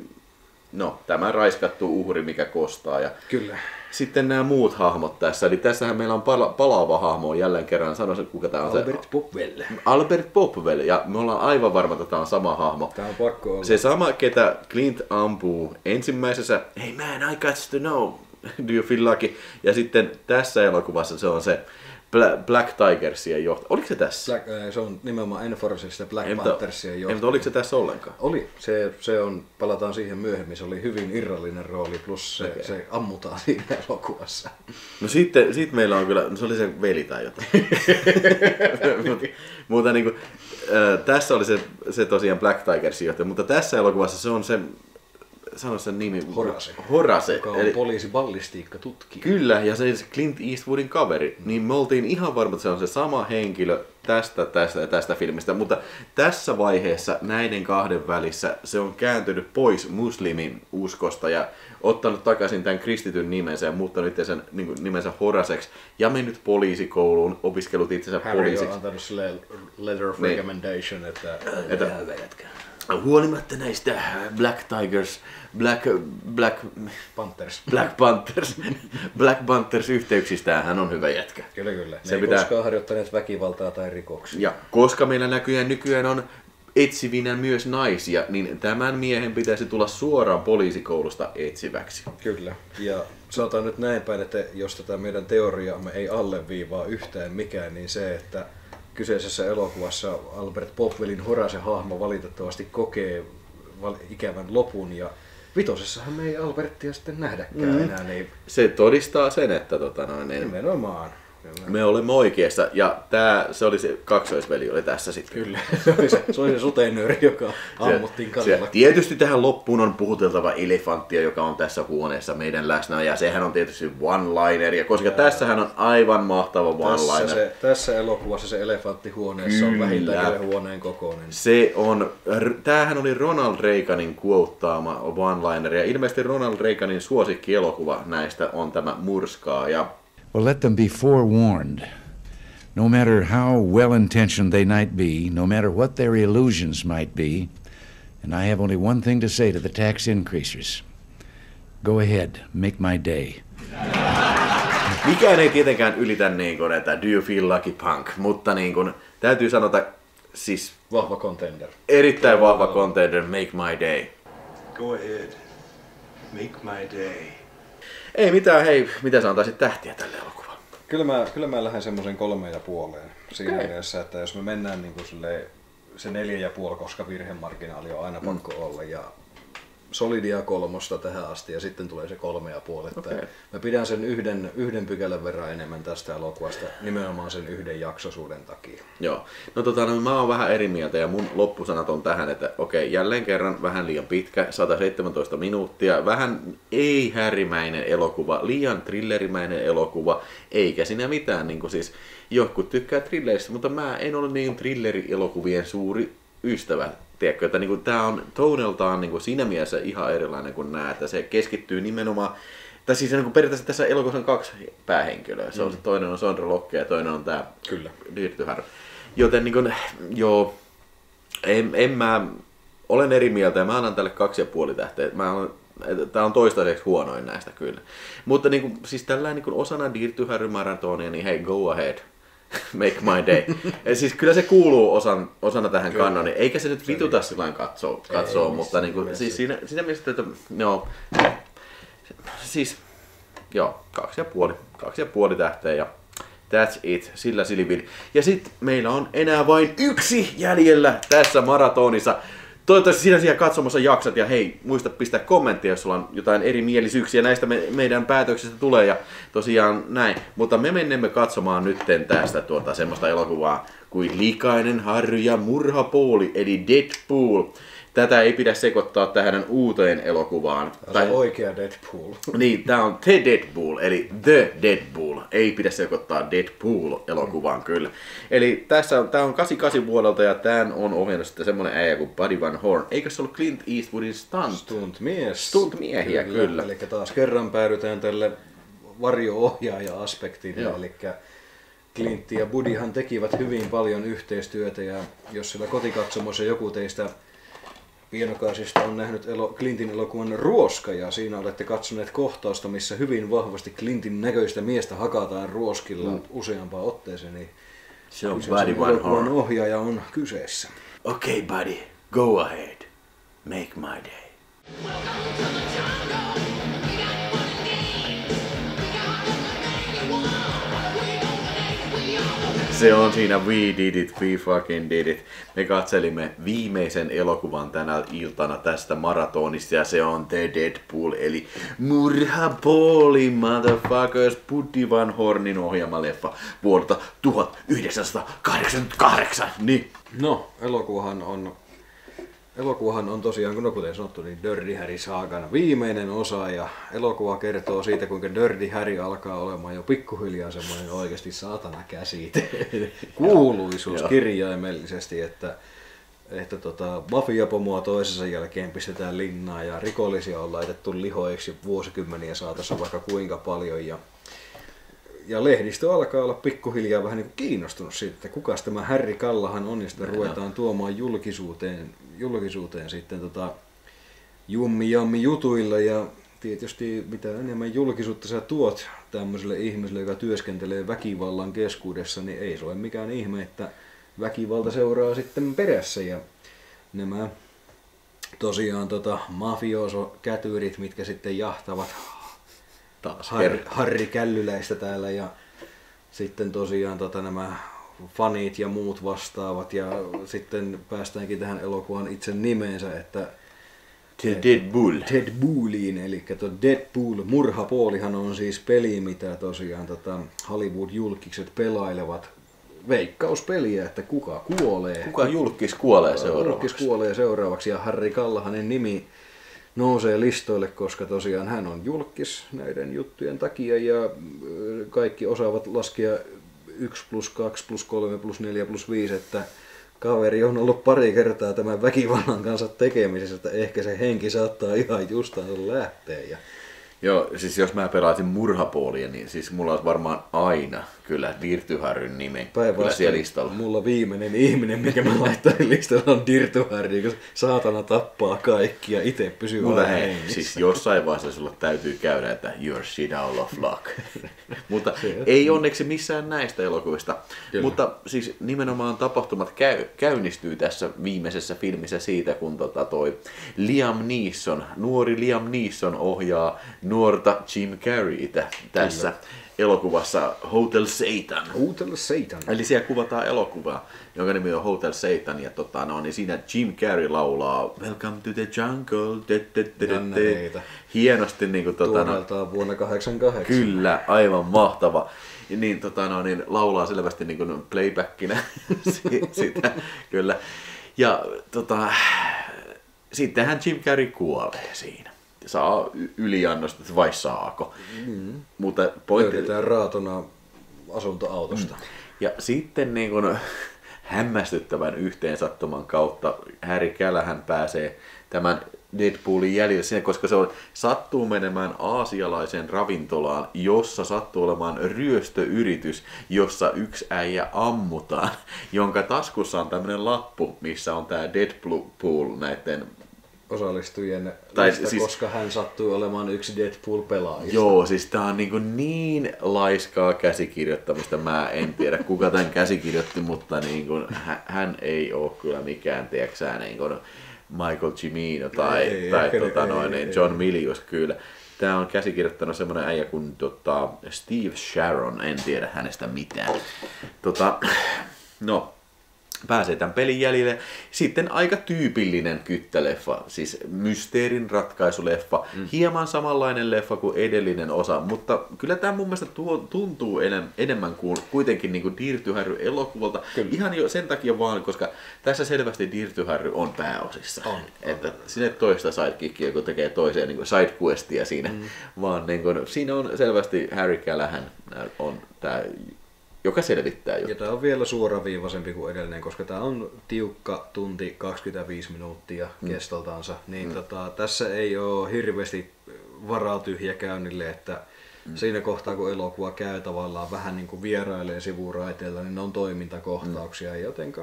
no, tämä raiskattu uhri, mikä kostaa. Ja Kyllä. sitten nämä muut hahmot tässä. Eli tässähän meillä on pala- palaava hahmo jälleen kerran. Sano se, kuka tämä on Albert se. Popwell. Albert Popwell. Ja me ollaan aivan varma, että tämä on sama hahmo. Tämä on pakko olla. Se sama, ketä Clint ampuu ensimmäisessä Hey man, I got to know, do you feel lucky? Ja sitten tässä elokuvassa se on se Bla- Black Tigersien johtaja. Oliko se tässä? Black, äh, se on nimenomaan Enforcersista Black Panthersien ei, johtaja. mutta oliko se tässä ollenkaan? Oli. Se, se on, palataan siihen myöhemmin, se oli hyvin irrallinen rooli, plus se, Okei. se ammutaan siinä elokuvassa. No sitten sit meillä on kyllä, no se oli se veli tai jotain. mutta, mutta niin kuin, äh, tässä oli se, se tosiaan Black Tigersin johtaja, mutta tässä elokuvassa se on se, sano sen nimi. Horace. Horace. Joka on Eli, poliisi ballistiikka tutkija. Kyllä, ja se se Clint Eastwoodin kaveri, niin me oltiin ihan varma, että se on se sama henkilö tästä, tästä ja tästä filmistä, mutta tässä vaiheessa näiden kahden välissä se on kääntynyt pois muslimin uskosta ja ottanut takaisin tämän kristityn nimensä ja muuttanut itsensä niin kuin, nimensä Horaseksi ja mennyt poliisikouluun, opiskellut itsensä Harry on poliisiksi. antanut sille letter of Niin. recommendation, että, Että- että Huolimatta näistä Black Tigers, Black, Black, Panthers. Black Panthers, Black Panthers yhteyksistään hän on hyvä jätkä. Kyllä, kyllä. Ne Se ei pitää- koskaan harjoittaneet väkivaltaa tai rikoksia. Ja koska meillä näkyään nykyään on etsivinä myös naisia, niin tämän miehen pitäisi tulla suoraan poliisikoulusta etsiväksi. Kyllä. Ja sanotaan nyt näin päin, että jos tätä meidän teoriaamme ei alleviivaa yhtään mikään, niin se, että kyseisessä elokuvassa Albert Popwellin Horace hahmo valitettavasti kokee ikävän lopun ja vitosessahan me ei Alberttia sitten nähdäkään mm. enää, niin Se todistaa sen, että tota noin, niin nimenomaan. Me olemme oikeassa. Ja tää, se oli se kaksoisveli oli tässä sitten. Kyllä, se oli se, se, oli se suteenööri, joka ammuttiin kalilla. Tietysti tähän loppuun on puhuteltava elefanttia, joka on tässä huoneessa meidän läsnä. Ja sehän on tietysti one-liner. Ja koska tässähän on aivan mahtava Tässä, one-liner. se, tässä elokuvassa se elefantti huoneessa on Kyllä. vähintään yhden huoneen kokoinen. Se on, tämähän oli Ronald Reaganin quoteaama one-liner, ja ilmeisesti Ronald Reaganin suosikkielokuva näistä on tämä Murskaa, ja Well, let them be forewarned. No matter how well intentioned they might be, no matter what their illusions might be, and I have only one thing to say to the tax increasers go ahead, make my day. mikään ei tietenkään ylitä niin kuin, että do you feel lucky punk, mutta niin kuin, täytyy sanota, siis Vahva contender. erittäin vahva contender, make my day. Go ahead. Make my day. Ei mitään, hei, mitä sä antaisit tähtiä tälle elokuvalle? Kyllä mä, kyllä mä lähden semmoisen kolmeen ja puoleen. Siinä Okei. mielessä, että jos me mennään niin kuin silleen, se neljä ja puoli, koska virhemarginaali on aina pakko olla. Ja solidia kolmosta tähän asti ja sitten tulee se kolme ja puoli. Okei. Mä pidän sen yhden, yhden pykälän verran enemmän tästä elokuvasta nimenomaan sen yhden jaksosuuden takia. Joo. No tota, no, mä oon vähän eri mieltä ja mun loppusanat on tähän, että okei, jälleen kerran vähän liian pitkä, 117 minuuttia, vähän ei-härimäinen elokuva, liian thrillerimäinen elokuva, eikä siinä mitään, niin siis jotkut tykkää thrilleristä, mutta mä en ole niin thrillerielokuvien suuri ystävä. Tiedätkö, että niin tää on toneltaan niin siinä mielessä ihan erilainen kuin nää, että se keskittyy nimenomaan tai siis niin kuin periaatteessa tässä elokuvassa on kaksi päähenkilöä. Se on, se toinen on Sondra Lokke ja toinen on tämä Kyllä. Dirty Harry. Joten niin kuin, joo, en, en mä, olen eri mieltä ja mä annan tälle kaksi ja puoli tähteä. Mä olen, Tämä on toistaiseksi huonoin näistä kyllä. Mutta niin kuin, siis tällä niin kuin osana Dirty Harry maratonia, niin hei, go ahead. Make my day. Ja siis kyllä se kuuluu osan, osana tähän Kyllä. kanoniin. Eikä se nyt vituta sillä katsoa, katsoa mutta missään niin kuin, siis siinä, siinä mielessä, että joo, siis joo, kaksi ja puoli, kaksi ja puoli tähteä ja that's it, sillä silvin. Ja sitten meillä on enää vain yksi jäljellä tässä maratonissa. Toivottavasti sinä siellä katsomassa jaksat ja hei, muista pistää kommenttia, jos sulla on jotain erimielisyyksiä näistä me, meidän päätöksistä tulee ja tosiaan näin. Mutta me menemme katsomaan nytten tästä tuota semmoista elokuvaa kuin Likainen Harry ja Murhapooli, eli Deadpool. Tätä ei pidä sekoittaa tähän uuteen elokuvaan. Tai oikea Deadpool. Niin, tää on The Deadpool, eli The Deadpool. Ei pidä sekoittaa Deadpool-elokuvaan kyllä. Eli tässä on, tää on 88 vuodelta ja tän on ohjannut sitten semmonen äijä kuin Buddy Van Horn. Eikö se ollut Clint Eastwoodin stunt? Stunt-mies. Stunt-miehiä, kyllä. Eli taas kerran päädytään tälle varjo-ohjaaja-aspektiin. Joo. Eli Clint ja Budihan tekivät hyvin paljon yhteistyötä ja jos siellä kotikatsomossa joku teistä pienokaisista on nähnyt elo, Clintin elokuvan Ruoska ja siinä olette katsoneet kohtausta, missä hyvin vahvasti Clintin näköistä miestä hakataan ruoskilla mm. useampaan otteeseen, niin Se on Buddy Van Horn. ohjaaja on kyseessä. Okei, okay, buddy, go ahead. Make my day. Se on siinä We Did It, We Fucking Did It. Me katselimme viimeisen elokuvan tänä iltana tästä maratonista ja se on The Deadpool eli Murhapooli Motherfuckers Buddy Van Hornin ohjaama leffa vuodelta 1988. Niin, No, elokuvahan on, elokuvahan on tosiaan, kun no kuten sanottu, niin Dirty Harry Saagan viimeinen osa ja elokuva kertoo siitä, kuinka Dirty Harry alkaa olemaan jo pikkuhiljaa semmoinen oikeasti saatana käsite, kuuluisuus kirjaimellisesti, että että tota, mafiapomoa toisensa jälkeen pistetään linnaan ja rikollisia on laitettu lihoiksi vuosikymmeniä saatossa vaikka kuinka paljon ja ja lehdistö alkaa olla pikkuhiljaa vähän niin kuin kiinnostunut siitä, että kukas tämä Harry Kallahan on, ja sitten ruvetaan tuomaan julkisuuteen, julkisuuteen sitten tota jummi jammi jutuilla, ja tietysti mitä enemmän julkisuutta sä tuot tämmöiselle ihmiselle, joka työskentelee väkivallan keskuudessa, niin ei se ole mikään ihme, että väkivalta seuraa sitten perässä, ja nämä tosiaan tota, mafioso-kätyrit, mitkä sitten jahtavat Taas Harri. Harri Källyläistä täällä ja sitten tosiaan tota, nämä fanit ja muut vastaavat ja sitten päästäänkin tähän elokuvan itse nimeensä, että The Dead Bull. Deadpooliin, eli Deadpool murhapuolihan on siis peli, mitä tosiaan tota Hollywood-julkikset pelailevat veikkauspeliä, että kuka kuolee. Kuka julkis kuolee Julkis seuraavaksi? kuolee seuraavaksi ja Harri Kallahanen nimi nousee listoille, koska tosiaan hän on julkis näiden juttujen takia ja kaikki osaavat laskea 1 plus 2 plus 3 plus 4 plus 5, että kaveri on ollut pari kertaa tämän väkivallan kanssa tekemisessä, että ehkä se henki saattaa ihan justaan lähteä. Ja Joo, siis jos mä pelaisin murhapuolia, niin siis mulla olisi varmaan aina kyllä Dirty Harryn nimi. Kyllä siellä päinvastoin listalla. mulla viimeinen ihminen, mikä mä laittaisin listalle on Dirtu Harry, kun saatana tappaa kaikki ja itse pysyy hei, hengissä. siis jossain vaiheessa sulla täytyy käydä, että you're shit out of luck. Mutta ei onneksi missään näistä elokuvista. Kyllä. Mutta siis nimenomaan tapahtumat käy, käynnistyy tässä viimeisessä filmissä siitä, kun tota toi Liam Neeson, nuori Liam Neeson ohjaa nuorta Jim Carreytä tässä elokuvassa Hotel Satan. Hotel Satan. Eli siellä kuvataan elokuvaa, jonka nimi on Hotel Satan, ja tota, no, niin siinä Jim Carrey laulaa Welcome to the jungle, de, de, de, de, de. hienosti niin kuin, tota, no, vuonna 88. kyllä, aivan mahtava. Niin, tota, no, niin laulaa selvästi niin kuin playbackina si- sitä, kyllä. Ja tota, sittenhän Jim Carrey kuolee siinä. Saa yliannosta, vai saako? Mm. Mutta pointti, Löydetään raatona asuntoautosta. ja sitten niin kun, hämmästyttävän yhteensattuman kautta Harry Kälähän pääsee tämän Deadpoolin jäljille sinne, koska se on, sattuu menemään aasialaiseen ravintolaan, jossa sattuu olemaan ryöstöyritys, jossa yksi äijä ammutaan, jonka taskussa on tämmöinen lappu, missä on tämä Deadpool näiden Osallistujien Tai lista, siis- koska hän sattui olemaan yksi Deadpool-pelaajista. Joo, siis tää on niin, niin laiskaa käsikirjoittamista. Mä en tiedä kuka tämän käsikirjoitti, mutta niin kuin, hän ei ole kyllä mikään, tiedätkö niin kuin Michael Cimino tai, Ei, tai ehkä tota, ei, noin, ei, niin John Milius kyllä. Tämä on käsikirjoittanut semmoinen äijä kuin tota, Steve Sharon, en tiedä hänestä mitään. Tota, no, pääsee tämän pelin jäljille. Sitten aika tyypillinen kyttäleffa, siis mysteerin ratkaisuleffa. Mm. Hieman samanlainen leffa kuin edellinen osa, mutta kyllä tämä mun mielestä tuo, tuntuu enem, enemmän kuin kuitenkin niin kuin Dirty Harry elokuvalta. Kyllä. Ihan jo sen takia vaan, koska tässä selvästi Dirty Harry on pääosissa. On, on. Että sinne toista sidekickia, kun tekee toiseen niin sidequestia siinä, mm. vaan niin kuin, siinä on selvästi Harry Callahan on tämä, joka selvittää jo. Ja tämä on vielä suoraviivaisempi kuin edellinen, koska tämä on tiukka tunti 25 minuuttia mm. kestoltaansa. Niin mm. tota, tässä ei ole hirveästi varaa tyhjäkäynnille, että mm. siinä kohtaa kun elokuva käy tavallaan vähän niin kuin vierailee sivuraiteilla, niin ne on toimintakohtauksia, mm. joten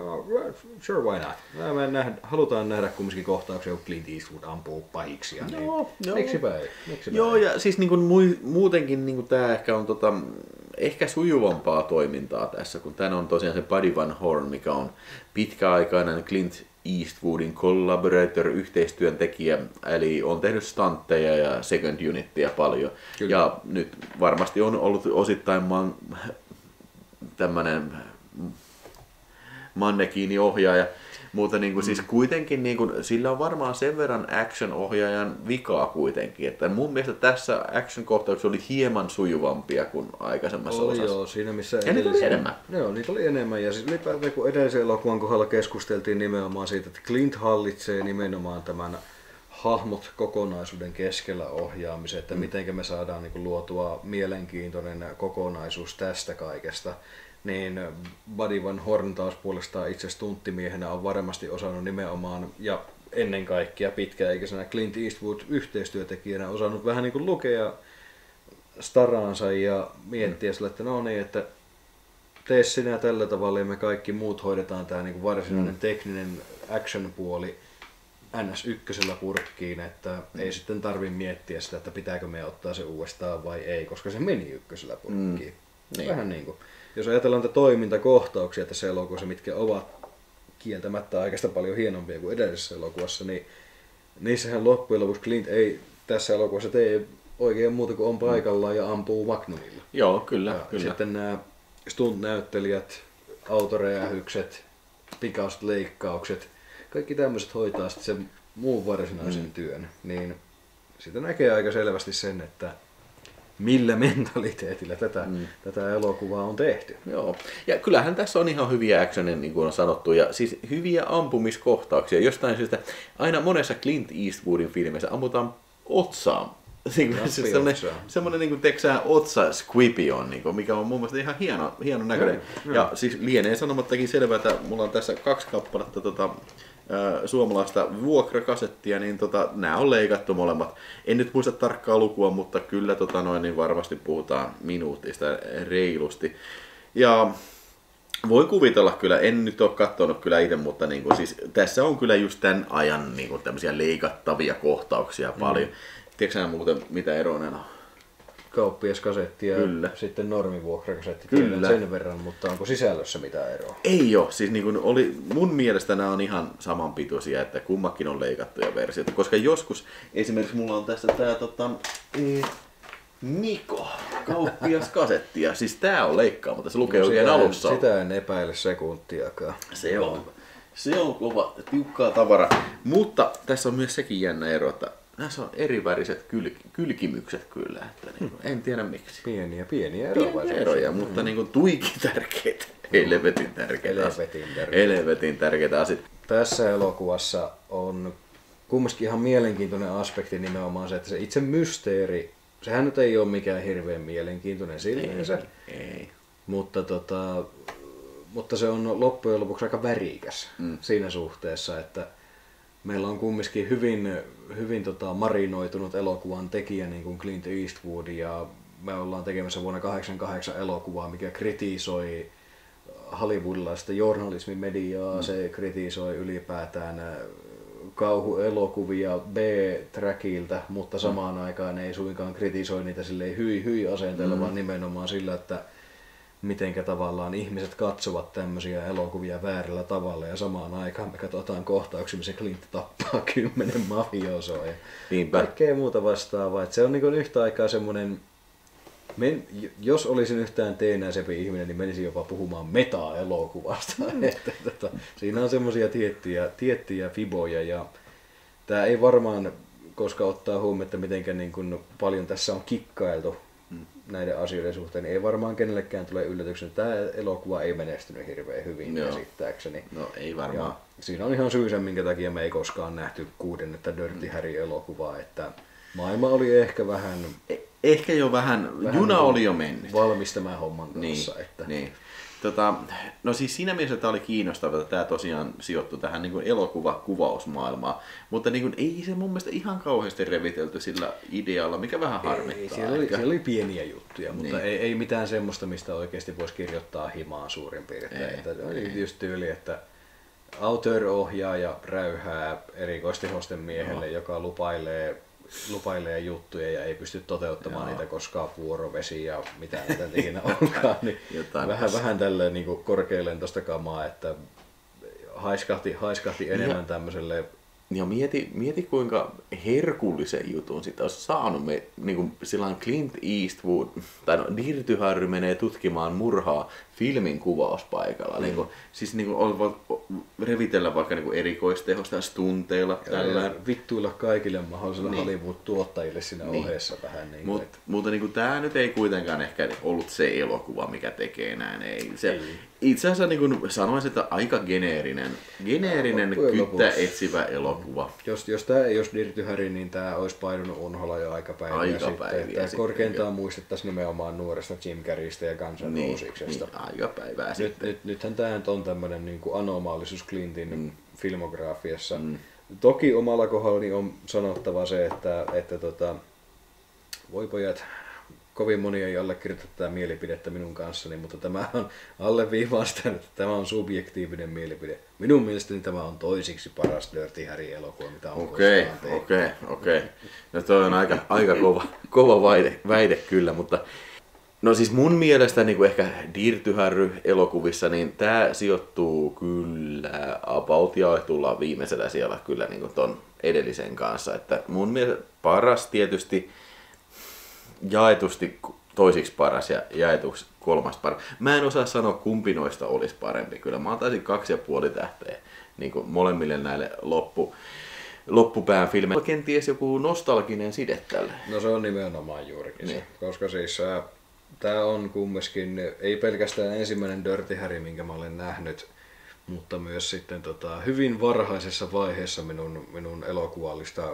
sure why not. Me nähdä, halutaan nähdä kumminkin kohtauksia, kun Clint Eastwood ampuu pahiksia, niin Joo, joo. miksipä ei? Miksipä Joo, ei? ja siis niin kuin muutenkin niin kuin tämä ehkä on tota, ehkä sujuvampaa toimintaa tässä, kun tämä on tosiaan se Buddy Van Horn, mikä on pitkäaikainen Clint Eastwoodin collaborator, yhteistyöntekijä, eli on tehnyt stuntteja ja second unittia paljon. Kyllä. Ja nyt varmasti on ollut osittain man, tämmöinen mannekiiniohjaaja, mutta niin kuin, mm. siis kuitenkin niin kuin, sillä on varmaan sen verran action-ohjaajan vikaa kuitenkin, että mun mielestä tässä action-kohtaukset oli hieman sujuvampia kuin aikaisemmassa Oli osassa. joo, siinä missä Ja niitä oli enemmän. Joo, niitä oli enemmän. Ja siis ylipäätään kun edellisen elokuvan kohdalla keskusteltiin nimenomaan siitä, että Clint hallitsee nimenomaan tämän hahmot kokonaisuuden keskellä ohjaamisen, että mm. miten me saadaan niin kuin, luotua mielenkiintoinen kokonaisuus tästä kaikesta. Niin Buddy Van Horn taas puolestaan itse stunttimiehenä on varmasti osannut nimenomaan ja ennen kaikkea pitkäikäisenä Clint Eastwood yhteistyötekijänä osannut vähän niin kuin lukea staraansa ja miettiä sille, että no niin, että tee sinä tällä tavalla ja me kaikki muut hoidetaan tämä niin varsinainen mm. tekninen action-puoli NS1 purkkiin, että mm. ei sitten tarvi miettiä sitä, että pitääkö me ottaa se uudestaan vai ei, koska se meni ykkösellä purkkiin. Niin. Vähän niin kuin, jos ajatellaan niitä toimintakohtauksia tässä elokuvassa, mitkä ovat kieltämättä aikaista paljon hienompia kuin edellisessä elokuvassa, niin niissähän loppujen lopuksi Clint ei tässä elokuvassa tee oikein muuta kuin on paikallaan ja ampuu Magnumilla. Joo, kyllä, Ja kyllä. sitten nämä stunt-näyttelijät, autoräjähykset, pikaiset leikkaukset, kaikki tämmöiset hoitaa sitten sen muun varsinaisen mm. työn. Niin siitä näkee aika selvästi sen, että millä mentaliteetillä tätä, mm. tätä elokuvaa on tehty. Joo, ja kyllähän tässä on ihan hyviä actionia, niin kuin on sanottu, ja siis hyviä ampumiskohtauksia. Jostain syystä aina monessa Clint Eastwoodin filmissä ammutaan otsaan. Niin kuin, siis niin kuin, teksää otsa squipi on, niin kuin, mikä on mun mielestä ihan hieno, hieno näköinen. Joo, Ja siis lienee sanomattakin selvää, että mulla on tässä kaksi kappaletta tota, suomalaista vuokrakasettia, niin tota, nämä on leikattu molemmat. En nyt muista tarkkaa lukua, mutta kyllä tota, noin, niin varmasti puhutaan minuutista reilusti. Ja voin kuvitella kyllä, en nyt ole katsonut kyllä itse, mutta niin kuin, siis, tässä on kyllä just tämän ajan niin kuin, tämmöisiä leikattavia kohtauksia paljon. Mm. Tiedätkö muuten mitä eroinen on? Kauppiaskasetti ja Kyllä. sitten normivuokrakasetti, Kyllä. sen verran, mutta onko sisällössä mitään eroa? Ei ole, siis niin oli, mun mielestä nämä on ihan samanpituisia, että kummakin on leikattuja versioita, koska joskus, esimerkiksi mulla on tässä tää tota, eh, Niko, kauppias kasetti, ja siis tää on leikkaamatta, se lukee oikein sitä, en, alussa. sitä en epäile sekuntiakaan. Se on, se on kova, tiukkaa tavara. Mutta tässä on myös sekin jännä ero, että näissä on eriväriset kyl, kylkimykset kyllä. Että niin, en tiedä miksi. Pieniä, pieniä Pieniä eroavaisuuksia. eroja, mutta niin kuin tuiki tärkeitä. Helvetin tärkeitä. Helvetin tärkeitä. Helvetin tärkeitä asiat. Tässä elokuvassa on kumminkin ihan mielenkiintoinen aspekti nimenomaan se, että se itse mysteeri, sehän nyt ei ole mikään hirveän mielenkiintoinen silmiinsä, Ei. mutta, tota, mutta se on loppujen lopuksi aika värikäs mm. siinä suhteessa, että meillä on kumminkin hyvin, hyvin tota marinoitunut elokuvan tekijä niin kuin Clint Eastwood ja me ollaan tekemässä vuonna 88 elokuvaa, mikä kritisoi hollywoodilaista journalismimediaa, mm. se kritisoi ylipäätään äh, kauhuelokuvia B-trackiltä, mutta samaan mm. aikaan ei suinkaan kritisoi niitä silleen hyi hyi asenteella, mm. vaan nimenomaan sillä, että mitenkä tavallaan ihmiset katsovat tämmöisiä elokuvia väärällä tavalla ja samaan aikaan me katsotaan kohtauksia, missä Clint tappaa kymmenen mafiosoa ja Niinpä. kaikkea muuta vastaavaa. Et se on niin yhtä aikaa semmoinen, men, jos olisin yhtään teenäisempi ihminen, niin menisin jopa puhumaan meta-elokuvasta. Että, tota, siinä on semmoisia tiettyjä, tiettyjä fiboja ja tämä ei varmaan, koska ottaa huomioon, että mitenkä niin paljon tässä on kikkailtu näiden asioiden suhteen, niin ei varmaan kenellekään tule yllätyksen, tämä elokuva ei menestynyt hirveän hyvin Joo. käsittääkseni. No ei varmaan. Ja siinä on ihan syysä, minkä takia me ei koskaan nähty kuudennetta Dirty Harry-elokuvaa, että maailma oli ehkä vähän E- Ehkä jo vähän, Vähän juna niin oli jo mennyt. valmis tämän homman Niin, kanssa. Että niin. Tota, no siis siinä mielessä tämä oli kiinnostavaa, että tämä tosiaan sijoittui tähän niin elokuvakuvausmaailmaan, mutta niin kuin, ei se mun mielestä ihan kauheasti revitelty sillä idealla, mikä vähän harmittaa. ei, siellä, oli, siellä oli pieniä juttuja, mutta Niin. ei, ei mitään semmoista, mistä oikeasti voisi kirjoittaa himaa suurin piirtein. Ei, Että oli just tyyli, että auteur-ohjaaja räyhää erikoistehosten miehelle, Joo. joka lupailee lupailee juttuja ja ei pysty toteuttamaan Joo. niitä, koska vuorovesi ja mitä näitä ikinä onkaan, niin Jotain vähän, tässä. vähän tälleen niin korkealentoista kamaa, että haiskahti, haiskahti enemmän tämmöiselle Ja mieti, mieti kuinka herkullisen jutun sitä olisi saanut. Me, niin kuin silloin Clint Eastwood, tai no, Dirty Harry menee tutkimaan murhaa filmin kuvauspaikalla. Mm. Niin kuin, siis niin kuin, revitellä vaikka niin kuin erikoistehosta ja stunteilla. Tällä. ja vittuilla kaikille mahdollisille Niin. niin. Hollywood-tuottajille siinä Niin. niin. ohessa vähän. Niin Mut, mutta niin kuin, tämä nyt ei kuitenkaan ehkä ollut se elokuva, mikä tekee näin. Ei. Se, Ei. Itse asiassa niin kuin sanoisin, että aika geneerinen, geneerinen Loppujen kyttä etsivä elokuva. Jos, jos tämä ei olisi Dirty Harry, niin tämä olisi painunut unholla jo aikapäiviä, Aikapäiviä sitten. Että sitten, korkeintaan muistettaisiin nimenomaan nuoresta Jim Carreystä ja Guns N' Niin, Rosesista. niin, aikapäivää Nyt, sitten. nyt, nythän tämä on tämmöinen niin anomaalisuus Clintin mm. filmografiassa. Mm. Toki omalla kohdallani on sanottava se, että, että tota, voi pojat, kovin moni ei allekirjoita tätä mielipidettä minun kanssani, mutta tämä on alleviivaa sitä, että tämä on subjektiivinen mielipide. Minun mielestäni tämä on toisiksi paras Dirty Harry-elokuva, mitä on Okei, okei, okei. No toi on aika, aika kova, kova väite, väite kyllä, mutta No siis mun mielestä niin kuin ehkä Dirty elokuvissa, niin tämä sijoittuu kyllä about jaetulla viimeisellä siellä kyllä niin kuin ton edellisen kanssa. Että mun mielestä paras tietysti jaetusti toisiksi paras ja jaetuksi kolmas paras. Mä en osaa sanoa kumpi noista olisi parempi. Kyllä mä antaisin kaksi ja puoli tähteä niin kuin molemmille näille loppu, loppupään filmeille. Kenties joku nostalginen side tälle. No se on nimenomaan juurikin Niin. se, koska siis tämä on kumminkin, ei pelkästään ensimmäinen Dirty Harry, minkä mä olen nähnyt, mutta myös sitten tota, hyvin varhaisessa vaiheessa minun, minun elokuvallista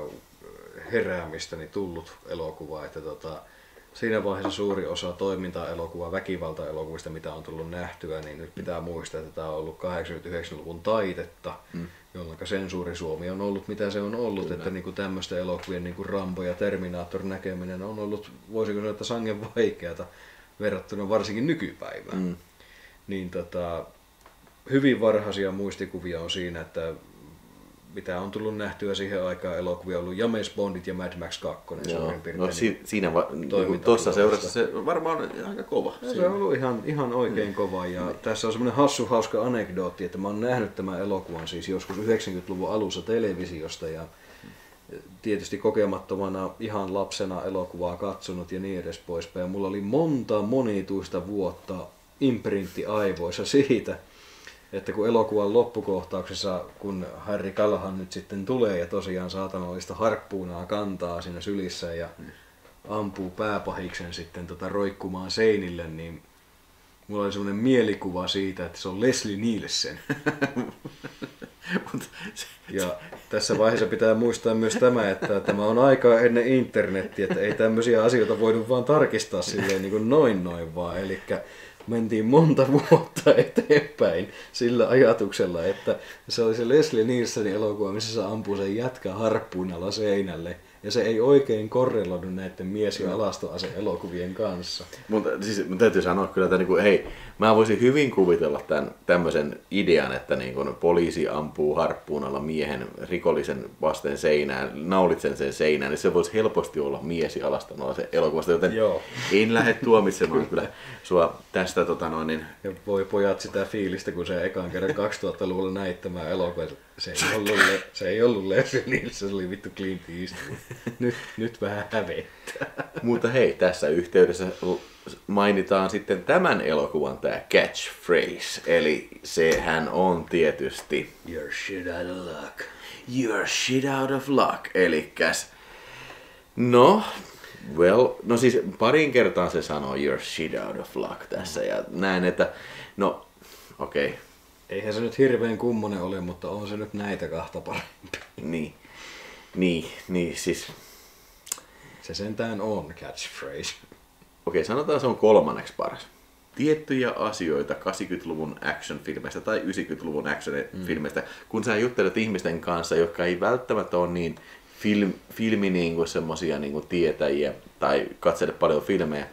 heräämistäni tullut elokuva, että tota, siinä vaiheessa suuri osa toiminta-elokuva, väkivalta-elokuvista, mitä on tullut nähtyä, niin nyt pitää muistaa, että tämä on ollut 89-luvun taitetta, mm. jolloin sensuuri Suomi on ollut mitä se on ollut, Kyllä. että niinku tämmöistä elokuvien niinku Rambo ja Terminator näkeminen on ollut, voisiko sanoa, että sangen vaikeata verrattuna varsinkin nykypäivään. Mm. Niin tota, hyvin varhaisia muistikuvia on siinä, että mitä on tullut nähtyä siihen aikaan elokuvia, on ollut James Bondit ja Mad Max 2 Joo. No si- siinä va- niin tuossa seurassa se varmaan on aika kova. No, se on ollut ihan, ihan oikein kova ja tässä on semmoinen hassu hauska anekdootti, että mä oon nähnyt tämän elokuvan siis joskus 90-luvun alussa televisiosta ja tietysti kokemattomana ihan lapsena elokuvaa katsonut ja niin edes poispäin. Ja mulla oli monta monituista vuotta imprintti aivoissa siitä, että kun elokuvan loppukohtauksessa, kun Harry Callahan nyt sitten tulee ja tosiaan saatanallista harppuunaa kantaa siinä sylissä ja ampuu pääpahiksen sitten tota roikkumaan seinille, niin mulla oli semmoinen mielikuva siitä, että se on Leslie Nielsen. Ja tässä vaiheessa pitää muistaa myös tämä, että tämä on aika ennen internettiä, että ei tämmöisiä asioita voinut vaan tarkistaa silleen niin kuin noin noin vaan. Eli mentiin monta vuotta eteenpäin sillä ajatuksella, että se oli se Leslie Nielsenin elokuva, missä se ampuu sen jätkä harppuunalla seinälle. Ja se ei oikein korreloidu näiden mies- ja alastoase elokuvien kanssa. Mutta siis mun täytyy sanoa kyllä, että niinku, hei, mä voisin hyvin kuvitella tämän tämmöisen idean, että niinku, poliisi ampuu harppuunalla miehen rikollisen vasten seinään, naulitsen sen seinään, niin se voisi helposti olla mies ja se elokuvasta, joten Joo. en lähde tuomitsemaan kyllä sua tästä tota noin, niin, Ja voi pojat sitä fiilistä, kun se ekan kerran 2000-luvulla näit tämä elokuva. Se ei ollut, le- se ei ollut Leslie Nielsen, se oli vittu Clint Eastwood. Nyt, nyt vähän hävettää. Mutta hei, tässä yhteydessä mainitaan sitten tämän elokuvan tämä catchphrase, eli sehän on tietysti You're shit out of luck. You're shit out of luck, elikäs. No, well, no siis parin kertaan se sanoo you're shit out of luck tässä ja näin, että no, okei, okay, Eihän se nyt hirveän kummonen ole, mutta on se nyt näitä kahta parempi. niin, niin, niin siis, Se sentään on catchphrase. okei, sanotaan se on kolmanneksi paras. Tiettyjä asioita 80-luvun action-filmeistä tai 90-luvun action-filmeistä, kun sä juttelet ihmisten kanssa, jotka ei välttämättä ole niin film, filmi niin semmosia niin tietäjiä tai katsele paljon filmejä,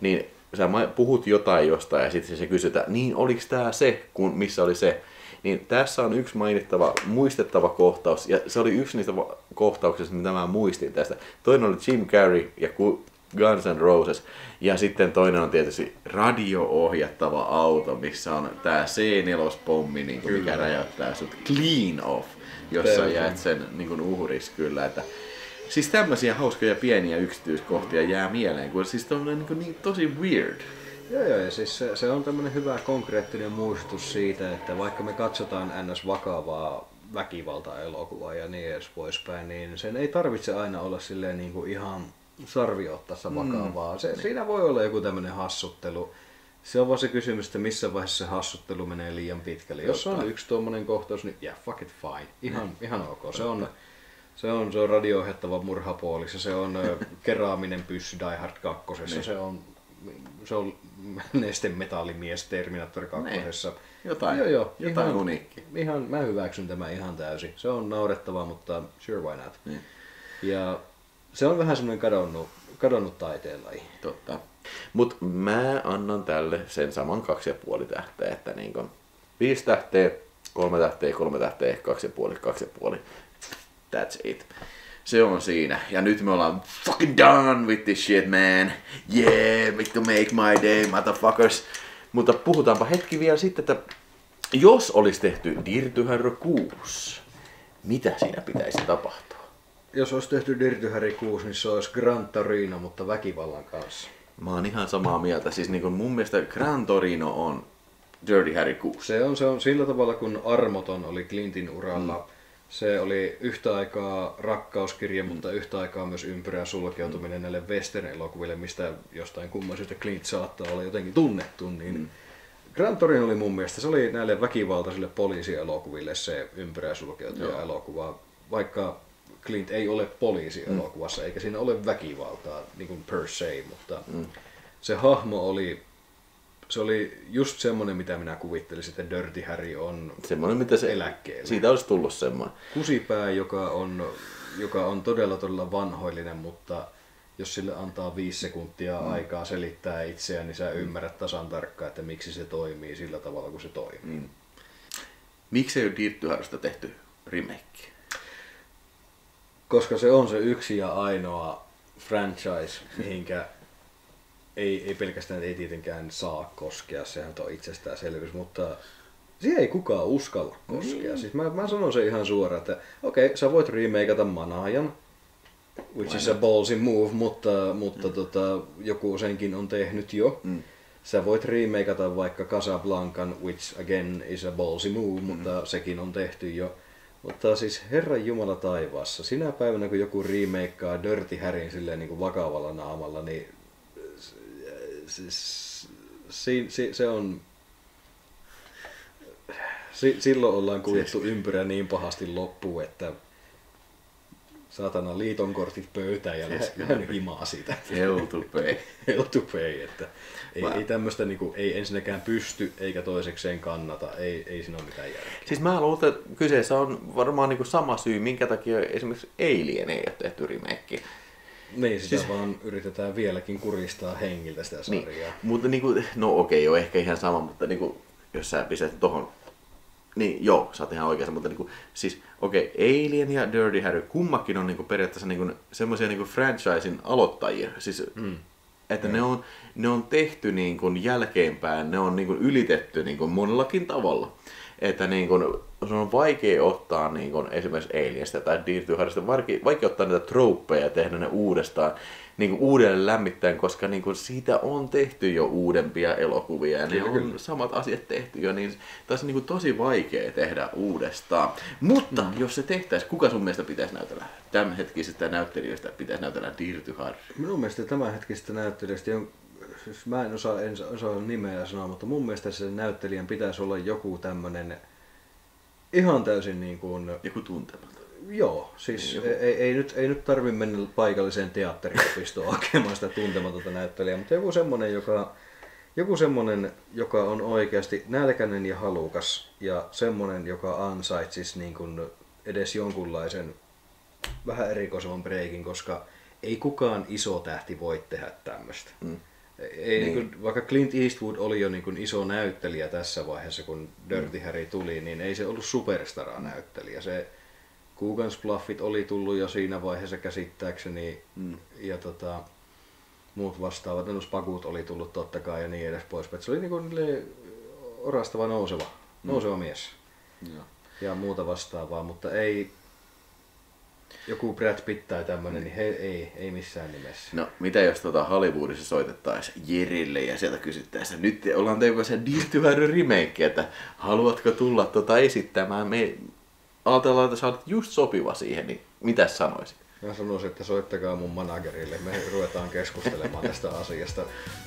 niin sä puhut jotain jostain ja sitten se kysytään, niin oliks tää se, kun, missä oli se. Niin tässä on yksi mainittava, muistettava kohtaus, ja se oli yksi niistä kohtauksista, mitä mä muistin tästä. Toinen oli Jim Carrey ja Guns N' Roses, ja sitten toinen on tietysti radio-ohjattava auto, missä on tää C4-pommi, niin kuin, mikä räjäyttää sut clean off, jos sä Täysin. jäät sen niin uhris kyllä. Että, siis tämmöisiä hauskoja pieniä yksityiskohtia jää mieleen, kun siis tommonen niin, niin tosi weird. Joo, joo, ja siis se, se on tämmöinen hyvä konkreettinen muistutus siitä, että vaikka me katsotaan ns. vakavaa väkivalta-elokuvaa ja niin edes poispäin, niin sen ei tarvitse aina olla silleen niin kuin ihan sarviottassa vakavaa. Se, siinä voi olla joku tämmöinen hassuttelu. Se on vaan se kysymys, että missä vaiheessa se hassuttelu menee liian pitkälle. Jos on yksi tuommoinen kohtaus, niin yeah, fuck it fine. Ihan, ihan ok. Se on, se on, se on radio-ohjattava murhapuolissa, se on keraaminen pyssy Die Hard 2. Se on, se on nestemetallimies Terminator 2. Jotain, Joo, joo, jotain ihan- uniikki. Ihan, mä hyväksyn tämän ihan täysin. Se on naurettava, mutta sure why not. Niin. Ja se on vähän semmoinen kadonnut, kadonnut taiteenlaji. Totta. Mut mä annan tälle sen saman kaksi ja puoli tähteä, että niin kun viisi tähteä, kolme tähteä, kolme tähteä, kaksi ja puoli, kaksi ja puoli. That's it. Se on siinä. Ja nyt me ollaan fucking done with this shit, man. Yeah, vittu make my day, motherfuckers. Mutta puhutaanpa hetki vielä sitten, että jos olisi tehty Dirty Harry 6, mitä siinä pitäisi tapahtua? Jos olisi tehty Dirty Harry 6, niin se olisi Gran Torino, mutta väkivallan kanssa. Mä oon ihan samaa mieltä. Siis niin mun mielestä Gran Torino on Dirty Harry 6. Se on, se on sillä tavalla, kun Armoton oli Clintin uralla. Mm. Se oli yhtä aikaa rakkauskirja, mutta yhtä aikaa myös ympyrän sulkeutuminen mm. näille western-elokuville, mistä jostain kummaisesta Clint saattaa olla jotenkin tunnettu. Niin mm. Grand Torino oli mun mielestä, se oli näille väkivaltaisille poliisielokuville se ympyrä sulkeutuja elokuva, vaikka Clint ei ole poliisi elokuvassa, mm. eikä siinä ole väkivaltaa niin kuin per se, mutta mm. se hahmo oli se oli just semmoinen, mitä minä kuvittelisin, että Dirty Harry on semmoinen, mitä se, eläkkeellä. Siitä olisi tullut semmoinen. Kusipää, joka on, joka on todella todella vanhoillinen, mutta jos sille antaa viisi sekuntia mm. aikaa selittää itseään, niin sä ymmärrät tasan tarkkaan, että miksi se toimii sillä tavalla, kuin se toimii. Mm. Miksi ei ole Dirty Harrysta tehty remake? Koska se on se yksi ja ainoa franchise, mihinkä ei, ei pelkästään ei tietenkään saa koskea, sehän on itsestäänselvyys, mutta siihen ei kukaan uskalla koskea. Mm. Siis mä, mä sanon se ihan suoraan, että okei, okay, sä voit remakeata Manajan, which is a ballsy move, mutta, mutta mm. tota, joku senkin on tehnyt jo. Mm. Sä voit remakeata vaikka Casablancan, which again is a ballsy move, mm. mutta sekin on tehty jo. Mutta siis Herran Jumala taivaassa, sinä päivänä kun joku remakeaa Dirty Harryn silleen niin kuin vakavalla naamalla, niin siis, si, si, se on... Si, silloin ollaan kuljettu siis... ympyrä niin pahasti loppuun, että saatana liiton kortit pöytään ja hän himaa siitä. Hell to pay. Hell to pay, että ei, mä... ei tämmöistä niinku, ei ensinnäkään pysty eikä toisekseen kannata, ei, ei siinä ole mitään järkeä. Siis mä luulen, että kyseessä on varmaan niinku sama syy, minkä takia esimerkiksi Alien ei ole tehty remake. Niin, sitä siis... vaan yritetään vieläkin kuristaa hengiltä sitä niin, sarjaa. Niin, mutta niinku, no okei, okay, ehkä ihan sama, mutta niinku, jos sä pistät tohon niin, joo, sä oot ihan oikeassa, mutta niinku, siis okei, okay, Alien ja Dirty Harry, kummakin on niinku periaatteessa niinku, semmoisia niinku franchisin aloittajia. Siis, mm. Että mm. ne, on, ne on tehty niinku jälkeenpäin, ne on niinku ylitetty niinku monellakin tavalla. Että niinku, se on vaikea ottaa niin kuin, esimerkiksi Alienista tai Dirty Harrysta, vaikea, vaikea ottaa niitä trouppeja ja tehdä ne uudestaan niin kuin uudelleen lämmittäen, koska niin kuin siitä on tehty jo uudempia elokuvia ja ne on samat asiat tehty jo, niin tässä on niin kuin tosi vaikea tehdä uudestaan. Mutta mm. jos se tehtäisiin, kuka sun mielestä pitäisi näytellä? Tämänhetkisestä näyttelijöistä pitäisi näytellä Dirty Harry. Minun mielestä tämänhetkisestä näyttelijöistä on siis mä en osaa, en osaa nimeä sanoa, mutta mun mielestä se näyttelijän pitäisi olla joku tämmönen ihan täysin niin kuin... Joku tuntematon. Joo, siis Joku... ei, ei, nyt, ei nyt tarvi mennä paikalliseen teatteriopistoon hakemaan sitä tuntematonta näyttelijää, mutta joku semmonen, joka, joku semmonen, joka on oikeasti nälkäinen ja halukas ja semmonen, joka ansaitsisi niin kuin edes jonkunlaisen vähän erikoisemman breikin, koska ei kukaan iso tähti voi tehdä tämmöistä. Mm. Ei, niin. Niin kuin, vaikka Clint Eastwood oli jo niin kuin iso näyttelijä tässä vaiheessa, kun Dirty mm. Harry tuli, niin ei se ollut superstara-näyttelijä. Se Coogan's Bluffit oli tullut jo siinä vaiheessa käsittääkseni, mm. ja tota, muut vastaavat, no Spagut oli tullut totta kai ja niin edes pois. Se oli niin kuin orastava nouseva, mm. nouseva mies. Ja. ja muuta vastaavaa, mutta ei, joku Brad Pitt tai tämmönen, niin he, ei, ei missään nimessä. No, mitä jos tota Hollywoodissa soitettaisiin Jerille ja sieltä kysyttäisiin, nyt ollaan tekemässä Dirty Harry remake, että haluatko tulla tota esittämään? Me ajatellaan, että sä olet just sopiva siihen, niin mitä sanoisit? Mä sanoisin, että soittakaa mun managerille. Me ruvetaan keskustelemaan tästä asiasta.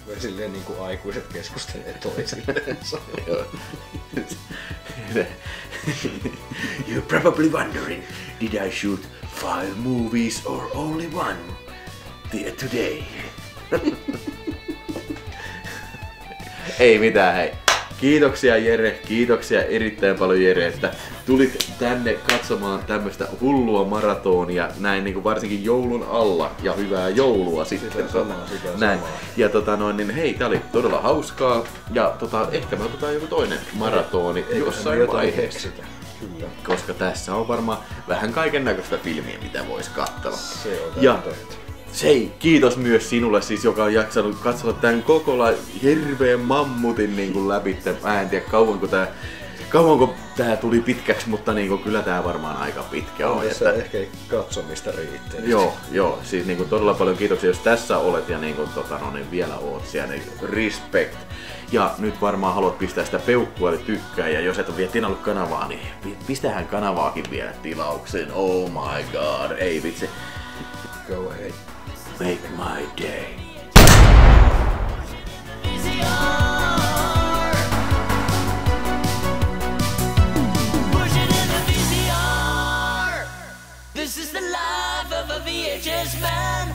Me silleen niin kuin aikuiset keskustelee toisilleen. You're probably wondering, did I shoot five movies or only one today? Ei mitään, hei. Kiitoksia Jere, kiitoksia erittäin paljon Jere, että tulit tänne katsomaan tämmöistä hullua maratonia näin niin kuin varsinkin joulun alla ja hyvää joulua sitten. Sitä samaa, sitä näin. Samaa. Ja tota noin, niin hei, tää oli todella hauskaa ja tota, ehkä me otetaan joku toinen maratoni Ei, jossain vaiheessa. Kyllä. koska tässä on varmaan vähän kaiken näköistä filmiä, mitä voisi katsella. Se on Ja totta. Sei, kiitos myös sinulle siis, joka on jaksanut katsella tämän koko la- hirveän mammutin niin kuin läpi. Mä en tiedä kauanko tää, kauanko tää tuli pitkäksi, mutta niin kuin, kyllä tää varmaan aika pitkä on. On että- ehkä katsomista riittää. Joo, joo, siis niin kuin todella paljon kiitoksia, jos tässä olet ja niin kuin, tota, no, niin vielä oot siellä, niin respect. Ja nyt varmaan haluat pistää sitä peukkua, eli tykkää, ja jos et ole vielä tilannut kanavaa, niin pistähän kanavaakin vielä tilaukseen. Oh my god, ei vitsi. Go ahead. Make my day. This is the life of a VHS man.